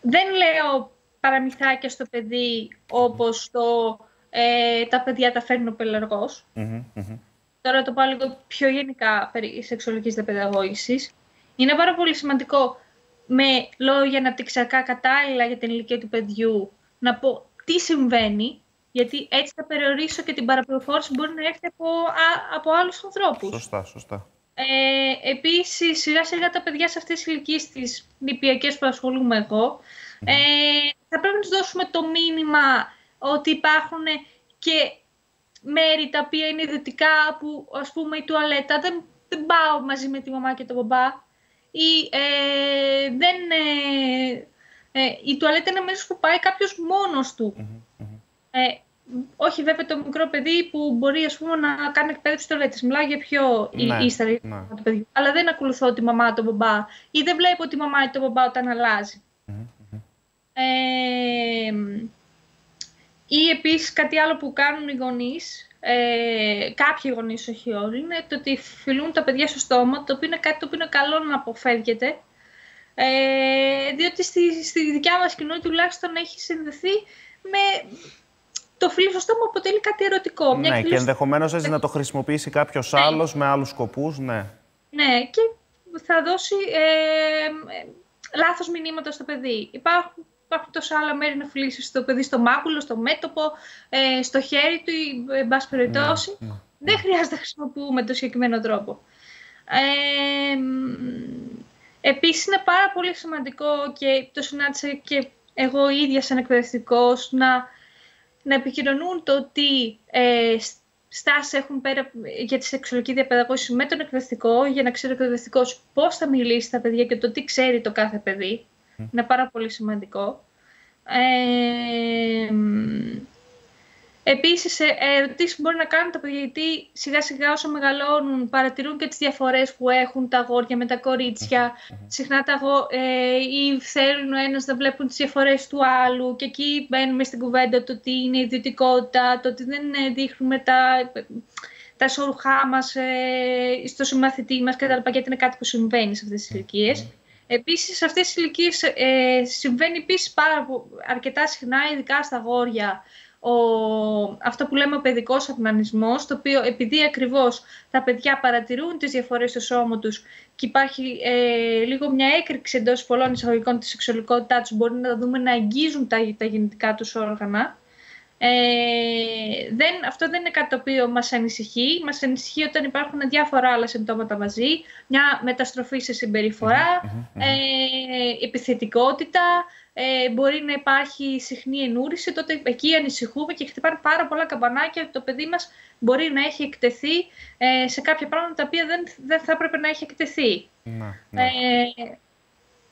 δεν λέω παραμυθάκια στο παιδί όπως το τα παιδιά τα φέρνει ο πελαργος Τώρα το πάω λίγο πιο γενικά περί σεξουαλικής διαπαιδαγώγησης. Είναι πάρα πολύ σημαντικό με λόγια αναπτυξιακά κατάλληλα για την ηλικία του παιδιού να πω τι συμβαίνει, γιατί έτσι θα περιορίσω και την παραπληροφόρηση που μπορεί να έρθει από, α, από άλλους ανθρώπους. Σωστά, σωστά. Ε, επίσης, σιγά σιγά τα παιδιά σε αυτές τις ηλικίες τις νηπιακές που ασχολούμαι εγώ, ε, θα πρέπει να τους δώσουμε το μήνυμα ότι υπάρχουν και μέρη τα οποία είναι ιδιωτικά που ας πούμε η τουαλέτα δεν, δεν πάω μαζί με τη μαμά και τον μπαμπά ή ε, δεν, ε, ε, η τουαλέτα είναι μέσα που πάει κάποιος μόνος του. Ε, όχι βέβαια το μικρό παιδί που μπορεί ας πούμε, να κάνει εκπαίδευση τουαλέτας. Μιλάω για πιο ναι, ύστερα ναι. το παιδί. Αλλά δεν ακολουθώ τη μαμά τον μπαμπά ή δεν βλέπω τη μαμά ή τον μπαμπά όταν αλλάζει. Ε, ή επίσης κάτι άλλο που κάνουν οι γονείς ε, κάποιοι γονείς, όχι όλοι, είναι το ότι φιλούν τα παιδιά στο στόμα, το οποίο είναι κάτι το οποίο είναι καλό να αποφεύγεται. Ε, διότι στη, στη δικιά μας κοινότητα τουλάχιστον έχει συνδεθεί με το φίλο στο στόμα αποτελεί κάτι ερωτικό. Ναι, Μια και ενδεχομένως έτσι να το χρησιμοποιήσει κάποιος ναι. άλλος με άλλους σκοπούς, ναι. Ναι, και θα δώσει ε, λάθος μηνύματα στο παιδί. Υπάρχουν υπάρχουν τόσα άλλα μέρη να φιλήσει στο παιδί, στο μάκουλο, στο μέτωπο, ε, στο χέρι του ή εν πάση περιπτώσει. Ναι, ναι, Δεν χρειάζεται να χρησιμοποιούμε το συγκεκριμένο τρόπο. Ε, επίσης είναι πάρα πολύ σημαντικό και το συνάντησα και εγώ ίδια σαν εκπαιδευτικός να, να επικοινωνούν το ότι ε, στάσεις έχουν πέρα για τη σεξουαλική διαπαιδαγώγηση με τον εκπαιδευτικό για να ξέρει ο εκπαιδευτικός πώς θα μιλήσει στα παιδιά και το τι ξέρει το κάθε παιδί. Είναι πάρα πολύ σημαντικό. Ε, Επίσης, ερωτήσεις που μπορεί να κάνουν τα παιδιά, γιατί σιγά σιγά όσο μεγαλώνουν παρατηρούν και τις διαφορές που έχουν τα αγόρια με τα κορίτσια. Συχνά τα ε, ή θέλουν ο ένας να βλέπουν τις διαφορές του άλλου και εκεί μπαίνουμε στην κουβέντα το ότι είναι ιδιωτικότητα, το ότι δεν δείχνουμε τα, τα σωρουχά μας ε, στο συμμαθητή μας κτλ. Γιατί είναι κάτι που συμβαίνει σε αυτές τις ηλικίες. Επίσης, σε αυτές τις ηλικίες ε, συμβαίνει επίσης πάρα, αρκετά συχνά, ειδικά στα γόρια, ο, αυτό που λέμε ο παιδικός απνανισμός, το οποίο επειδή ακριβώς τα παιδιά παρατηρούν τις διαφορές στο σώμα τους και υπάρχει ε, λίγο μια έκρηξη εντός πολλών εισαγωγικών της σεξουαλικότητάς τους, μπορεί να δούμε να αγγίζουν τα, τα γεννητικά τους όργανα. Ε, δεν, αυτό δεν είναι κάτι το οποίο μας ανησυχεί. Μας ανησυχεί όταν υπάρχουν διάφορα άλλα συμπτώματα μαζί, μια μεταστροφή σε συμπεριφορα ε, επιθετικότητα, ε, μπορεί να υπάρχει συχνή ενούριση, τότε εκεί ανησυχούμε και χτυπάνε πάρα πολλά καμπανάκια ότι το παιδί μας μπορεί να έχει εκτεθεί ε, σε κάποια πράγματα τα οποία δεν, δεν θα έπρεπε να έχει εκτεθεί. Ναι, ναι. Ε,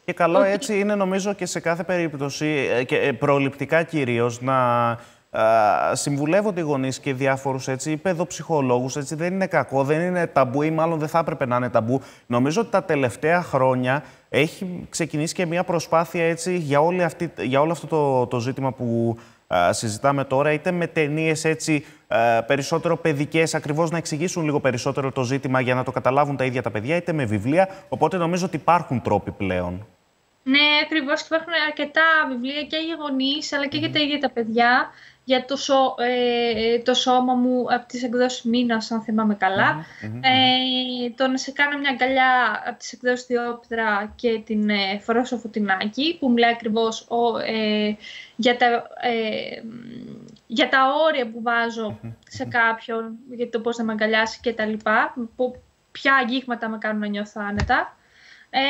και καλό έτσι είναι νομίζω και σε κάθε περίπτωση, ε, και προληπτικά κυρίως, να συμβουλεύονται οι γονείς και διάφορους παιδοψυχολόγους. Δεν είναι κακό, δεν είναι ταμπού ή μάλλον δεν θα έπρεπε να είναι ταμπού. Νομίζω ότι τα τελευταία χρόνια έχει ξεκινήσει και μια προσπάθεια έτσι, για, όλη αυτή, για όλο αυτό το, το ζήτημα που συζητάμε τώρα, είτε με ταινίες έτσι περισσότερο παιδικές, ακριβώς να εξηγήσουν λίγο περισσότερο το ζήτημα για να το καταλάβουν τα ίδια τα παιδιά, είτε με βιβλία. Οπότε νομίζω ότι υπάρχουν τρόποι πλέον. Ναι, ακριβώς. Υπάρχουν αρκετά βιβλία και για γονείς, αλλά και για τα ίδια τα παιδιά για το, σω, ε, το σώμα μου από τις εκδόσεις Μήνας, αν θυμάμαι καλά. ε, το να σε κάνω μια αγκαλιά από τις εκδόσεις Διόπτρα και την ε, Φρόσο Φωτεινάκη, που μιλάει ακριβώς ο, ε, για, τα, ε, για τα όρια που βάζω σε κάποιον, για το πώς να με αγκαλιάσει και τα λοιπά, ποια αγγίγματα με κάνουν να νιώθω άνετα. Ε,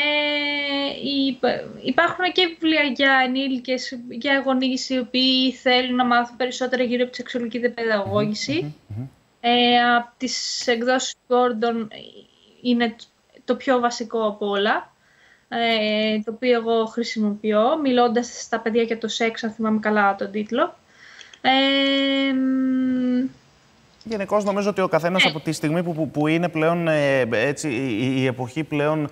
υπάρχουν και βιβλία για ενήλικες, για γονείς οι οποίοι θέλουν να μάθουν περισσότερα γύρω από τη σεξουαλική παιδαγώγηση. Ε, από τις εκδόσεις Gordon είναι το πιο βασικό από όλα, ε, το οποίο εγώ χρησιμοποιώ, μιλώντας στα παιδιά για το σεξ, αν θυμάμαι καλά τον τίτλο. Ε, Γενικώς νομίζω ότι ο καθένας ναι. από τη στιγμή που, που, είναι πλέον ε, έτσι, η εποχή πλέον ε,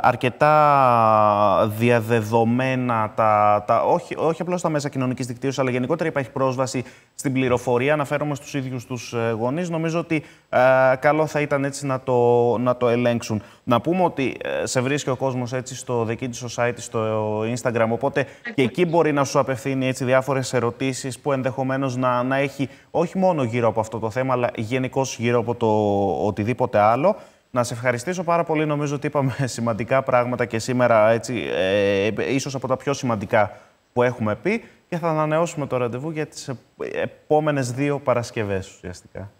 αρκετά διαδεδομένα, τα, τα, όχι, όχι απλώς στα μέσα κοινωνικής δικτύωσης, αλλά γενικότερα υπάρχει πρόσβαση στην πληροφορία, αναφέρομαι στους ίδιους τους ε, γονείς. Νομίζω ότι ε, καλό θα ήταν έτσι να το, να το ελέγξουν. Να πούμε ότι σε βρίσκει ο κόσμος έτσι στο The Kids Society, στο Instagram, οπότε και εκεί μπορεί να σου απευθύνει έτσι διάφορες ερωτήσεις που ενδεχομένως να, να έχει όχι μόνο γύρω από αυτό το θέμα, αλλά γενικώς γύρω από το οτιδήποτε άλλο. Να σε ευχαριστήσω πάρα πολύ. Νομίζω ότι είπαμε <laughs> σημαντικά πράγματα και σήμερα, έτσι, ε, ίσως από τα πιο σημαντικά που έχουμε πει και θα ανανεώσουμε το ραντεβού για τις επόμενες δύο Παρασκευές ουσιαστικά.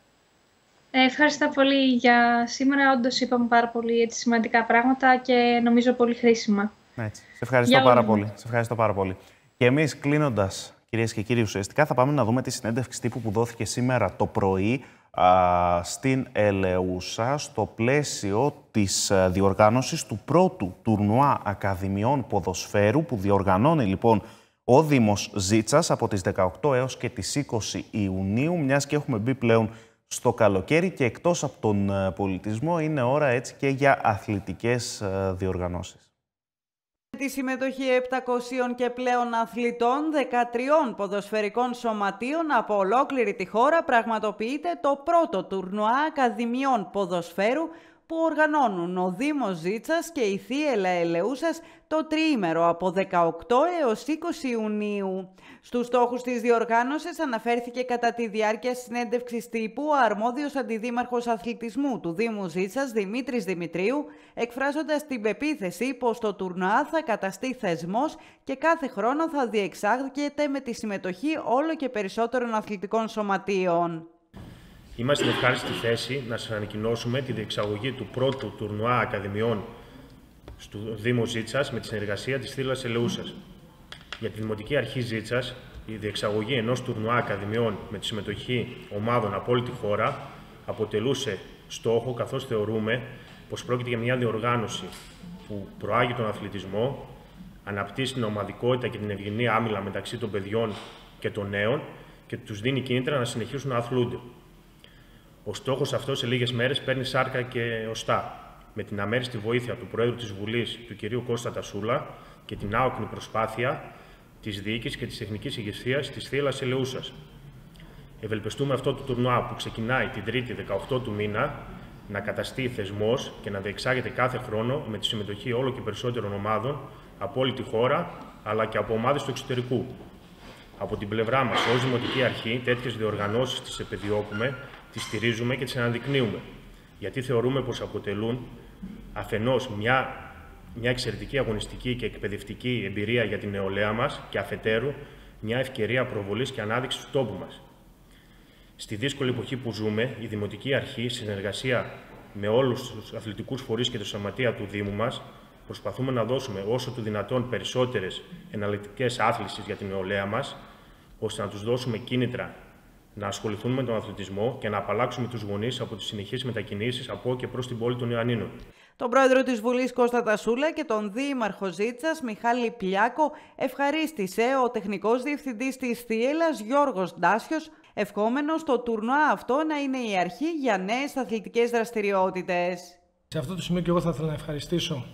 Ε, ευχαριστώ πολύ για σήμερα. Όντως είπαμε πάρα πολύ έτσι, σημαντικά πράγματα και νομίζω πολύ χρήσιμα. Έτσι. Σε ευχαριστώ πάρα πολύ. Σε ευχαριστώ πάρα πολύ. Και εμείς κλείνοντας, κυρίες και κύριοι, ουσιαστικά θα πάμε να δούμε τη συνέντευξη τύπου που δόθηκε σήμερα το πρωί στην Ελεούσα στο πλαίσιο της διοργάνωσης του πρώτου τουρνουά Ακαδημιών Ποδοσφαίρου που διοργανώνει λοιπόν ο Δήμος Ζήτσας από τις 18 έως και τις 20 Ιουνίου μιας και έχουμε μπει πλέον στο καλοκαίρι και εκτός από τον πολιτισμό είναι ώρα έτσι και για αθλητικές διοργανώσεις τη συμμετοχή 700 και πλέον αθλητών 13 ποδοσφαιρικών σωματείων από ολόκληρη τη χώρα πραγματοποιείται το πρώτο τουρνουά Ακαδημιών Ποδοσφαίρου που οργανώνουν ο Δήμος Ζήτσας και η Θύελα Ελεούσας το τριήμερο από 18 έως 20 Ιουνίου. Στους στόχους της διοργάνωσης αναφέρθηκε κατά τη διάρκεια συνέντευξης τύπου ο αρμόδιος αντιδήμαρχος αθλητισμού του Δήμου Ζήτσας Δημήτρης Δημητρίου, εκφράζοντας την πεποίθηση πως το τουρνουά θα καταστεί θεσμός και κάθε χρόνο θα διεξάγεται με τη συμμετοχή όλο και περισσότερων αθλητικών σωματείων. Είμαστε στην ευχάριστη θέση να σας ανακοινώσουμε τη διεξαγωγή του πρώτου τουρνουά Ακαδημιών στο Δήμο Ζήτσας με τη συνεργασία της Θήλα Ελεούσα. Για τη Δημοτική Αρχή Ζήτσας, η διεξαγωγή ενός τουρνουά Ακαδημιών με τη συμμετοχή ομάδων από όλη τη χώρα αποτελούσε στόχο, καθώς θεωρούμε πως πρόκειται για μια διοργάνωση που προάγει τον αθλητισμό, αναπτύσσει την ομαδικότητα και την ευγενή άμυλα μεταξύ των παιδιών και των νέων και τους δίνει κίνητρα να συνεχίσουν να αθλούνται. Ο στόχος αυτός σε λίγες μέρες παίρνει σάρκα και οστά. Με την αμέριστη βοήθεια του Προέδρου της Βουλής, του κ. Κώστα Τασούλα, και την άοκνη προσπάθεια της διοίκησης και της τεχνικής ηγεσίας της Θήλα Ελεούσας. Ευελπιστούμε αυτό το τουρνουά που ξεκινάει την 3η 18 του μήνα να καταστεί θεσμός και να διεξάγεται κάθε χρόνο με τη συμμετοχή όλο και περισσότερων ομάδων από όλη τη χώρα αλλά και από ομάδες του εξωτερικού. Από την πλευρά μας, ως Δημοτική Αρχή, τέτοιες διοργανώσεις τις επιδιώκουμε, τις στηρίζουμε και τις αναδεικνύουμε. Γιατί θεωρούμε πως αποτελούν αφενός μια, μια εξαιρετική αγωνιστική και εκπαιδευτική εμπειρία για την νεολαία μας και αφετέρου μια ευκαιρία προβολής και ανάδειξης του τόπου μας. Στη δύσκολη εποχή που ζούμε, η Δημοτική Αρχή, συνεργασία με όλους τους αθλητικούς φορείς και το σωματεία του Δήμου μας, προσπαθούμε να δώσουμε όσο του δυνατόν περισσότερες εναλλακτικές άθλησει για την νεολαία μας, ώστε να τους δώσουμε κίνητρα να ασχοληθούν με τον αθλητισμό και να απαλλάξουμε τους γονείς από τις συνεχείς μετακινήσεις από και προς την πόλη των Ιωαννίνων. Τον πρόεδρο της Βουλής Κώστα Τασούλα και τον δήμαρχο Ζήτσας Μιχάλη Πλιάκο ευχαρίστησε ο τεχνικός διευθυντής της Θίελας Γιώργος Ντάσιος ευχόμενος το τουρνουά αυτό να είναι η αρχή για νέες αθλητικές δραστηριότητες. Σε αυτό το σημείο και εγώ θα ήθελα να ευχαριστήσω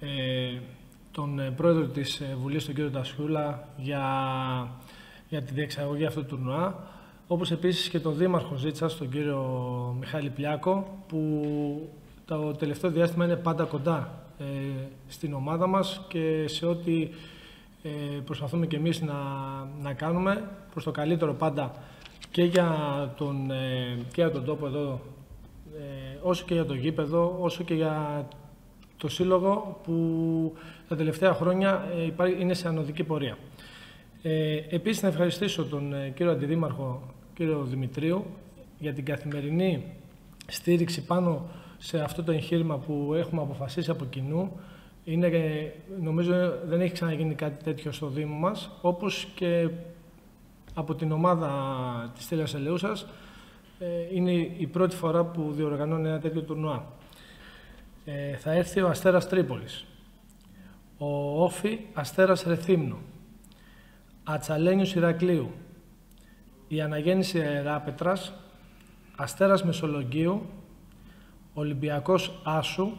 ε, τον ε, πρόεδρο της ε, Βουλής, τον κύριο Τασούλα, για, για τη διεξαγωγή αυτού του τουρνουά, όπως επίσης και τον δήμαρχο Ζήτσας, τον κύριο Μιχάλη Πλιάκο, που το τελευταίο διάστημα είναι πάντα κοντά ε, στην ομάδα μας και σε ό,τι ε, προσπαθούμε και εμείς να, να κάνουμε προς το καλύτερο πάντα και για τον, ε, και για τον τόπο εδώ, ε, όσο και για το γήπεδο, όσο και για το σύλλογο που τα τελευταία χρόνια είναι σε ανωδική πορεία. Ε, επίσης, να ευχαριστήσω τον κύριο Αντιδήμαρχο, κύριο Δημητρίου, για την καθημερινή στήριξη πάνω σε αυτό το εγχείρημα που έχουμε αποφασίσει από κοινού. Είναι, νομίζω δεν έχει ξαναγίνει κάτι τέτοιο στο Δήμο μας, όπως και από την ομάδα της Τέλειας Ελεούσας. Ε, είναι η πρώτη φορά που διοργανώνει ένα τέτοιο τουρνουά. Ε, θα έρθει ο Αστέρας Τρίπολης, ο Όφη Αστέρας Ρεθύμνου, Ατσαλένιος Ηρακλείου, η Αναγέννηση Αεράπετρας, Αστέρας Μεσολογγίου, Ολυμπιακός Άσου,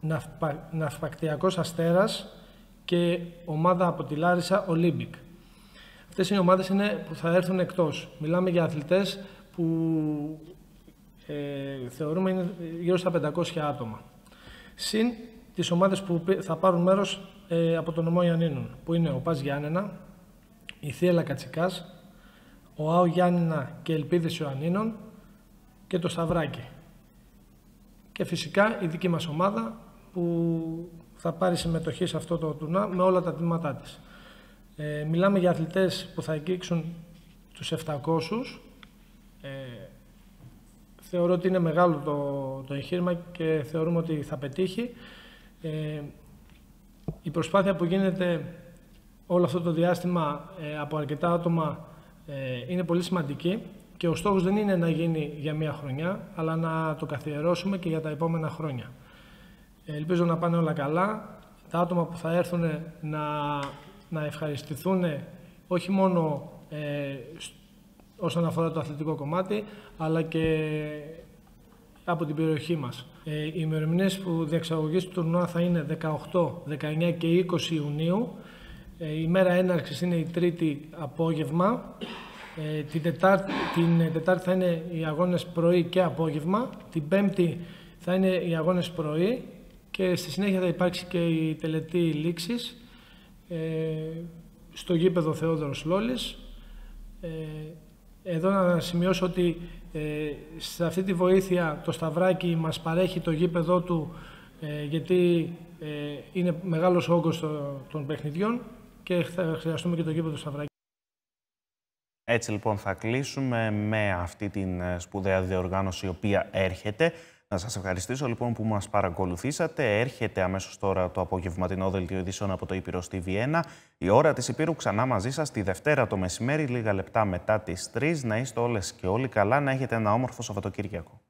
Ναυπα... Ναυπακτιακός Αστέρας και ομάδα από τη Λάρισα Olympic. Αυτές οι ομάδες είναι που θα έρθουν εκτός. Μιλάμε για αθλητές που ε, θεωρούμε είναι γύρω στα 500 άτομα. Συν τις ομάδες που θα πάρουν μέρος ε, από τον νομό Ιαννίνων, που είναι ο ΠΑΣ Γιάννενα, η Θύελλα Κατσικάς, ο ΑΟ Γιάννενα και Ελπίδες Ιωαννίνων και το Σταυράκι και φυσικά η δική μας ομάδα που θα πάρει συμμετοχή σε αυτό το τουρνά με όλα τα τμήματά της. Ε, μιλάμε για αθλητές που θα αγγίξουν τους 700. Ε, θεωρώ ότι είναι μεγάλο το, το εγχείρημα και θεωρούμε ότι θα πετύχει. Ε, η προσπάθεια που γίνεται όλο αυτό το διάστημα ε, από αρκετά άτομα ε, είναι πολύ σημαντική και ο στόχος δεν είναι να γίνει για μία χρονιά, αλλά να το καθιερώσουμε και για τα επόμενα χρόνια. Ελπίζω να πάνε όλα καλά. Τα άτομα που θα έρθουν να, να ευχαριστηθούν όχι μόνο ε, όσον αφορά το αθλητικό κομμάτι, αλλά και από την περιοχή μας. Ε, οι ημερομηνίες που διεξαγωγής του τουρνουά θα είναι 18, 19 και 20 Ιουνίου. Ε, η μέρα έναρξης είναι η τρίτη απόγευμα ε, την, τετάρτη, την Τετάρτη θα είναι οι αγώνες πρωί και απόγευμα. Την Πέμπτη θα είναι οι αγώνες πρωί και στη συνέχεια θα υπάρξει και η τελετή λήξης ε, στο γήπεδο Θεόδωρος Λόλης. Ε, εδώ να σημειώσω ότι ε, σε αυτή τη βοήθεια το Σταυράκι μας παρέχει το γήπεδο του ε, γιατί ε, είναι μεγάλος όγκος των παιχνιδιών και θα χρειαστούμε και το γήπεδο του Σταυράκι. Έτσι λοιπόν θα κλείσουμε με αυτή την ε, σπουδαία διοργάνωση η οποία έρχεται. Να σας ευχαριστήσω λοιπόν που μας παρακολουθήσατε. Έρχεται αμέσως τώρα το απογευματινό δελτίο ειδήσεων από το Ήπειρος στη Βιέννα. Η ώρα της Υπήρου ξανά μαζί σας τη Δευτέρα το μεσημέρι, λίγα λεπτά μετά τις 3. Να είστε όλες και όλοι καλά, να έχετε ένα όμορφο Σαββατοκύριακο.